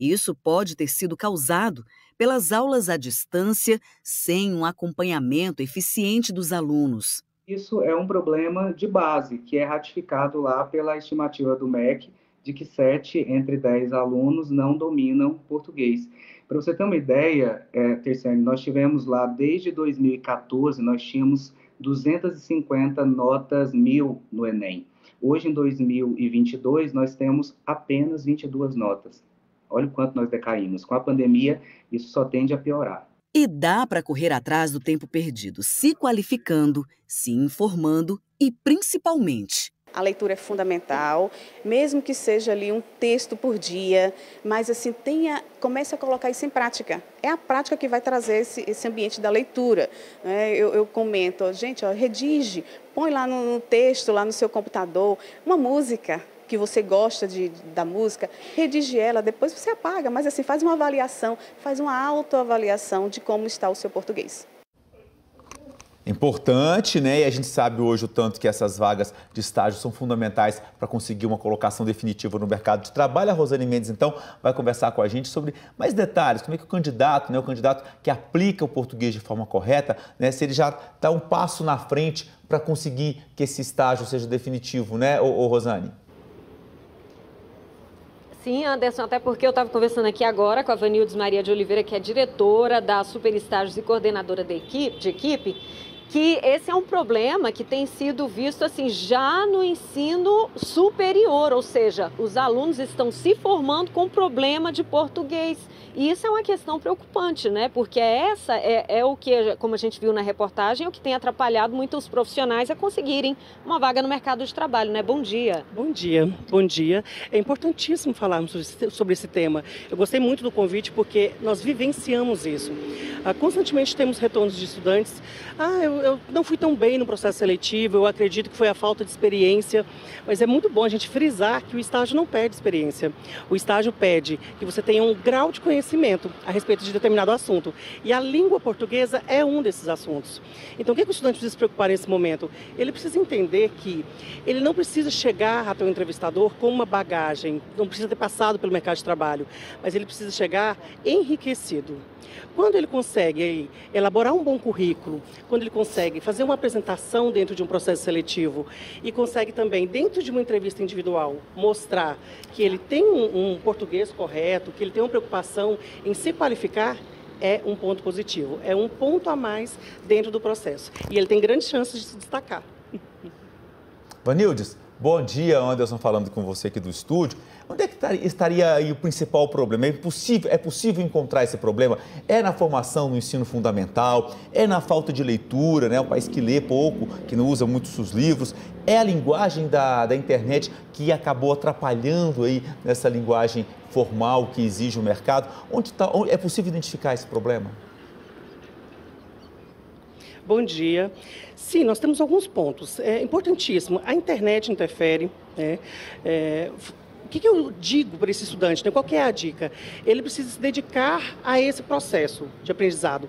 Isso pode ter sido causado pelas aulas à distância sem um acompanhamento eficiente dos alunos. Isso é um problema de base, que é ratificado lá pela estimativa do MEC de que 7 entre 10 alunos não dominam português. Para você ter uma ideia, é, nós tivemos lá desde 2014, nós tínhamos 250 notas mil no Enem. Hoje, em 2022, nós temos apenas 22 notas. Olha o quanto nós decaímos. Com a pandemia, isso só tende a piorar. E dá para correr atrás do tempo perdido, se qualificando, se informando e, principalmente, a leitura é fundamental, mesmo que seja ali um texto por dia, mas assim, tenha, comece a colocar isso em prática. É a prática que vai trazer esse, esse ambiente da leitura. Né? Eu, eu, comento, gente, ó, redige, põe lá no, no texto, lá no seu computador, uma música, que você gosta de, da música, redige ela, depois você apaga, mas assim, faz uma avaliação, faz uma autoavaliação de como está o seu português. Importante, né? E a gente sabe hoje o tanto que essas vagas de estágio são fundamentais para conseguir uma colocação definitiva no mercado de trabalho. A Rosane Mendes, então, vai conversar com a gente sobre mais detalhes, como é que o candidato, né, o candidato que aplica o português de forma correta, né, se ele já está um passo na frente para conseguir que esse estágio seja definitivo, né, ô, ô Rosane? Sim, Anderson, até porque eu estava conversando aqui agora com a Vanildes Maria de Oliveira, que é diretora da Super Estágios e coordenadora de equipe, de equipe que esse é um problema que tem sido visto assim já no ensino superior, ou seja, os alunos estão se formando com problema de português. E isso é uma questão preocupante, né? Porque essa é, é o que, como a gente viu na reportagem, é o que tem atrapalhado muitos profissionais a conseguirem uma vaga no mercado de trabalho, né? Bom dia. Bom dia, bom dia. É importantíssimo falarmos sobre esse tema. Eu gostei muito do convite porque nós vivenciamos isso. Ah, constantemente temos retornos de estudantes. Ah, eu, eu não fui tão bem no processo seletivo, eu acredito que foi a falta de experiência, mas é muito bom a gente frisar que o estágio não pede experiência. O estágio pede que você tenha um grau de conhecimento conhecimento a respeito de determinado assunto. E a língua portuguesa é um desses assuntos. Então, o que, é que o estudante precisa se preocupar nesse momento? Ele precisa entender que ele não precisa chegar até o entrevistador com uma bagagem, não precisa ter passado pelo mercado de trabalho, mas ele precisa chegar enriquecido. Quando ele consegue elaborar um bom currículo, quando ele consegue consegue fazer uma apresentação dentro de um processo seletivo e consegue também, dentro de uma entrevista individual, mostrar que ele tem um, um português correto, que ele tem uma preocupação em se qualificar, é um ponto positivo, é um ponto a mais dentro do processo. E ele tem grandes chances de se destacar. Vanildes, bom dia, Anderson falando com você aqui do estúdio. Onde é que estaria aí o principal problema? É possível, é possível encontrar esse problema? É na formação no ensino fundamental? É na falta de leitura, né? Um país que lê pouco, que não usa muito seus livros? É a linguagem da, da internet que acabou atrapalhando aí nessa linguagem formal que exige o mercado? Onde, tá, onde é possível identificar esse problema? Bom dia. Sim, nós temos alguns pontos. É importantíssimo. A internet interfere. Né? É, o que, que eu digo para esse estudante? Né? Qual é a dica? Ele precisa se dedicar a esse processo de aprendizado.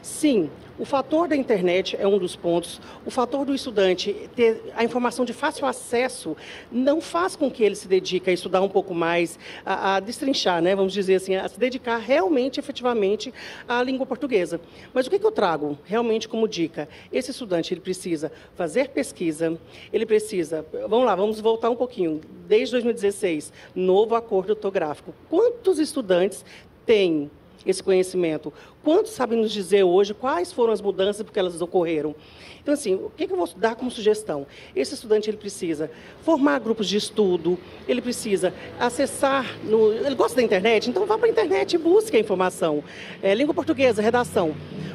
Sim, o fator da internet é um dos pontos. O fator do estudante ter a informação de fácil acesso não faz com que ele se dedique a estudar um pouco mais, a, a destrinchar, né? vamos dizer assim, a se dedicar realmente, efetivamente, à língua portuguesa. Mas o que, que eu trago realmente como dica? Esse estudante ele precisa fazer pesquisa, ele precisa, vamos lá, vamos voltar um pouquinho. Desde 2016, novo acordo ortográfico. Quantos estudantes têm esse conhecimento. Quantos sabem nos dizer hoje quais foram as mudanças porque elas ocorreram? Então, assim, o que eu vou dar como sugestão? Esse estudante ele precisa formar grupos de estudo, ele precisa acessar, no, ele gosta da internet, então vá para a internet e busque a informação. É, língua portuguesa, redação.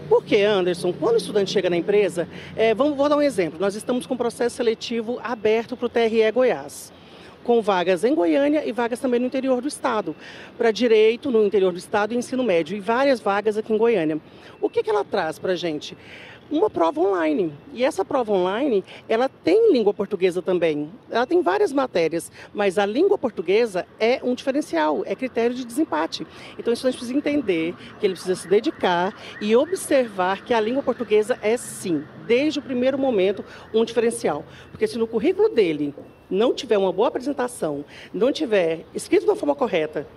Porque, Anderson, quando o estudante chega na empresa, é, vamos, vou dar um exemplo. Nós estamos com um processo seletivo aberto para o TRE Goiás com vagas em Goiânia e vagas também no interior do estado, para direito no interior do estado e ensino médio, e várias vagas aqui em Goiânia. O que, que ela traz para a gente? uma prova online. E essa prova online, ela tem língua portuguesa também. Ela tem várias matérias, mas a língua portuguesa é um diferencial, é critério de desempate. Então, a gente precisa entender que ele precisa se dedicar e observar que a língua portuguesa é sim, desde o primeiro momento, um diferencial. Porque se no currículo dele não tiver uma boa apresentação, não tiver escrito de uma forma correta,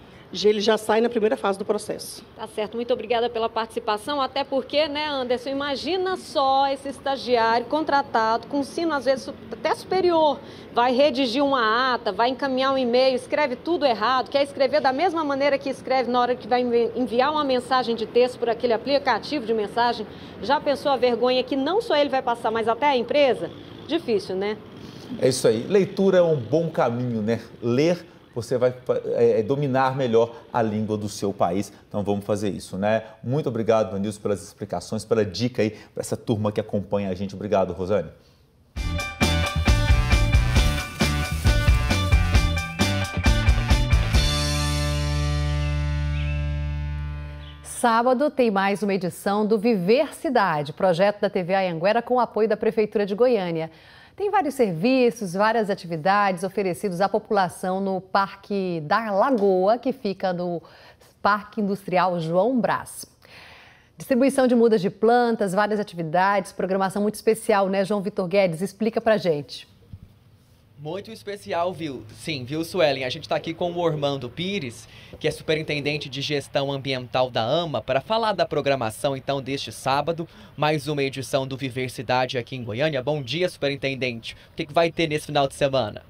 ele já sai na primeira fase do processo. Tá certo, muito obrigada pela participação, até porque, né, Anderson, imagina só esse estagiário contratado com ensino às vezes até superior, vai redigir uma ata, vai encaminhar um e-mail, escreve tudo errado, quer escrever da mesma maneira que escreve na hora que vai enviar uma mensagem de texto por aquele aplicativo de mensagem, já pensou a vergonha que não só ele vai passar, mas até a empresa? Difícil, né? É isso aí. Leitura é um bom caminho, né? Ler você vai é, é, dominar melhor a língua do seu país. Então vamos fazer isso, né? Muito obrigado, Vanilson, pelas explicações, pela dica aí para essa turma que acompanha a gente. Obrigado, Rosane. Sábado tem mais uma edição do Viver Cidade, projeto da TV Anhanguera com o apoio da Prefeitura de Goiânia. Tem vários serviços, várias atividades oferecidos à população no Parque da Lagoa, que fica no Parque Industrial João Brás. Distribuição de mudas de plantas, várias atividades, programação muito especial, né, João Vitor Guedes? Explica pra gente. Muito especial, viu? Sim, viu, Suelen? A gente está aqui com o Ormando Pires, que é superintendente de gestão ambiental da AMA, para falar da programação, então, deste sábado, mais uma edição do Viver Cidade aqui em Goiânia. Bom dia, superintendente. O que, que vai ter nesse final de semana?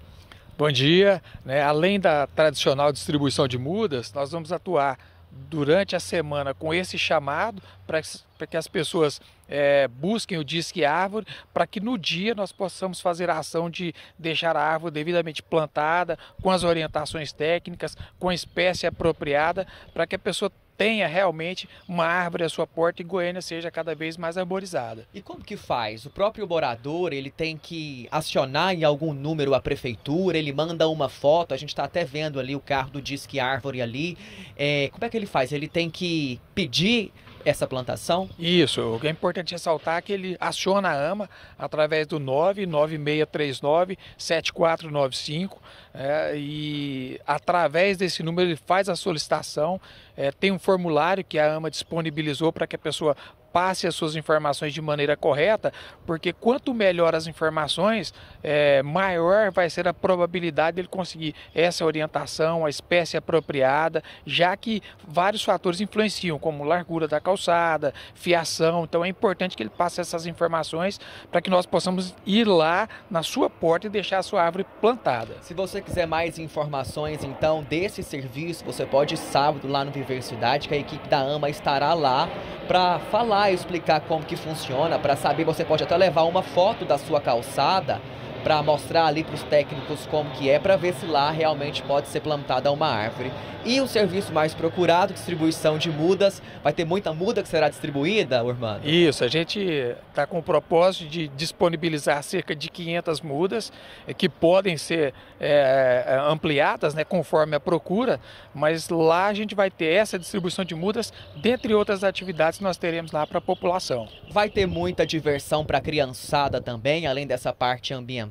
Bom dia. Né? Além da tradicional distribuição de mudas, nós vamos atuar durante a semana com esse chamado para que as pessoas é, busquem o Disque Árvore, para que no dia nós possamos fazer a ação de deixar a árvore devidamente plantada, com as orientações técnicas, com a espécie apropriada, para que a pessoa tenha realmente uma árvore à sua porta e Goiânia seja cada vez mais arborizada. E como que faz? O próprio morador, ele tem que acionar em algum número a prefeitura, ele manda uma foto, a gente está até vendo ali o carro do Disque Árvore ali. É, como é que ele faz? Ele tem que pedir essa plantação? Isso, o que é importante ressaltar é que ele aciona a AMA através do 99639 7495 é, e através desse número ele faz a solicitação, é, tem um formulário que a AMA disponibilizou para que a pessoa passe as suas informações de maneira correta, porque quanto melhor as informações, é, maior vai ser a probabilidade dele conseguir essa orientação, a espécie apropriada, já que vários fatores influenciam, como largura da calçada, fiação. Então é importante que ele passe essas informações para que nós possamos ir lá na sua porta e deixar a sua árvore plantada. Se você quiser mais informações, então, desse serviço, você pode sábado lá no Viver Cidade, que a equipe da AMA estará lá para falar e explicar como que funciona, para saber, você pode até levar uma foto da sua calçada para mostrar ali para os técnicos como que é, para ver se lá realmente pode ser plantada uma árvore. E o serviço mais procurado, distribuição de mudas, vai ter muita muda que será distribuída, Urmano? Isso, a gente está com o propósito de disponibilizar cerca de 500 mudas eh, que podem ser é, ampliadas né, conforme a procura, mas lá a gente vai ter essa distribuição de mudas, dentre outras atividades que nós teremos lá para a população. Vai ter muita diversão para a criançada também, além dessa parte ambiental,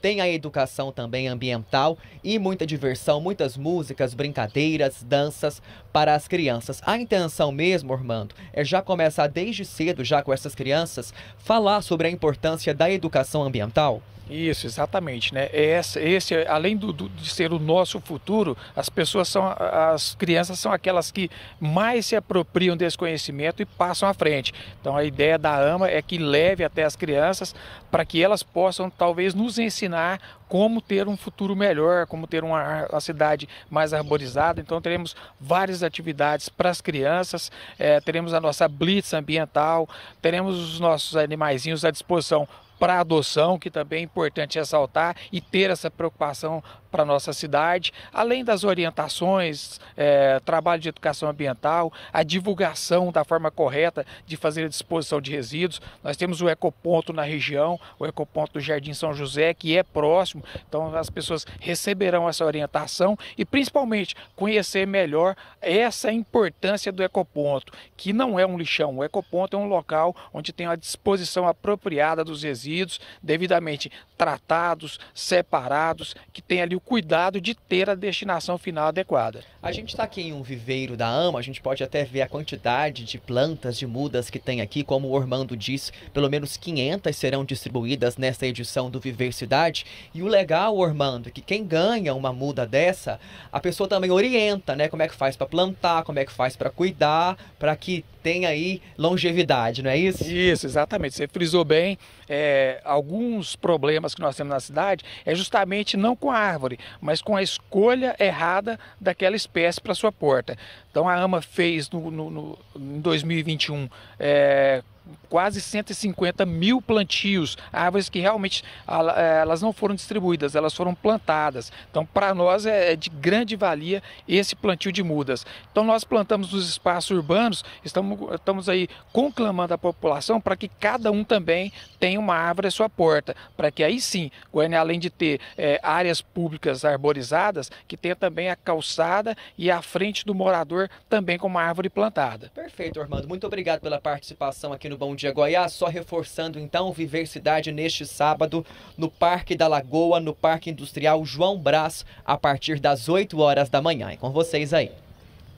tem a educação também ambiental e muita diversão, muitas músicas, brincadeiras brincadeiras, danças para as crianças. A intenção mesmo, Ormando, é já começar desde cedo, já com essas crianças, falar sobre a importância da educação ambiental? Isso, exatamente, né? Esse, esse além do, do, de ser o nosso futuro, as pessoas são, as crianças são aquelas que mais se apropriam desse conhecimento e passam à frente. Então a ideia da AMA é que leve até as crianças para que elas possam talvez nos ensinar como ter um futuro melhor, como ter uma, uma cidade mais arborizada. Então teremos várias atividades para as crianças, é, teremos a nossa blitz ambiental, teremos os nossos animaizinhos à disposição para adoção, que também é importante ressaltar e ter essa preocupação para a nossa cidade, além das orientações, é, trabalho de educação ambiental, a divulgação da forma correta de fazer a disposição de resíduos. Nós temos o ecoponto na região, o ecoponto do Jardim São José, que é próximo, então as pessoas receberão essa orientação e principalmente conhecer melhor essa importância do ecoponto, que não é um lixão, o ecoponto é um local onde tem a disposição apropriada dos resíduos, devidamente tratados, separados, que tem ali o cuidado de ter a destinação final adequada. A gente está aqui em um viveiro da AMA, a gente pode até ver a quantidade de plantas, de mudas que tem aqui, como o Ormando disse, pelo menos 500 serão distribuídas nesta edição do Viver Cidade. E o legal, Ormando, é que quem ganha uma muda dessa, a pessoa também orienta, né, como é que faz para plantar, como é que faz para cuidar, para que tenha aí longevidade, não é isso? Isso, exatamente. Você frisou bem. É, alguns problemas que nós temos na cidade é justamente não com a árvore, mas com a escolha errada daquela espécie para sua porta. Então a AMA fez no, no, no em 2021 é, quase 150 mil plantios, árvores que realmente eh, elas não foram distribuídas, elas foram plantadas. Então, para nós é, é de grande valia esse plantio de mudas. Então, nós plantamos nos espaços urbanos, estamos, estamos aí conclamando a população para que cada um também tenha uma árvore à sua porta, para que aí sim, Goiânia, além de ter é, áreas públicas arborizadas, que tenha também a calçada e a frente do morador também com uma árvore plantada. Perfeito, Armando. Muito obrigado pela participação aqui no no Bom Dia Goiás, só reforçando então Viver Cidade neste sábado no Parque da Lagoa, no Parque Industrial João Brás, a partir das 8 horas da manhã. É com vocês aí.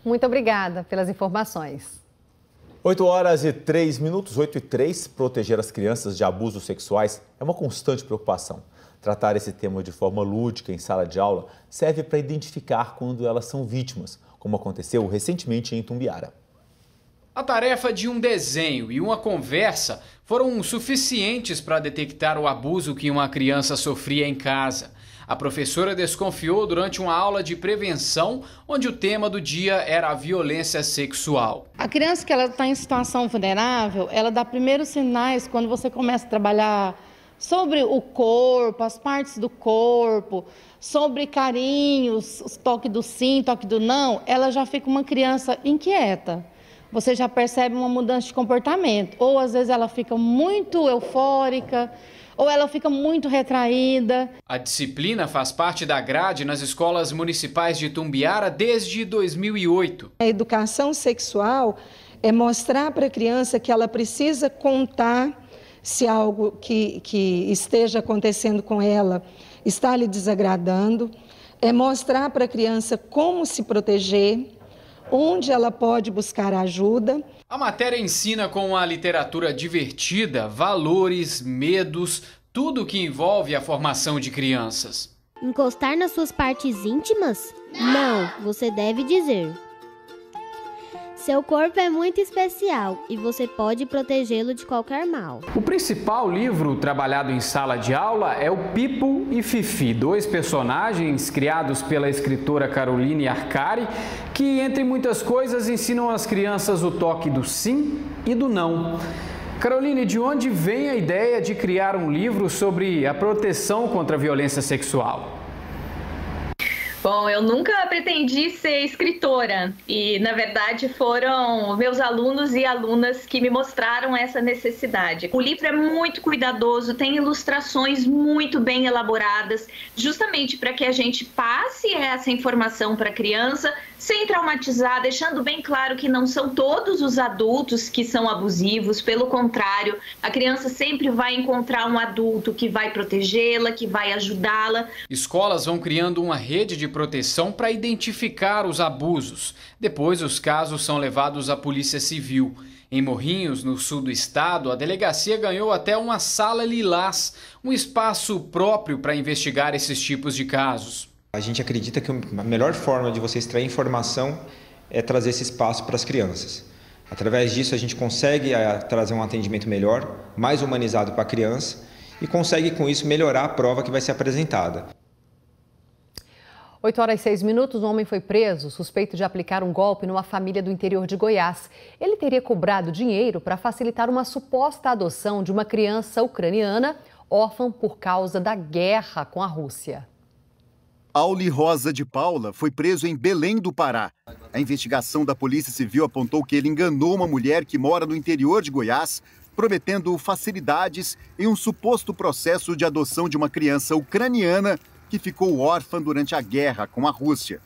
Muito obrigada pelas informações. 8 horas e 3 minutos, 8 e 3, proteger as crianças de abusos sexuais é uma constante preocupação. Tratar esse tema de forma lúdica em sala de aula serve para identificar quando elas são vítimas, como aconteceu recentemente em Tumbiara. A tarefa de um desenho e uma conversa foram suficientes para detectar o abuso que uma criança sofria em casa. A professora desconfiou durante uma aula de prevenção, onde o tema do dia era a violência sexual. A criança que ela está em situação vulnerável, ela dá primeiros sinais quando você começa a trabalhar sobre o corpo, as partes do corpo, sobre carinhos, toque do sim, toque do não, ela já fica uma criança inquieta você já percebe uma mudança de comportamento. Ou às vezes ela fica muito eufórica, ou ela fica muito retraída. A disciplina faz parte da grade nas escolas municipais de Tumbiara desde 2008. A educação sexual é mostrar para a criança que ela precisa contar se algo que, que esteja acontecendo com ela está lhe desagradando, é mostrar para a criança como se proteger onde ela pode buscar ajuda. A matéria ensina com a literatura divertida valores, medos, tudo que envolve a formação de crianças. Encostar nas suas partes íntimas? Não, você deve dizer. Seu corpo é muito especial e você pode protegê-lo de qualquer mal. O principal livro trabalhado em sala de aula é o Pipo e Fifi, dois personagens criados pela escritora Caroline Arcari, que, entre muitas coisas, ensinam às crianças o toque do sim e do não. Caroline, de onde vem a ideia de criar um livro sobre a proteção contra a violência sexual? Bom, eu nunca pretendi ser escritora e, na verdade, foram meus alunos e alunas que me mostraram essa necessidade. O livro é muito cuidadoso, tem ilustrações muito bem elaboradas, justamente para que a gente passe essa informação para a criança sem traumatizar, deixando bem claro que não são todos os adultos que são abusivos, pelo contrário, a criança sempre vai encontrar um adulto que vai protegê-la, que vai ajudá-la. Escolas vão criando uma rede de proteção para identificar os abusos. Depois, os casos são levados à Polícia Civil. Em Morrinhos, no sul do estado, a delegacia ganhou até uma sala lilás, um espaço próprio para investigar esses tipos de casos. A gente acredita que a melhor forma de você extrair informação é trazer esse espaço para as crianças. Através disso, a gente consegue eh, trazer um atendimento melhor, mais humanizado para a criança e consegue, com isso, melhorar a prova que vai ser apresentada. 8 horas e 6 minutos, um homem foi preso suspeito de aplicar um golpe numa família do interior de Goiás. Ele teria cobrado dinheiro para facilitar uma suposta adoção de uma criança ucraniana órfã por causa da guerra com a Rússia. Auli Rosa de Paula foi preso em Belém do Pará. A investigação da Polícia Civil apontou que ele enganou uma mulher que mora no interior de Goiás, prometendo facilidades em um suposto processo de adoção de uma criança ucraniana que ficou órfã durante a guerra com a Rússia.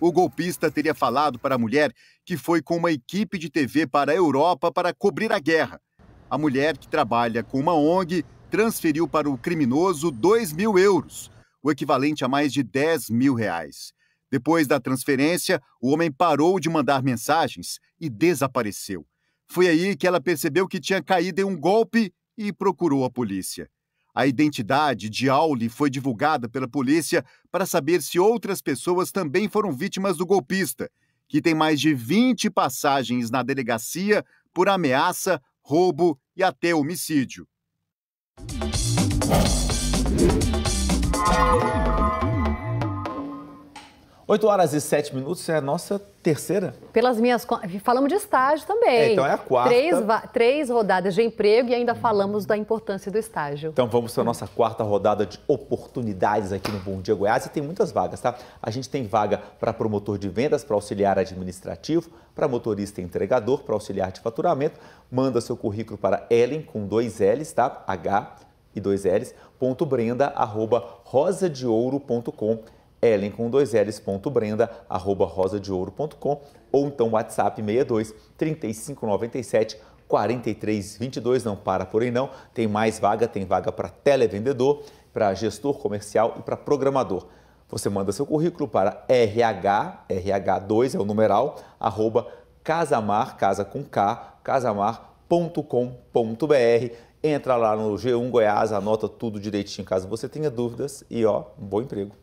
O golpista teria falado para a mulher que foi com uma equipe de TV para a Europa para cobrir a guerra. A mulher, que trabalha com uma ONG, transferiu para o criminoso 2 mil euros o equivalente a mais de 10 mil reais. Depois da transferência, o homem parou de mandar mensagens e desapareceu. Foi aí que ela percebeu que tinha caído em um golpe e procurou a polícia. A identidade de Auli foi divulgada pela polícia para saber se outras pessoas também foram vítimas do golpista, que tem mais de 20 passagens na delegacia por ameaça, roubo e até homicídio. 8 horas e 7 minutos é a nossa terceira. Pelas minhas Falamos de estágio também. É, então é a quarta. Três, três rodadas de emprego e ainda falamos da importância do estágio. Então vamos para a nossa quarta rodada de oportunidades aqui no Bom Dia Goiás. E tem muitas vagas, tá? A gente tem vaga para promotor de vendas, para auxiliar administrativo, para motorista e entregador, para auxiliar de faturamento. Manda seu currículo para Ellen com dois L's, tá? H e dois L's, ponto Brenda, arroba rosadeouro.com ellen com dois L's, ponto Brenda, arroba rosadeouro.com ou então WhatsApp 62 3597 4322, não para por aí não, tem mais vaga, tem vaga para televendedor, para gestor comercial e para programador. Você manda seu currículo para RH, RH2 é o numeral, arroba casamar, casa com K, casamar.com.br. Entra lá no G1 Goiás, anota tudo direitinho caso você tenha dúvidas e ó, um bom emprego.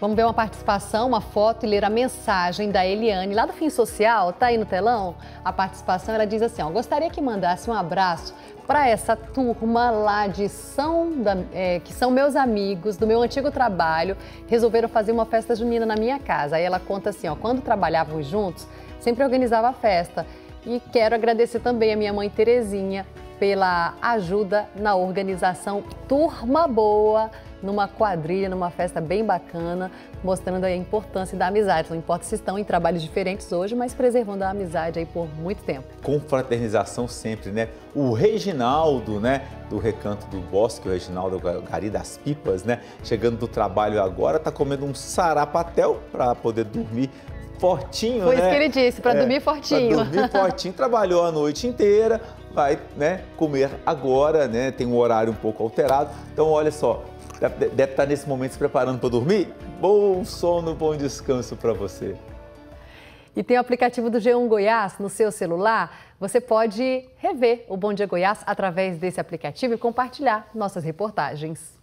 Vamos ver uma participação, uma foto e ler a mensagem da Eliane, lá do Fim Social, tá aí no telão? A participação, ela diz assim, ó, gostaria que mandasse um abraço para essa turma lá de São, da, é, que são meus amigos do meu antigo trabalho, resolveram fazer uma festa junina na minha casa. Aí ela conta assim, ó, quando trabalhávamos juntos, sempre organizava a festa. E quero agradecer também a minha mãe Terezinha pela ajuda na organização Turma Boa, numa quadrilha, numa festa bem bacana, mostrando a importância da amizade. Não importa se estão em trabalhos diferentes hoje, mas preservando a amizade aí por muito tempo. Confraternização sempre, né? O Reginaldo, né, do Recanto do Bosque, o Reginaldo Gari das Pipas, né, chegando do trabalho agora, tá comendo um sarapatel para poder dormir fortinho, Foi né? isso que ele disse, para é, dormir fortinho. Para dormir fortinho, trabalhou a noite inteira, vai né, comer agora, né? Tem um horário um pouco alterado. Então, olha só, deve estar nesse momento se preparando para dormir. Bom sono, bom descanso para você. E tem o aplicativo do G1 Goiás no seu celular. Você pode rever o Bom Dia Goiás através desse aplicativo e compartilhar nossas reportagens.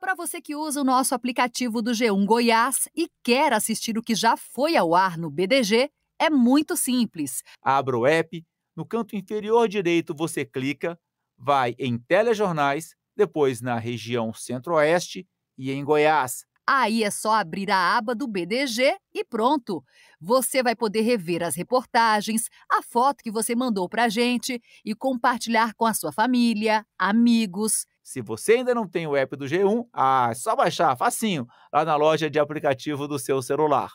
Para você que usa o nosso aplicativo do G1 Goiás e quer assistir o que já foi ao ar no BDG, é muito simples. Abra o app, no canto inferior direito você clica, vai em Telejornais, depois na região Centro-Oeste e em Goiás. Aí é só abrir a aba do BDG e pronto. Você vai poder rever as reportagens, a foto que você mandou para a gente e compartilhar com a sua família, amigos. Se você ainda não tem o app do G1, ah, é só baixar, facinho, lá na loja de aplicativo do seu celular.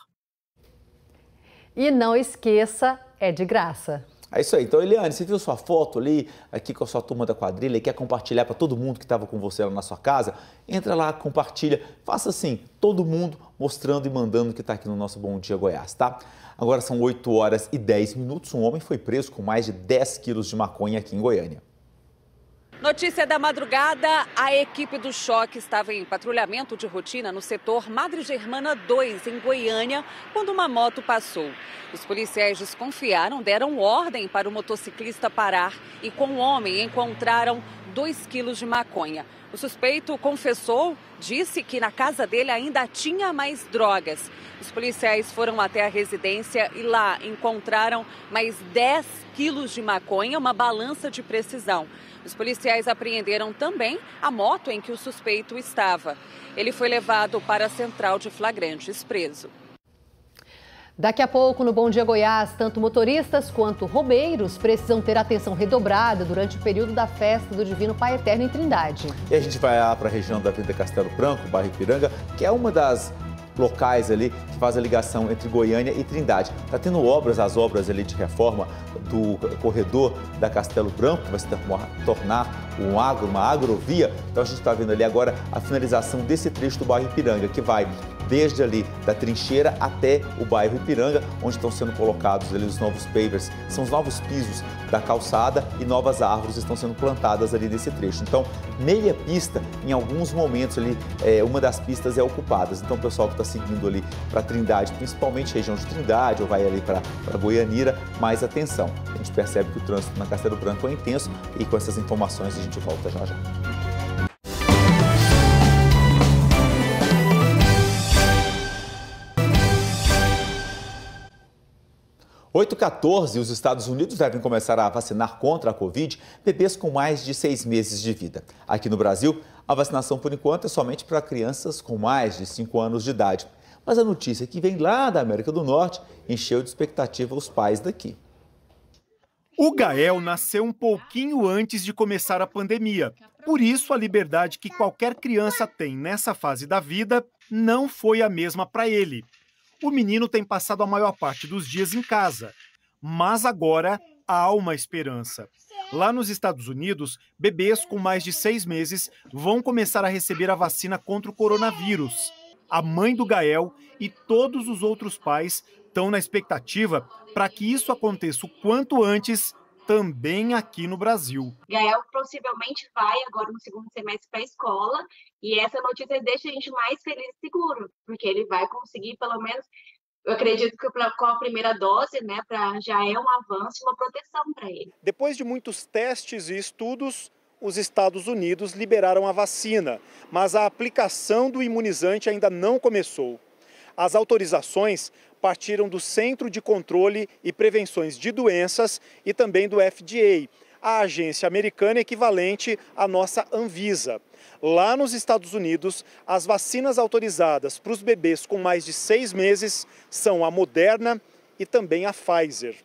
E não esqueça, é de graça. É isso aí. Então, Eliane, você viu sua foto ali, aqui com a sua turma da quadrilha e quer compartilhar para todo mundo que estava com você lá na sua casa? Entra lá, compartilha, faça assim, todo mundo mostrando e mandando que está aqui no nosso Bom Dia Goiás, tá? Agora são 8 horas e 10 minutos. Um homem foi preso com mais de 10 quilos de maconha aqui em Goiânia. Notícia da madrugada: a equipe do choque estava em patrulhamento de rotina no setor Madre Germana 2, em Goiânia, quando uma moto passou. Os policiais desconfiaram, deram ordem para o motociclista parar e, com o homem, encontraram 2 quilos de maconha. O suspeito confessou, disse que na casa dele ainda tinha mais drogas. Os policiais foram até a residência e lá encontraram mais 10 quilos de maconha, uma balança de precisão. Os policiais apreenderam também a moto em que o suspeito estava. Ele foi levado para a central de flagrantes preso. Daqui a pouco, no Bom Dia Goiás, tanto motoristas quanto roubeiros precisam ter atenção redobrada durante o período da festa do Divino Pai Eterno em Trindade. E a gente vai lá para a região da Avenida Castelo Branco, bairro Ipiranga, que é uma das locais ali que faz a ligação entre Goiânia e Trindade. Está tendo obras, as obras ali de reforma do corredor da Castelo Branco, que vai se tornar um agro, uma agrovia. Então a gente está vendo ali agora a finalização desse trecho do bairro Ipiranga, que vai desde ali da trincheira até o bairro Ipiranga, onde estão sendo colocados ali os novos pavers, são os novos pisos da calçada e novas árvores estão sendo plantadas ali nesse trecho. Então, meia pista, em alguns momentos ali, é, uma das pistas é ocupada. Então, o pessoal que está seguindo ali para Trindade, principalmente região de Trindade, ou vai ali para Goianira, mais atenção. A gente percebe que o trânsito na Castelo Branco é intenso e com essas informações a gente volta já já. 814, os Estados Unidos devem começar a vacinar contra a Covid bebês com mais de seis meses de vida. Aqui no Brasil, a vacinação, por enquanto, é somente para crianças com mais de 5 anos de idade. Mas a notícia que vem lá da América do Norte encheu de expectativa os pais daqui. O Gael nasceu um pouquinho antes de começar a pandemia. Por isso, a liberdade que qualquer criança tem nessa fase da vida não foi a mesma para ele. O menino tem passado a maior parte dos dias em casa, mas agora há uma esperança. Lá nos Estados Unidos, bebês com mais de seis meses vão começar a receber a vacina contra o coronavírus. A mãe do Gael e todos os outros pais estão na expectativa para que isso aconteça o quanto antes também aqui no Brasil. Gael possivelmente vai agora no segundo semestre para a escola e essa notícia deixa a gente mais feliz e seguro, porque ele vai conseguir pelo menos, eu acredito que com a primeira dose, né, pra, já é um avanço, uma proteção para ele. Depois de muitos testes e estudos, os Estados Unidos liberaram a vacina, mas a aplicação do imunizante ainda não começou. As autorizações partiram do Centro de Controle e Prevenções de Doenças e também do FDA, a agência americana equivalente à nossa Anvisa. Lá nos Estados Unidos, as vacinas autorizadas para os bebês com mais de seis meses são a Moderna e também a Pfizer.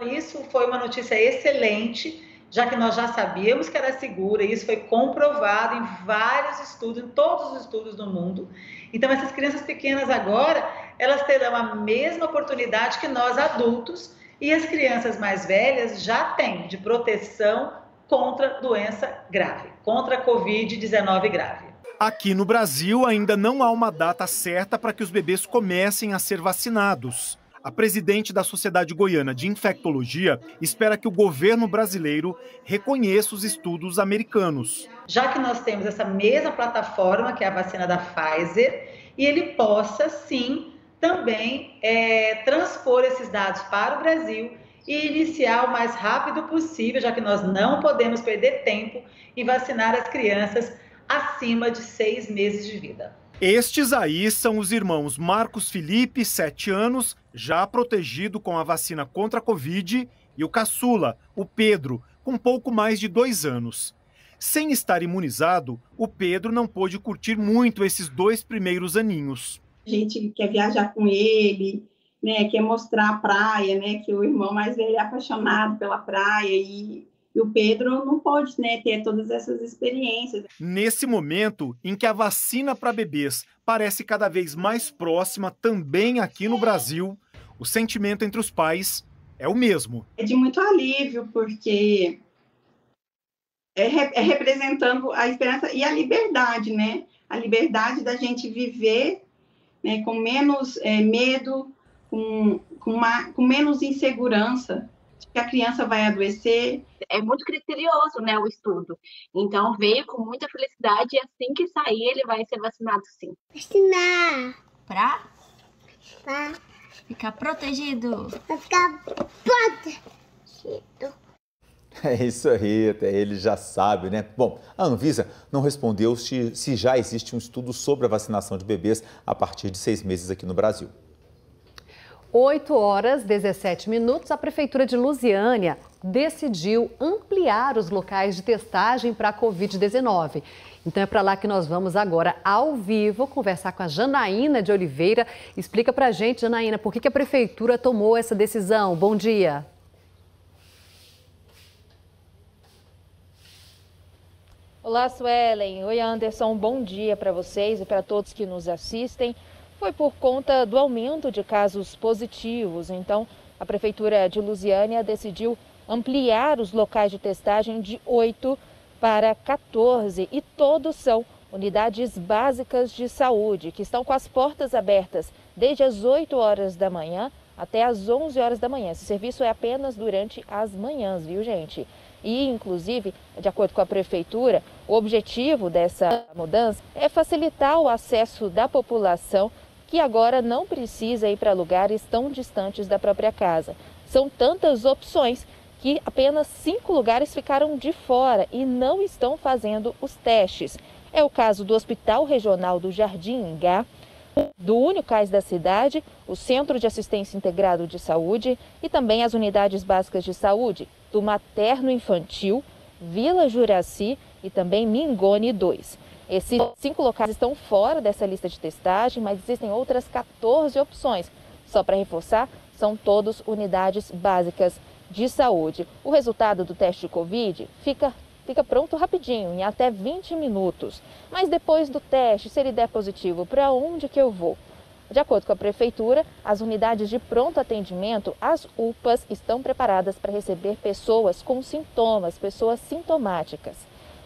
Isso foi uma notícia excelente, já que nós já sabíamos que era segura, e isso foi comprovado em vários estudos, em todos os estudos do mundo. Então, essas crianças pequenas agora, elas terão a mesma oportunidade que nós adultos e as crianças mais velhas já têm de proteção contra doença grave, contra a Covid-19 grave. Aqui no Brasil ainda não há uma data certa para que os bebês comecem a ser vacinados. A presidente da Sociedade Goiana de Infectologia espera que o governo brasileiro reconheça os estudos americanos. Já que nós temos essa mesma plataforma, que é a vacina da Pfizer, e ele possa sim também é, transpor esses dados para o Brasil e iniciar o mais rápido possível, já que nós não podemos perder tempo em vacinar as crianças acima de seis meses de vida. Estes aí são os irmãos Marcos Felipe, 7 anos, já protegido com a vacina contra a Covid, e o caçula, o Pedro, com pouco mais de dois anos. Sem estar imunizado, o Pedro não pôde curtir muito esses dois primeiros aninhos. A gente quer viajar com ele, né, quer mostrar a praia, né, que o irmão mais velho é apaixonado pela praia e e o Pedro não pode né, ter todas essas experiências. Nesse momento em que a vacina para bebês parece cada vez mais próxima também aqui no Brasil, o sentimento entre os pais é o mesmo. É de muito alívio, porque é, é representando a esperança e a liberdade, né? A liberdade da gente viver né, com menos é, medo, com, com, uma, com menos insegurança que a criança vai adoecer. É muito criterioso, né, o estudo. Então, veio com muita felicidade e assim que sair, ele vai ser vacinado sim. Vacinar. Pra? Pra ficar protegido. Pra ficar protegido. É isso aí, até ele já sabe, né? Bom, a Anvisa não respondeu se, se já existe um estudo sobre a vacinação de bebês a partir de seis meses aqui no Brasil. 8 horas 17 minutos, a Prefeitura de Lusiânia decidiu ampliar os locais de testagem para a Covid-19. Então é para lá que nós vamos agora, ao vivo, conversar com a Janaína de Oliveira. Explica para a gente, Janaína, por que, que a Prefeitura tomou essa decisão. Bom dia. Olá, Suelen. Oi, Anderson. Bom dia para vocês e para todos que nos assistem foi por conta do aumento de casos positivos. Então, a Prefeitura de Lusiânia decidiu ampliar os locais de testagem de 8 para 14 e todos são unidades básicas de saúde que estão com as portas abertas desde as 8 horas da manhã até as 11 horas da manhã. Esse serviço é apenas durante as manhãs, viu, gente? E, inclusive, de acordo com a Prefeitura, o objetivo dessa mudança é facilitar o acesso da população que agora não precisa ir para lugares tão distantes da própria casa. São tantas opções que apenas cinco lugares ficaram de fora e não estão fazendo os testes. É o caso do Hospital Regional do Jardim Ingá, do Unicais da cidade, o Centro de Assistência Integrado de Saúde e também as unidades básicas de saúde do Materno Infantil, Vila Juraci e também Mingone 2. Esses cinco locais estão fora dessa lista de testagem, mas existem outras 14 opções. Só para reforçar, são todos unidades básicas de saúde. O resultado do teste de Covid fica, fica pronto rapidinho, em até 20 minutos. Mas depois do teste, se ele der positivo, para onde que eu vou? De acordo com a Prefeitura, as unidades de pronto atendimento, as UPAs, estão preparadas para receber pessoas com sintomas, pessoas sintomáticas.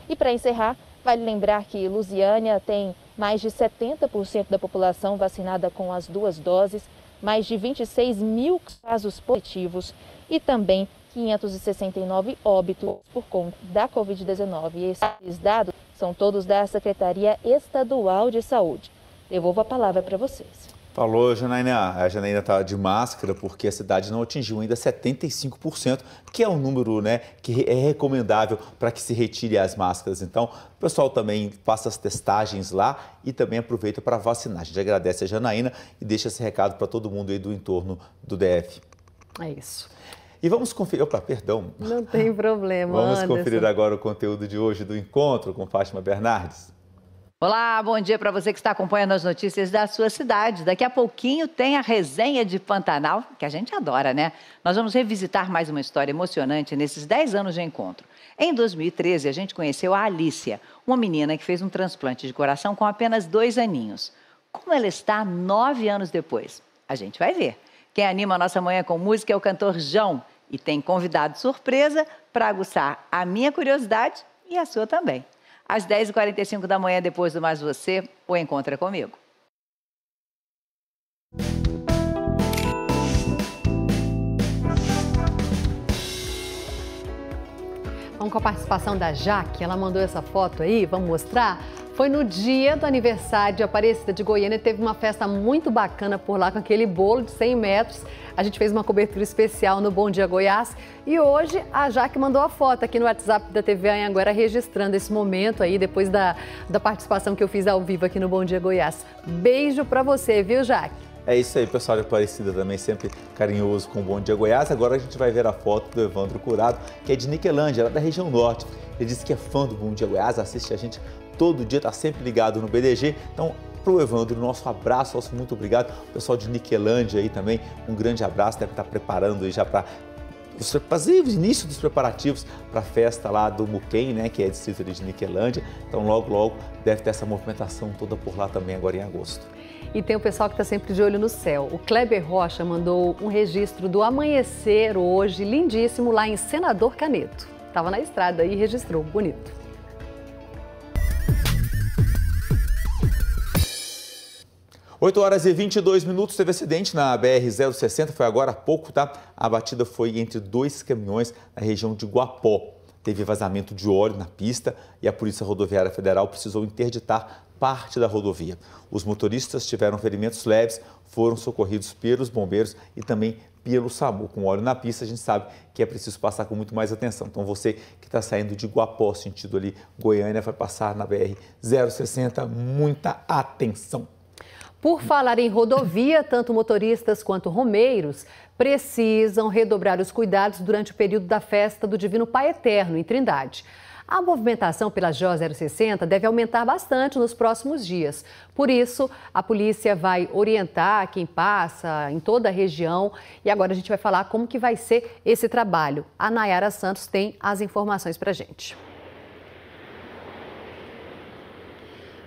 E para encerrar, Vale lembrar que Lusiânia tem mais de 70% da população vacinada com as duas doses, mais de 26 mil casos positivos e também 569 óbitos por conta da Covid-19. E esses dados são todos da Secretaria Estadual de Saúde. Devolvo a palavra para vocês. Falou, Janaína. A Janaína está de máscara porque a cidade não atingiu ainda 75%, que é um número né, que é recomendável para que se retire as máscaras. Então, o pessoal também faça as testagens lá e também aproveita para vacinar. A gente agradece a Janaína e deixa esse recado para todo mundo aí do entorno do DF. É isso. E vamos conferir. Opa, perdão. Não tem problema. vamos Anderson. conferir agora o conteúdo de hoje do encontro com Fátima Bernardes. Olá, bom dia para você que está acompanhando as notícias da sua cidade. Daqui a pouquinho tem a resenha de Pantanal, que a gente adora, né? Nós vamos revisitar mais uma história emocionante nesses 10 anos de encontro. Em 2013, a gente conheceu a Alícia, uma menina que fez um transplante de coração com apenas dois aninhos. Como ela está nove anos depois? A gente vai ver. Quem anima a nossa manhã com música é o cantor João e tem convidado surpresa para aguçar a minha curiosidade e a sua também. Às 10h45 da manhã, depois do Mais Você, o Encontra Comigo. Vamos com a participação da Jaque. Ela mandou essa foto aí, vamos mostrar? Foi no dia do aniversário de Aparecida de Goiânia, teve uma festa muito bacana por lá com aquele bolo de 100 metros. A gente fez uma cobertura especial no Bom Dia Goiás e hoje a Jaque mandou a foto aqui no WhatsApp da TV Anhanguera registrando esse momento aí depois da, da participação que eu fiz ao vivo aqui no Bom Dia Goiás. Beijo pra você, viu, Jaque? É isso aí, pessoal Aparecida também, sempre carinhoso com o Bom Dia Goiás. Agora a gente vai ver a foto do Evandro Curado, que é de Niquelândia, lá da região norte. Ele disse que é fã do Bom Dia Goiás, assiste a gente todo dia, está sempre ligado no BDG. Então, para o Evandro, nosso abraço, nosso muito obrigado. O pessoal de Niquelândia aí também, um grande abraço, deve estar preparando aí já para fazer o início dos preparativos para a festa lá do Muquem, né, que é distrito de Niquelândia. Então, logo, logo deve ter essa movimentação toda por lá também agora em agosto. E tem o pessoal que está sempre de olho no céu. O Kleber Rocha mandou um registro do amanhecer hoje, lindíssimo, lá em Senador Caneto. Estava na estrada e registrou, bonito. 8 horas e 22 minutos, teve acidente na BR-060, foi agora há pouco, tá? A batida foi entre dois caminhões na região de Guapó. Teve vazamento de óleo na pista e a Polícia Rodoviária Federal precisou interditar parte da rodovia. Os motoristas tiveram ferimentos leves, foram socorridos pelos bombeiros e também pelo SAMU. Com óleo na pista, a gente sabe que é preciso passar com muito mais atenção. Então, você que está saindo de Guapó, sentido ali Goiânia, vai passar na BR-060, muita atenção. Por falar em rodovia, tanto motoristas quanto romeiros precisam redobrar os cuidados durante o período da festa do Divino Pai Eterno, em Trindade. A movimentação pela JO 060 deve aumentar bastante nos próximos dias. Por isso, a polícia vai orientar quem passa em toda a região e agora a gente vai falar como que vai ser esse trabalho. A Nayara Santos tem as informações para gente.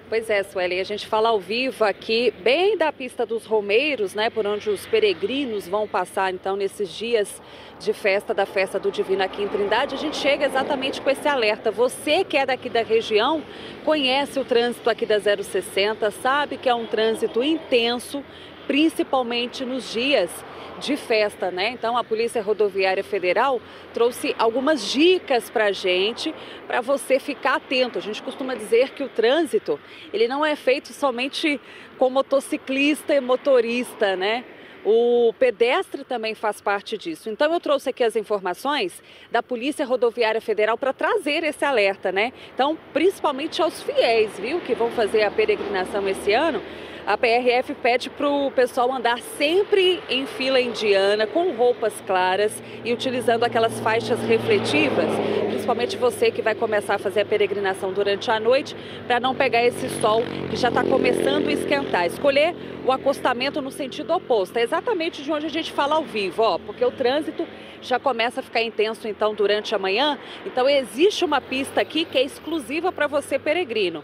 Pois é, Suelen, a gente fala ao vivo aqui, bem da pista dos Romeiros, né, por onde os peregrinos vão passar, então, nesses dias de festa da Festa do Divino aqui em Trindade. A gente chega exatamente com esse alerta. Você que é daqui da região, conhece o trânsito aqui da 060, sabe que é um trânsito intenso, principalmente nos dias de festa, né? Então a Polícia Rodoviária Federal trouxe algumas dicas para gente, para você ficar atento. A gente costuma dizer que o trânsito ele não é feito somente com motociclista e motorista, né? O pedestre também faz parte disso. Então eu trouxe aqui as informações da Polícia Rodoviária Federal para trazer esse alerta, né? Então, principalmente aos fiéis, viu, que vão fazer a peregrinação esse ano, a PRF pede para o pessoal andar sempre em fila indiana, com roupas claras e utilizando aquelas faixas refletivas, principalmente você que vai começar a fazer a peregrinação durante a noite, para não pegar esse sol que já está começando a esquentar. Escolher o acostamento no sentido oposto, é exatamente de onde a gente fala ao vivo, ó, porque o trânsito já começa a ficar intenso então durante a manhã. Então existe uma pista aqui que é exclusiva para você peregrino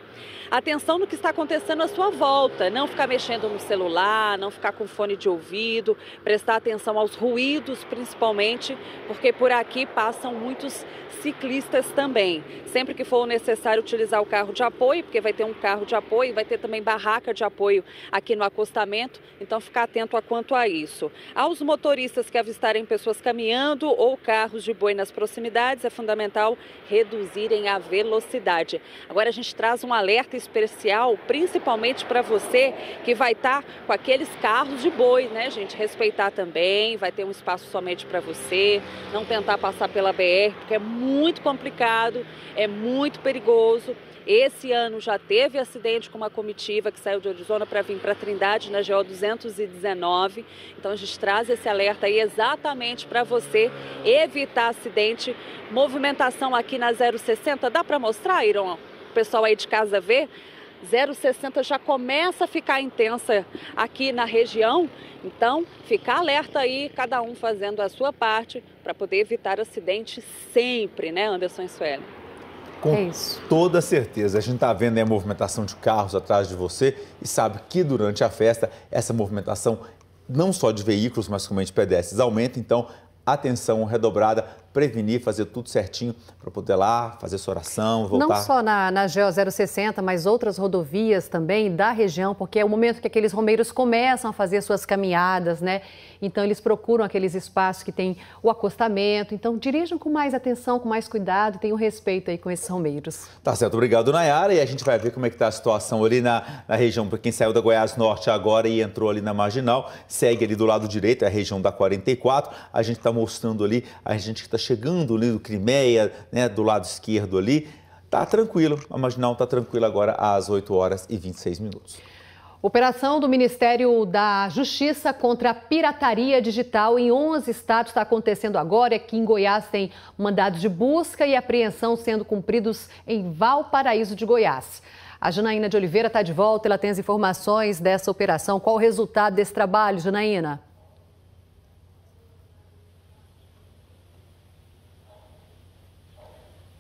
atenção no que está acontecendo à sua volta, não ficar mexendo no celular, não ficar com fone de ouvido, prestar atenção aos ruídos principalmente, porque por aqui passam muitos ciclistas também. Sempre que for necessário utilizar o carro de apoio, porque vai ter um carro de apoio, vai ter também barraca de apoio aqui no acostamento, então ficar atento a quanto a isso. Aos motoristas que avistarem pessoas caminhando ou carros de boi nas proximidades, é fundamental reduzirem a velocidade. Agora a gente traz um alerta especial, principalmente para você que vai estar tá com aqueles carros de boi, né, gente? Respeitar também, vai ter um espaço somente para você, não tentar passar pela BR, porque é muito complicado, é muito perigoso. Esse ano já teve acidente com uma comitiva que saiu de Arizona para vir para Trindade na GO 219. Então a gente traz esse alerta aí exatamente para você evitar acidente. Movimentação aqui na 060, dá para mostrar, Iron? Pessoal aí de casa ver, 060 já começa a ficar intensa aqui na região. Então, ficar alerta aí, cada um fazendo a sua parte para poder evitar acidente sempre, né, Anderson e Sueli? Com é toda certeza. A gente está vendo a movimentação de carros atrás de você e sabe que durante a festa essa movimentação não só de veículos, mas também de pedestres aumenta. Então, atenção redobrada prevenir, fazer tudo certinho para poder lá fazer sua oração, voltar. Não só na, na GO 060, mas outras rodovias também da região, porque é o momento que aqueles romeiros começam a fazer suas caminhadas, né? Então eles procuram aqueles espaços que tem o acostamento. Então dirijam com mais atenção, com mais cuidado, tenham respeito aí com esses romeiros. Tá certo, obrigado Nayara. E a gente vai ver como é que está a situação ali na, na região, para quem saiu da Goiás Norte agora e entrou ali na Marginal, segue ali do lado direito, é a região da 44. A gente está mostrando ali, a gente que está chegando ali do Crimeia, né, do lado esquerdo ali. Tá tranquilo, a Marginal está tranquila agora às 8 horas e 26 minutos. Operação do Ministério da Justiça contra a pirataria digital em 11 estados está acontecendo agora. Aqui em Goiás tem mandados de busca e apreensão sendo cumpridos em Valparaíso de Goiás. A Janaína de Oliveira está de volta, ela tem as informações dessa operação. Qual o resultado desse trabalho, Janaína?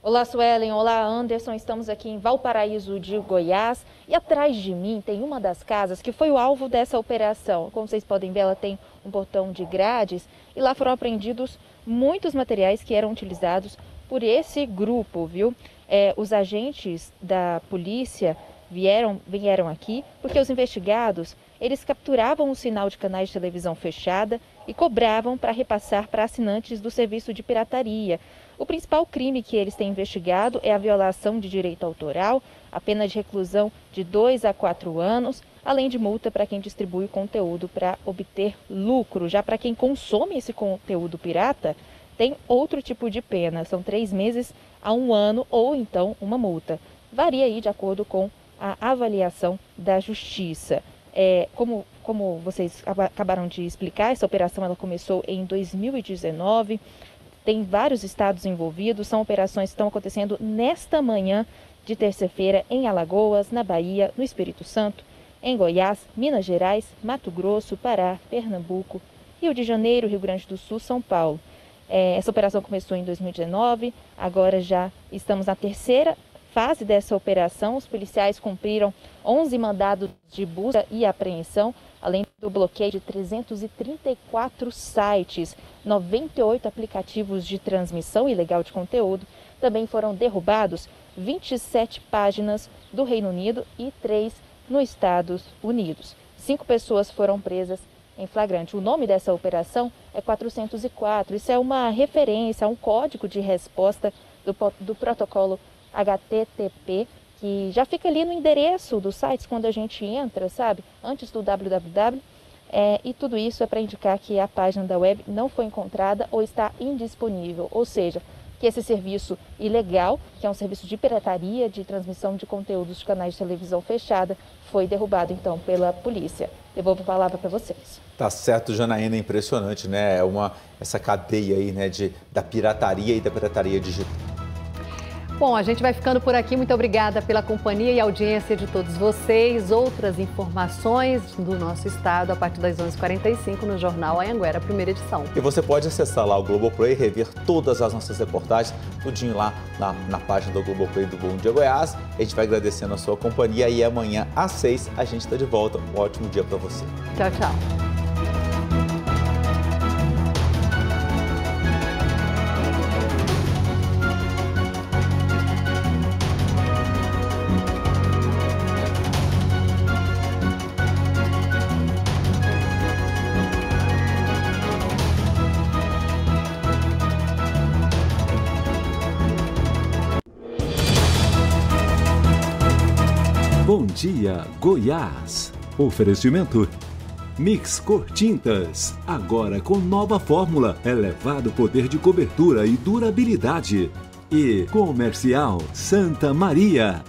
Olá, Suelen. Olá, Anderson. Estamos aqui em Valparaíso de Goiás e atrás de mim tem uma das casas que foi o alvo dessa operação. Como vocês podem ver, ela tem um portão de grades e lá foram apreendidos muitos materiais que eram utilizados por esse grupo, viu? É, os agentes da polícia vieram, vieram aqui porque os investigados eles capturavam o sinal de canais de televisão fechada e cobravam para repassar para assinantes do serviço de pirataria. O principal crime que eles têm investigado é a violação de direito autoral, a pena de reclusão de 2 a 4 anos, além de multa para quem distribui conteúdo para obter lucro. Já para quem consome esse conteúdo pirata, tem outro tipo de pena, são três meses a um ano ou então uma multa. Varia aí de acordo com a avaliação da justiça. É, como, como vocês acabaram de explicar, essa operação ela começou em 2019 tem vários estados envolvidos, são operações que estão acontecendo nesta manhã de terça-feira em Alagoas, na Bahia, no Espírito Santo, em Goiás, Minas Gerais, Mato Grosso, Pará, Pernambuco, Rio de Janeiro, Rio Grande do Sul, São Paulo. É, essa operação começou em 2019, agora já estamos na terceira fase dessa operação. Os policiais cumpriram 11 mandados de busca e apreensão além do bloqueio de 334 sites, 98 aplicativos de transmissão ilegal de conteúdo, também foram derrubados 27 páginas do Reino Unido e 3 nos Estados Unidos. Cinco pessoas foram presas em flagrante. O nome dessa operação é 404. Isso é uma referência a um código de resposta do, do protocolo HTTP que já fica ali no endereço dos sites quando a gente entra, sabe? Antes do www. É, e tudo isso é para indicar que a página da web não foi encontrada ou está indisponível, ou seja, que esse serviço ilegal, que é um serviço de pirataria, de transmissão de conteúdos de canais de televisão fechada, foi derrubado então pela polícia. Devolvo a palavra para vocês. Tá certo, Janaína, é impressionante, né? É uma essa cadeia aí, né, de da pirataria e da pirataria digital. Bom, a gente vai ficando por aqui. Muito obrigada pela companhia e audiência de todos vocês. Outras informações do nosso estado a partir das 11h45 no Jornal Anhanguera, primeira edição. E você pode acessar lá o Globoplay e rever todas as nossas reportagens, tudinho lá na, na página do Globoplay do Bom Dia Goiás. A gente vai agradecendo a sua companhia e amanhã às 6 a gente está de volta. Um ótimo dia para você. Tchau, tchau. Dia, Goiás. Oferecimento. Mix Cor Tintas, agora com nova fórmula, elevado poder de cobertura e durabilidade. E Comercial Santa Maria,